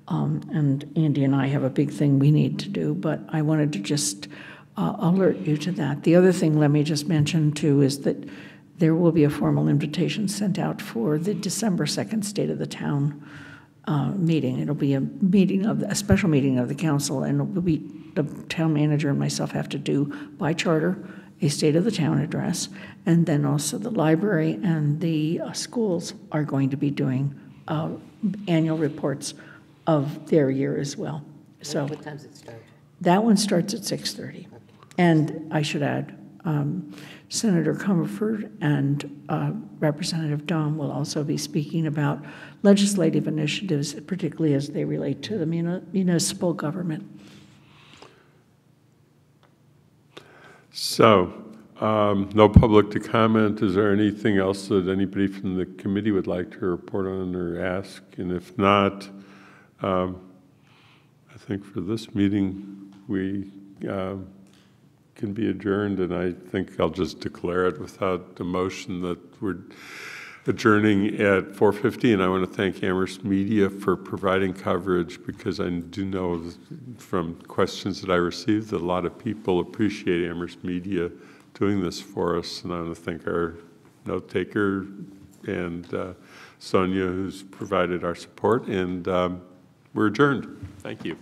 Um, and Andy and I have a big thing we need to do, but I wanted to just uh, alert you to that. The other thing, let me just mention too, is that there will be a formal invitation sent out for the December 2nd State of the Town uh, meeting. It'll be a meeting of, a special meeting of the council, and it'll be, the town manager and myself have to do by charter a State of the Town address, and then also the library and the uh, schools are going to be doing uh, annual reports of their year as well. So What times it start? that one starts at 6:30. And I should add, um, Senator Comerford and uh, Representative Domb will also be speaking about legislative initiatives, particularly as they relate to the municipal government. So, um, no public to comment. Is there anything else that anybody from the committee would like to report on or ask? And if not, um, I think for this meeting, we um, can be adjourned, and I think I'll just declare it without a motion that we're adjourning at 4:50, and I want to thank Amherst Media for providing coverage, because I do know from questions that I received that a lot of people appreciate Amherst Media doing this for us, and I want to thank our note taker and uh, Sonia, who's provided our support, and um, we're adjourned. Thank you.